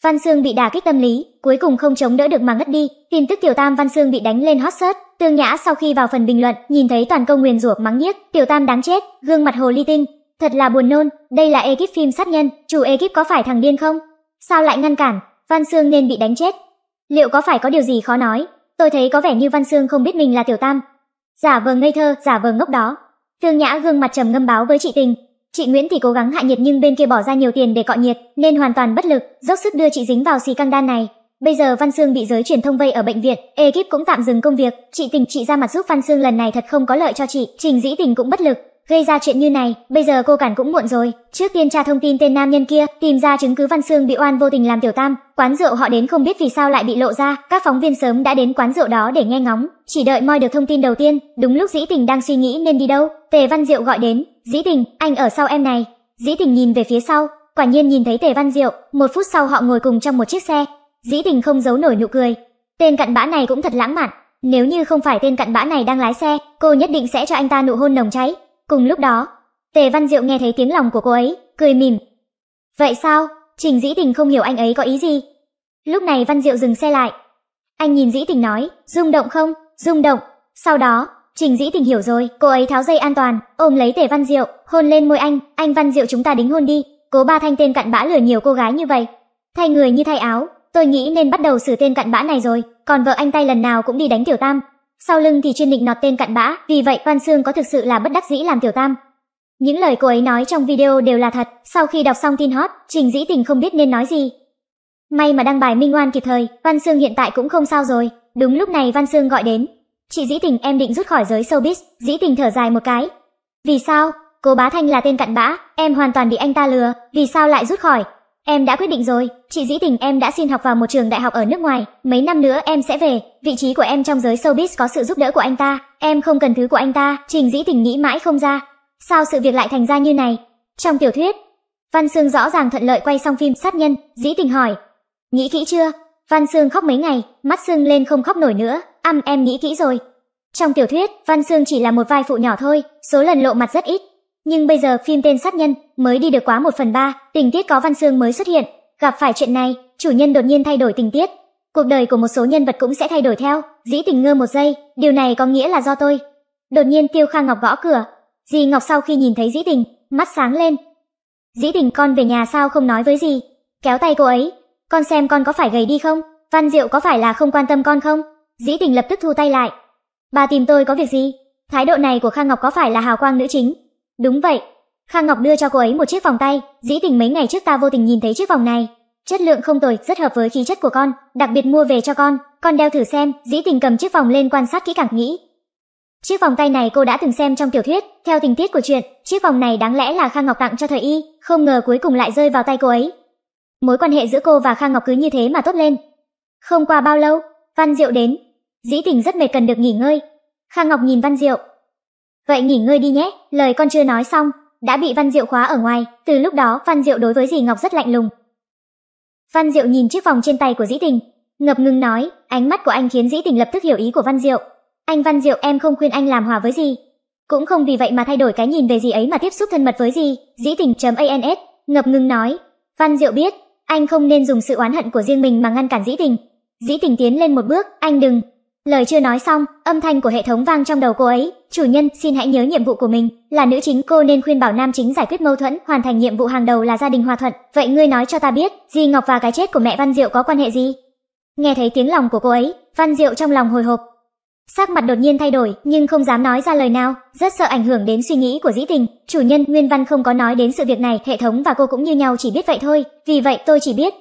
[SPEAKER 1] Văn Sương bị đả kích tâm lý, cuối cùng không chống đỡ được mà ngất đi. Tin tức Tiểu Tam Văn Sương bị đánh lên hot search. Tương Nhã sau khi vào phần bình luận, nhìn thấy toàn câu nguyền rủa mắng nhiếc, Tiểu Tam đáng chết, gương mặt hồ ly tinh, thật là buồn nôn. Đây là ekip phim sát nhân, chủ ekip có phải thằng điên không? Sao lại ngăn cản? Văn Sương nên bị đánh chết. Liệu có phải có điều gì khó nói? Tôi thấy có vẻ như Văn Sương không biết mình là Tiểu Tam. Giả vờ ngây thơ, giả vờ ngốc đó. thương Nhã gương mặt trầm ngâm báo với chị Tình, Chị Nguyễn thì cố gắng hạ nhiệt nhưng bên kia bỏ ra nhiều tiền để cọ nhiệt, nên hoàn toàn bất lực, dốc sức đưa chị dính vào xì căng đan này. Bây giờ Văn Sương bị giới truyền thông vây ở bệnh viện, ekip cũng tạm dừng công việc, chị Tình chị ra mặt giúp Văn Sương lần này thật không có lợi cho chị, Trình Dĩ Tình cũng bất lực, gây ra chuyện như này, bây giờ cô cản cũng muộn rồi. Trước tiên tra thông tin tên nam nhân kia, tìm ra chứng cứ Văn xương bị oan vô tình làm tiểu tam, quán rượu họ đến không biết vì sao lại bị lộ ra, các phóng viên sớm đã đến quán rượu đó để nghe ngóng, chỉ đợi moi được thông tin đầu tiên, đúng lúc Dĩ Tình đang suy nghĩ nên đi đâu, Tề Văn Diệu gọi đến, "Dĩ Tình, anh ở sau em này." Dĩ Tình nhìn về phía sau, quả nhiên nhìn thấy Tề Văn Diệu, một phút sau họ ngồi cùng trong một chiếc xe. Dĩ Tình không giấu nổi nụ cười. Tên cặn bã này cũng thật lãng mạn, nếu như không phải tên cặn bã này đang lái xe, cô nhất định sẽ cho anh ta nụ hôn nồng cháy. Cùng lúc đó, Tề Văn Diệu nghe thấy tiếng lòng của cô ấy, cười mỉm. Vậy sao? Trình Dĩ Tình không hiểu anh ấy có ý gì. Lúc này Văn Diệu dừng xe lại. Anh nhìn Dĩ Tình nói, rung động không? Rung động. Sau đó, Trình Dĩ Tình hiểu rồi, cô ấy tháo dây an toàn, ôm lấy Tề Văn Diệu, hôn lên môi anh, anh Văn Diệu chúng ta đính hôn đi. Cố Ba Thanh tên cặn bã lừa nhiều cô gái như vậy, thay người như thay áo, tôi nghĩ nên bắt đầu xử tên cặn bã này rồi, còn vợ anh tay lần nào cũng đi đánh Tiểu Tam, sau lưng thì chuyên định nọt tên cặn bã, vì vậy Văn Sương có thực sự là bất đắc dĩ làm Tiểu Tam. Những lời cô ấy nói trong video đều là thật, sau khi đọc xong tin hot, Trình Dĩ Tình không biết nên nói gì. May mà đăng bài minh oan kịp thời, Văn Sương hiện tại cũng không sao rồi. Đúng lúc này Văn Sương gọi đến, Chị Dĩ Tình em định rút khỏi giới showbiz, Dĩ Tình thở dài một cái. Vì sao? Cô Bá Thanh là tên cặn bã, em hoàn toàn bị anh ta lừa, vì sao lại rút khỏi? Em đã quyết định rồi, chị Dĩ Tình em đã xin học vào một trường đại học ở nước ngoài, mấy năm nữa em sẽ về, vị trí của em trong giới showbiz có sự giúp đỡ của anh ta, em không cần thứ của anh ta, Trình Dĩ Tình nghĩ mãi không ra. Sao sự việc lại thành ra như này? Trong tiểu thuyết, Văn Sương rõ ràng thuận lợi quay xong phim sát nhân, Dĩ Tình hỏi. Nghĩ kỹ chưa? Văn Sương khóc mấy ngày, mắt sưng lên không khóc nổi nữa, âm em nghĩ kỹ rồi. Trong tiểu thuyết, Văn Sương chỉ là một vai phụ nhỏ thôi, số lần lộ mặt rất ít. Nhưng bây giờ phim tên sát nhân mới đi được quá một phần ba, tình tiết có Văn xương mới xuất hiện. Gặp phải chuyện này, chủ nhân đột nhiên thay đổi tình tiết. Cuộc đời của một số nhân vật cũng sẽ thay đổi theo. Dĩ tình ngơ một giây, điều này có nghĩa là do tôi. Đột nhiên Tiêu Khang Ngọc gõ cửa. Dì Ngọc sau khi nhìn thấy Dĩ tình, mắt sáng lên. Dĩ tình con về nhà sao không nói với gì? Kéo tay cô ấy. Con xem con có phải gầy đi không? Văn Diệu có phải là không quan tâm con không? Dĩ tình lập tức thu tay lại. Bà tìm tôi có việc gì? Thái độ này của Khang Ngọc có phải là hào quang nữ chính? Đúng vậy. Khang Ngọc đưa cho cô ấy một chiếc vòng tay, dĩ tình mấy ngày trước ta vô tình nhìn thấy chiếc vòng này. Chất lượng không tồi, rất hợp với khí chất của con, đặc biệt mua về cho con, con đeo thử xem, dĩ tình cầm chiếc vòng lên quan sát kỹ càng nghĩ. Chiếc vòng tay này cô đã từng xem trong tiểu thuyết, theo tình tiết của chuyện, chiếc vòng này đáng lẽ là Khang Ngọc tặng cho thời y, không ngờ cuối cùng lại rơi vào tay cô ấy. Mối quan hệ giữa cô và Khang Ngọc cứ như thế mà tốt lên. Không qua bao lâu, Văn Diệu đến, Dĩ tình rất mệt cần được nghỉ ngơi. Khang Ngọc nhìn Văn Diệu. Vậy nghỉ ngơi đi nhé, lời con chưa nói xong, đã bị Văn Diệu khóa ở ngoài, từ lúc đó Văn Diệu đối với dì Ngọc rất lạnh lùng. Văn Diệu nhìn chiếc vòng trên tay của Dĩ Tình, Ngập ngừng nói, ánh mắt của anh khiến Dĩ Tình lập tức hiểu ý của Văn Diệu. Anh Văn Diệu em không khuyên anh làm hòa với gì, cũng không vì vậy mà thay đổi cái nhìn về gì ấy mà tiếp xúc thân mật với gì. Dĩ Tình.ans ngập ngừng nói, Văn Diệu biết, anh không nên dùng sự oán hận của riêng mình mà ngăn cản Dĩ Tình. Dĩ Tình tiến lên một bước, anh đừng. Lời chưa nói xong, âm thanh của hệ thống vang trong đầu cô ấy. Chủ nhân, xin hãy nhớ nhiệm vụ của mình, là nữ chính cô nên khuyên bảo nam chính giải quyết mâu thuẫn, hoàn thành nhiệm vụ hàng đầu là gia đình hòa thuận. Vậy ngươi nói cho ta biết, Di Ngọc và cái chết của mẹ Văn Diệu có quan hệ gì? Nghe thấy tiếng lòng của cô ấy, Văn Diệu trong lòng hồi hộp. Sắc mặt đột nhiên thay đổi, nhưng không dám nói ra lời nào, rất sợ ảnh hưởng đến suy nghĩ của Dĩ Tình. Chủ nhân Nguyên Văn không có nói đến sự việc này, hệ thống và cô cũng như nhau chỉ biết vậy thôi, vì vậy tôi chỉ biết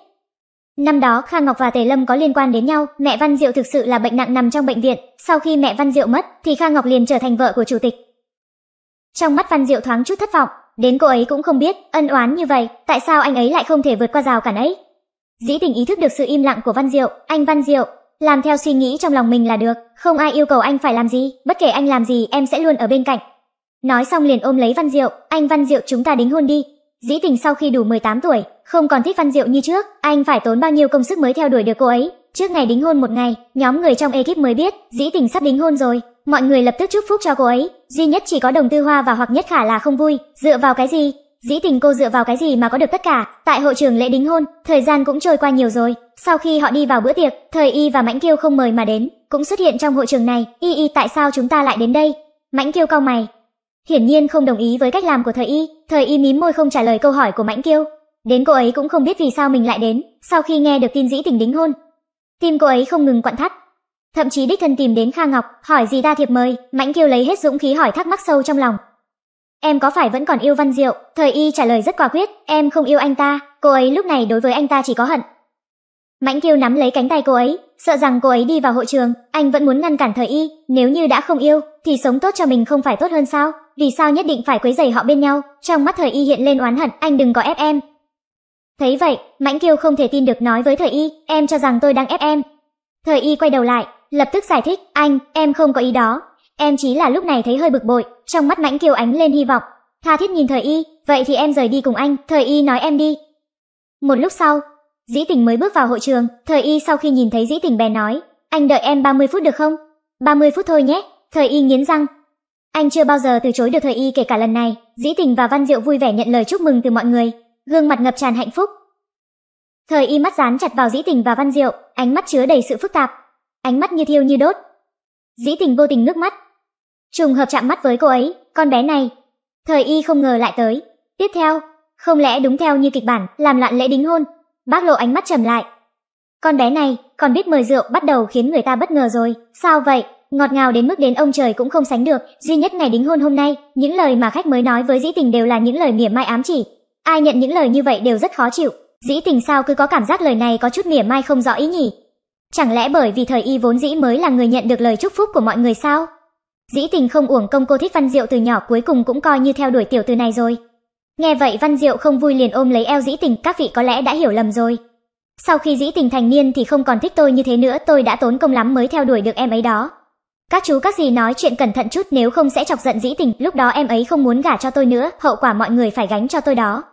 [SPEAKER 1] Năm đó Kha Ngọc và Tề Lâm có liên quan đến nhau, mẹ Văn Diệu thực sự là bệnh nặng nằm trong bệnh viện, sau khi mẹ Văn Diệu mất thì Kha Ngọc liền trở thành vợ của chủ tịch. Trong mắt Văn Diệu thoáng chút thất vọng, đến cô ấy cũng không biết, ân oán như vậy, tại sao anh ấy lại không thể vượt qua rào cản ấy. Dĩ Tình ý thức được sự im lặng của Văn Diệu, anh Văn Diệu, làm theo suy nghĩ trong lòng mình là được, không ai yêu cầu anh phải làm gì, bất kể anh làm gì em sẽ luôn ở bên cạnh. Nói xong liền ôm lấy Văn Diệu, anh Văn Diệu chúng ta đính hôn đi. Dĩ Tình sau khi đủ 18 tuổi, không còn thích Văn Diệu như trước, anh phải tốn bao nhiêu công sức mới theo đuổi được cô ấy. Trước ngày đính hôn một ngày, nhóm người trong ekip mới biết, Dĩ Tình sắp đính hôn rồi, mọi người lập tức chúc phúc cho cô ấy, duy nhất chỉ có Đồng Tư Hoa và hoặc Nhất Khả là không vui, dựa vào cái gì? Dĩ Tình cô dựa vào cái gì mà có được tất cả? Tại hội trường lễ đính hôn, thời gian cũng trôi qua nhiều rồi, sau khi họ đi vào bữa tiệc, Thời Y và Mãnh Kiêu không mời mà đến, cũng xuất hiện trong hội trường này, "Y Y tại sao chúng ta lại đến đây?" Mãnh Kiêu cau mày, hiển nhiên không đồng ý với cách làm của Thời Y, Thời Y mím môi không trả lời câu hỏi của Mãnh Kiêu. Đến cô ấy cũng không biết vì sao mình lại đến, sau khi nghe được tin Dĩ Tình đính hôn, tim cô ấy không ngừng quặn thắt. Thậm chí đích thân tìm đến Kha Ngọc, hỏi gì ta thiệp mời, Mãnh Kiêu lấy hết dũng khí hỏi thắc mắc sâu trong lòng. Em có phải vẫn còn yêu Văn Diệu? Thời Y trả lời rất quả quyết, em không yêu anh ta, cô ấy lúc này đối với anh ta chỉ có hận. Mãnh Kiêu nắm lấy cánh tay cô ấy, sợ rằng cô ấy đi vào hội trường, anh vẫn muốn ngăn cản Thời Y, nếu như đã không yêu, thì sống tốt cho mình không phải tốt hơn sao? Vì sao nhất định phải quấy rầy họ bên nhau? Trong mắt Thời Y hiện lên oán hận, anh đừng có ép em, Thấy vậy, Mãnh Kiêu không thể tin được nói với Thời Y, em cho rằng tôi đang ép em. Thời Y quay đầu lại, lập tức giải thích, anh, em không có ý đó. Em chỉ là lúc này thấy hơi bực bội, trong mắt Mãnh Kiêu ánh lên hy vọng. Tha thiết nhìn Thời Y, vậy thì em rời đi cùng anh, Thời Y nói em đi. Một lúc sau, Dĩ Tình mới bước vào hội trường, Thời Y sau khi nhìn thấy Dĩ Tình bèn nói, anh đợi em 30 phút được không? 30 phút thôi nhé, Thời Y nghiến răng. Anh chưa bao giờ từ chối được Thời Y kể cả lần này, Dĩ Tình và Văn Diệu vui vẻ nhận lời chúc mừng từ mọi người, gương mặt ngập tràn hạnh phúc. Thời y mắt dán chặt vào dĩ tình và văn diệu, ánh mắt chứa đầy sự phức tạp, ánh mắt như thiêu như đốt. Dĩ tình vô tình nước mắt, trùng hợp chạm mắt với cô ấy, con bé này. Thời y không ngờ lại tới. Tiếp theo, không lẽ đúng theo như kịch bản, làm loạn lễ đính hôn? Bác lộ ánh mắt trầm lại. Con bé này, còn biết mời rượu bắt đầu khiến người ta bất ngờ rồi. Sao vậy? Ngọt ngào đến mức đến ông trời cũng không sánh được, duy nhất ngày đính hôn hôm nay, những lời mà khách mới nói với dĩ tình đều là những lời mỉa mai ám chỉ, Ai nhận những lời như vậy đều rất khó chịu. Dĩ tình sao cứ có cảm giác lời này có chút mỉa mai không rõ ý nhỉ? Chẳng lẽ bởi vì thời y vốn dĩ mới là người nhận được lời chúc phúc của mọi người sao? Dĩ tình không uổng công cô thích Văn Diệu từ nhỏ cuối cùng cũng coi như theo đuổi tiểu từ này rồi. Nghe vậy Văn Diệu không vui liền ôm lấy eo dĩ tình các vị có lẽ đã hiểu lầm rồi. Sau khi dĩ tình thành niên thì không còn thích tôi như thế nữa tôi đã tốn công lắm mới theo đuổi được em ấy đó. Các chú các gì nói chuyện cẩn thận chút nếu không sẽ chọc giận dĩ tình, lúc đó em ấy không muốn gả cho tôi nữa, hậu quả mọi người phải gánh cho tôi đó.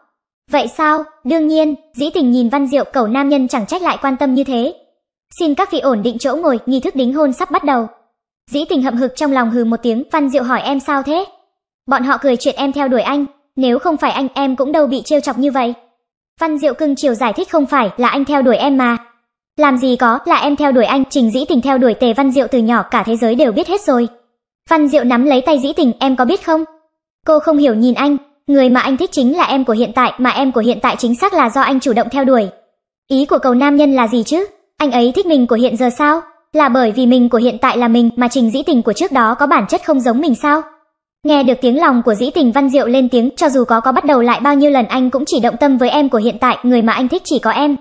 [SPEAKER 1] Vậy sao? Đương nhiên, dĩ tình nhìn văn diệu cầu nam nhân chẳng trách lại quan tâm như thế. Xin các vị ổn định chỗ ngồi, nghi thức đính hôn sắp bắt đầu. Dĩ tình hậm hực trong lòng hừ một tiếng, văn diệu hỏi em sao thế? Bọn họ cười chuyện em theo đuổi anh, nếu không phải anh em cũng đâu bị trêu chọc như vậy. Văn diệu cưng chiều giải thích không phải là anh theo đuổi em mà. Làm gì có, là em theo đuổi anh, trình dĩ tình theo đuổi tề văn diệu từ nhỏ cả thế giới đều biết hết rồi. Văn diệu nắm lấy tay dĩ tình, em có biết không? Cô không hiểu nhìn anh, Người mà anh thích chính là em của hiện tại, mà em của hiện tại chính xác là do anh chủ động theo đuổi. Ý của cầu nam nhân là gì chứ? Anh ấy thích mình của hiện giờ sao? Là bởi vì mình của hiện tại là mình mà trình dĩ tình của trước đó có bản chất không giống mình sao? Nghe được tiếng lòng của dĩ tình văn diệu lên tiếng cho dù có có bắt đầu lại bao nhiêu lần anh cũng chỉ động tâm với em của hiện tại, người mà anh thích chỉ có em.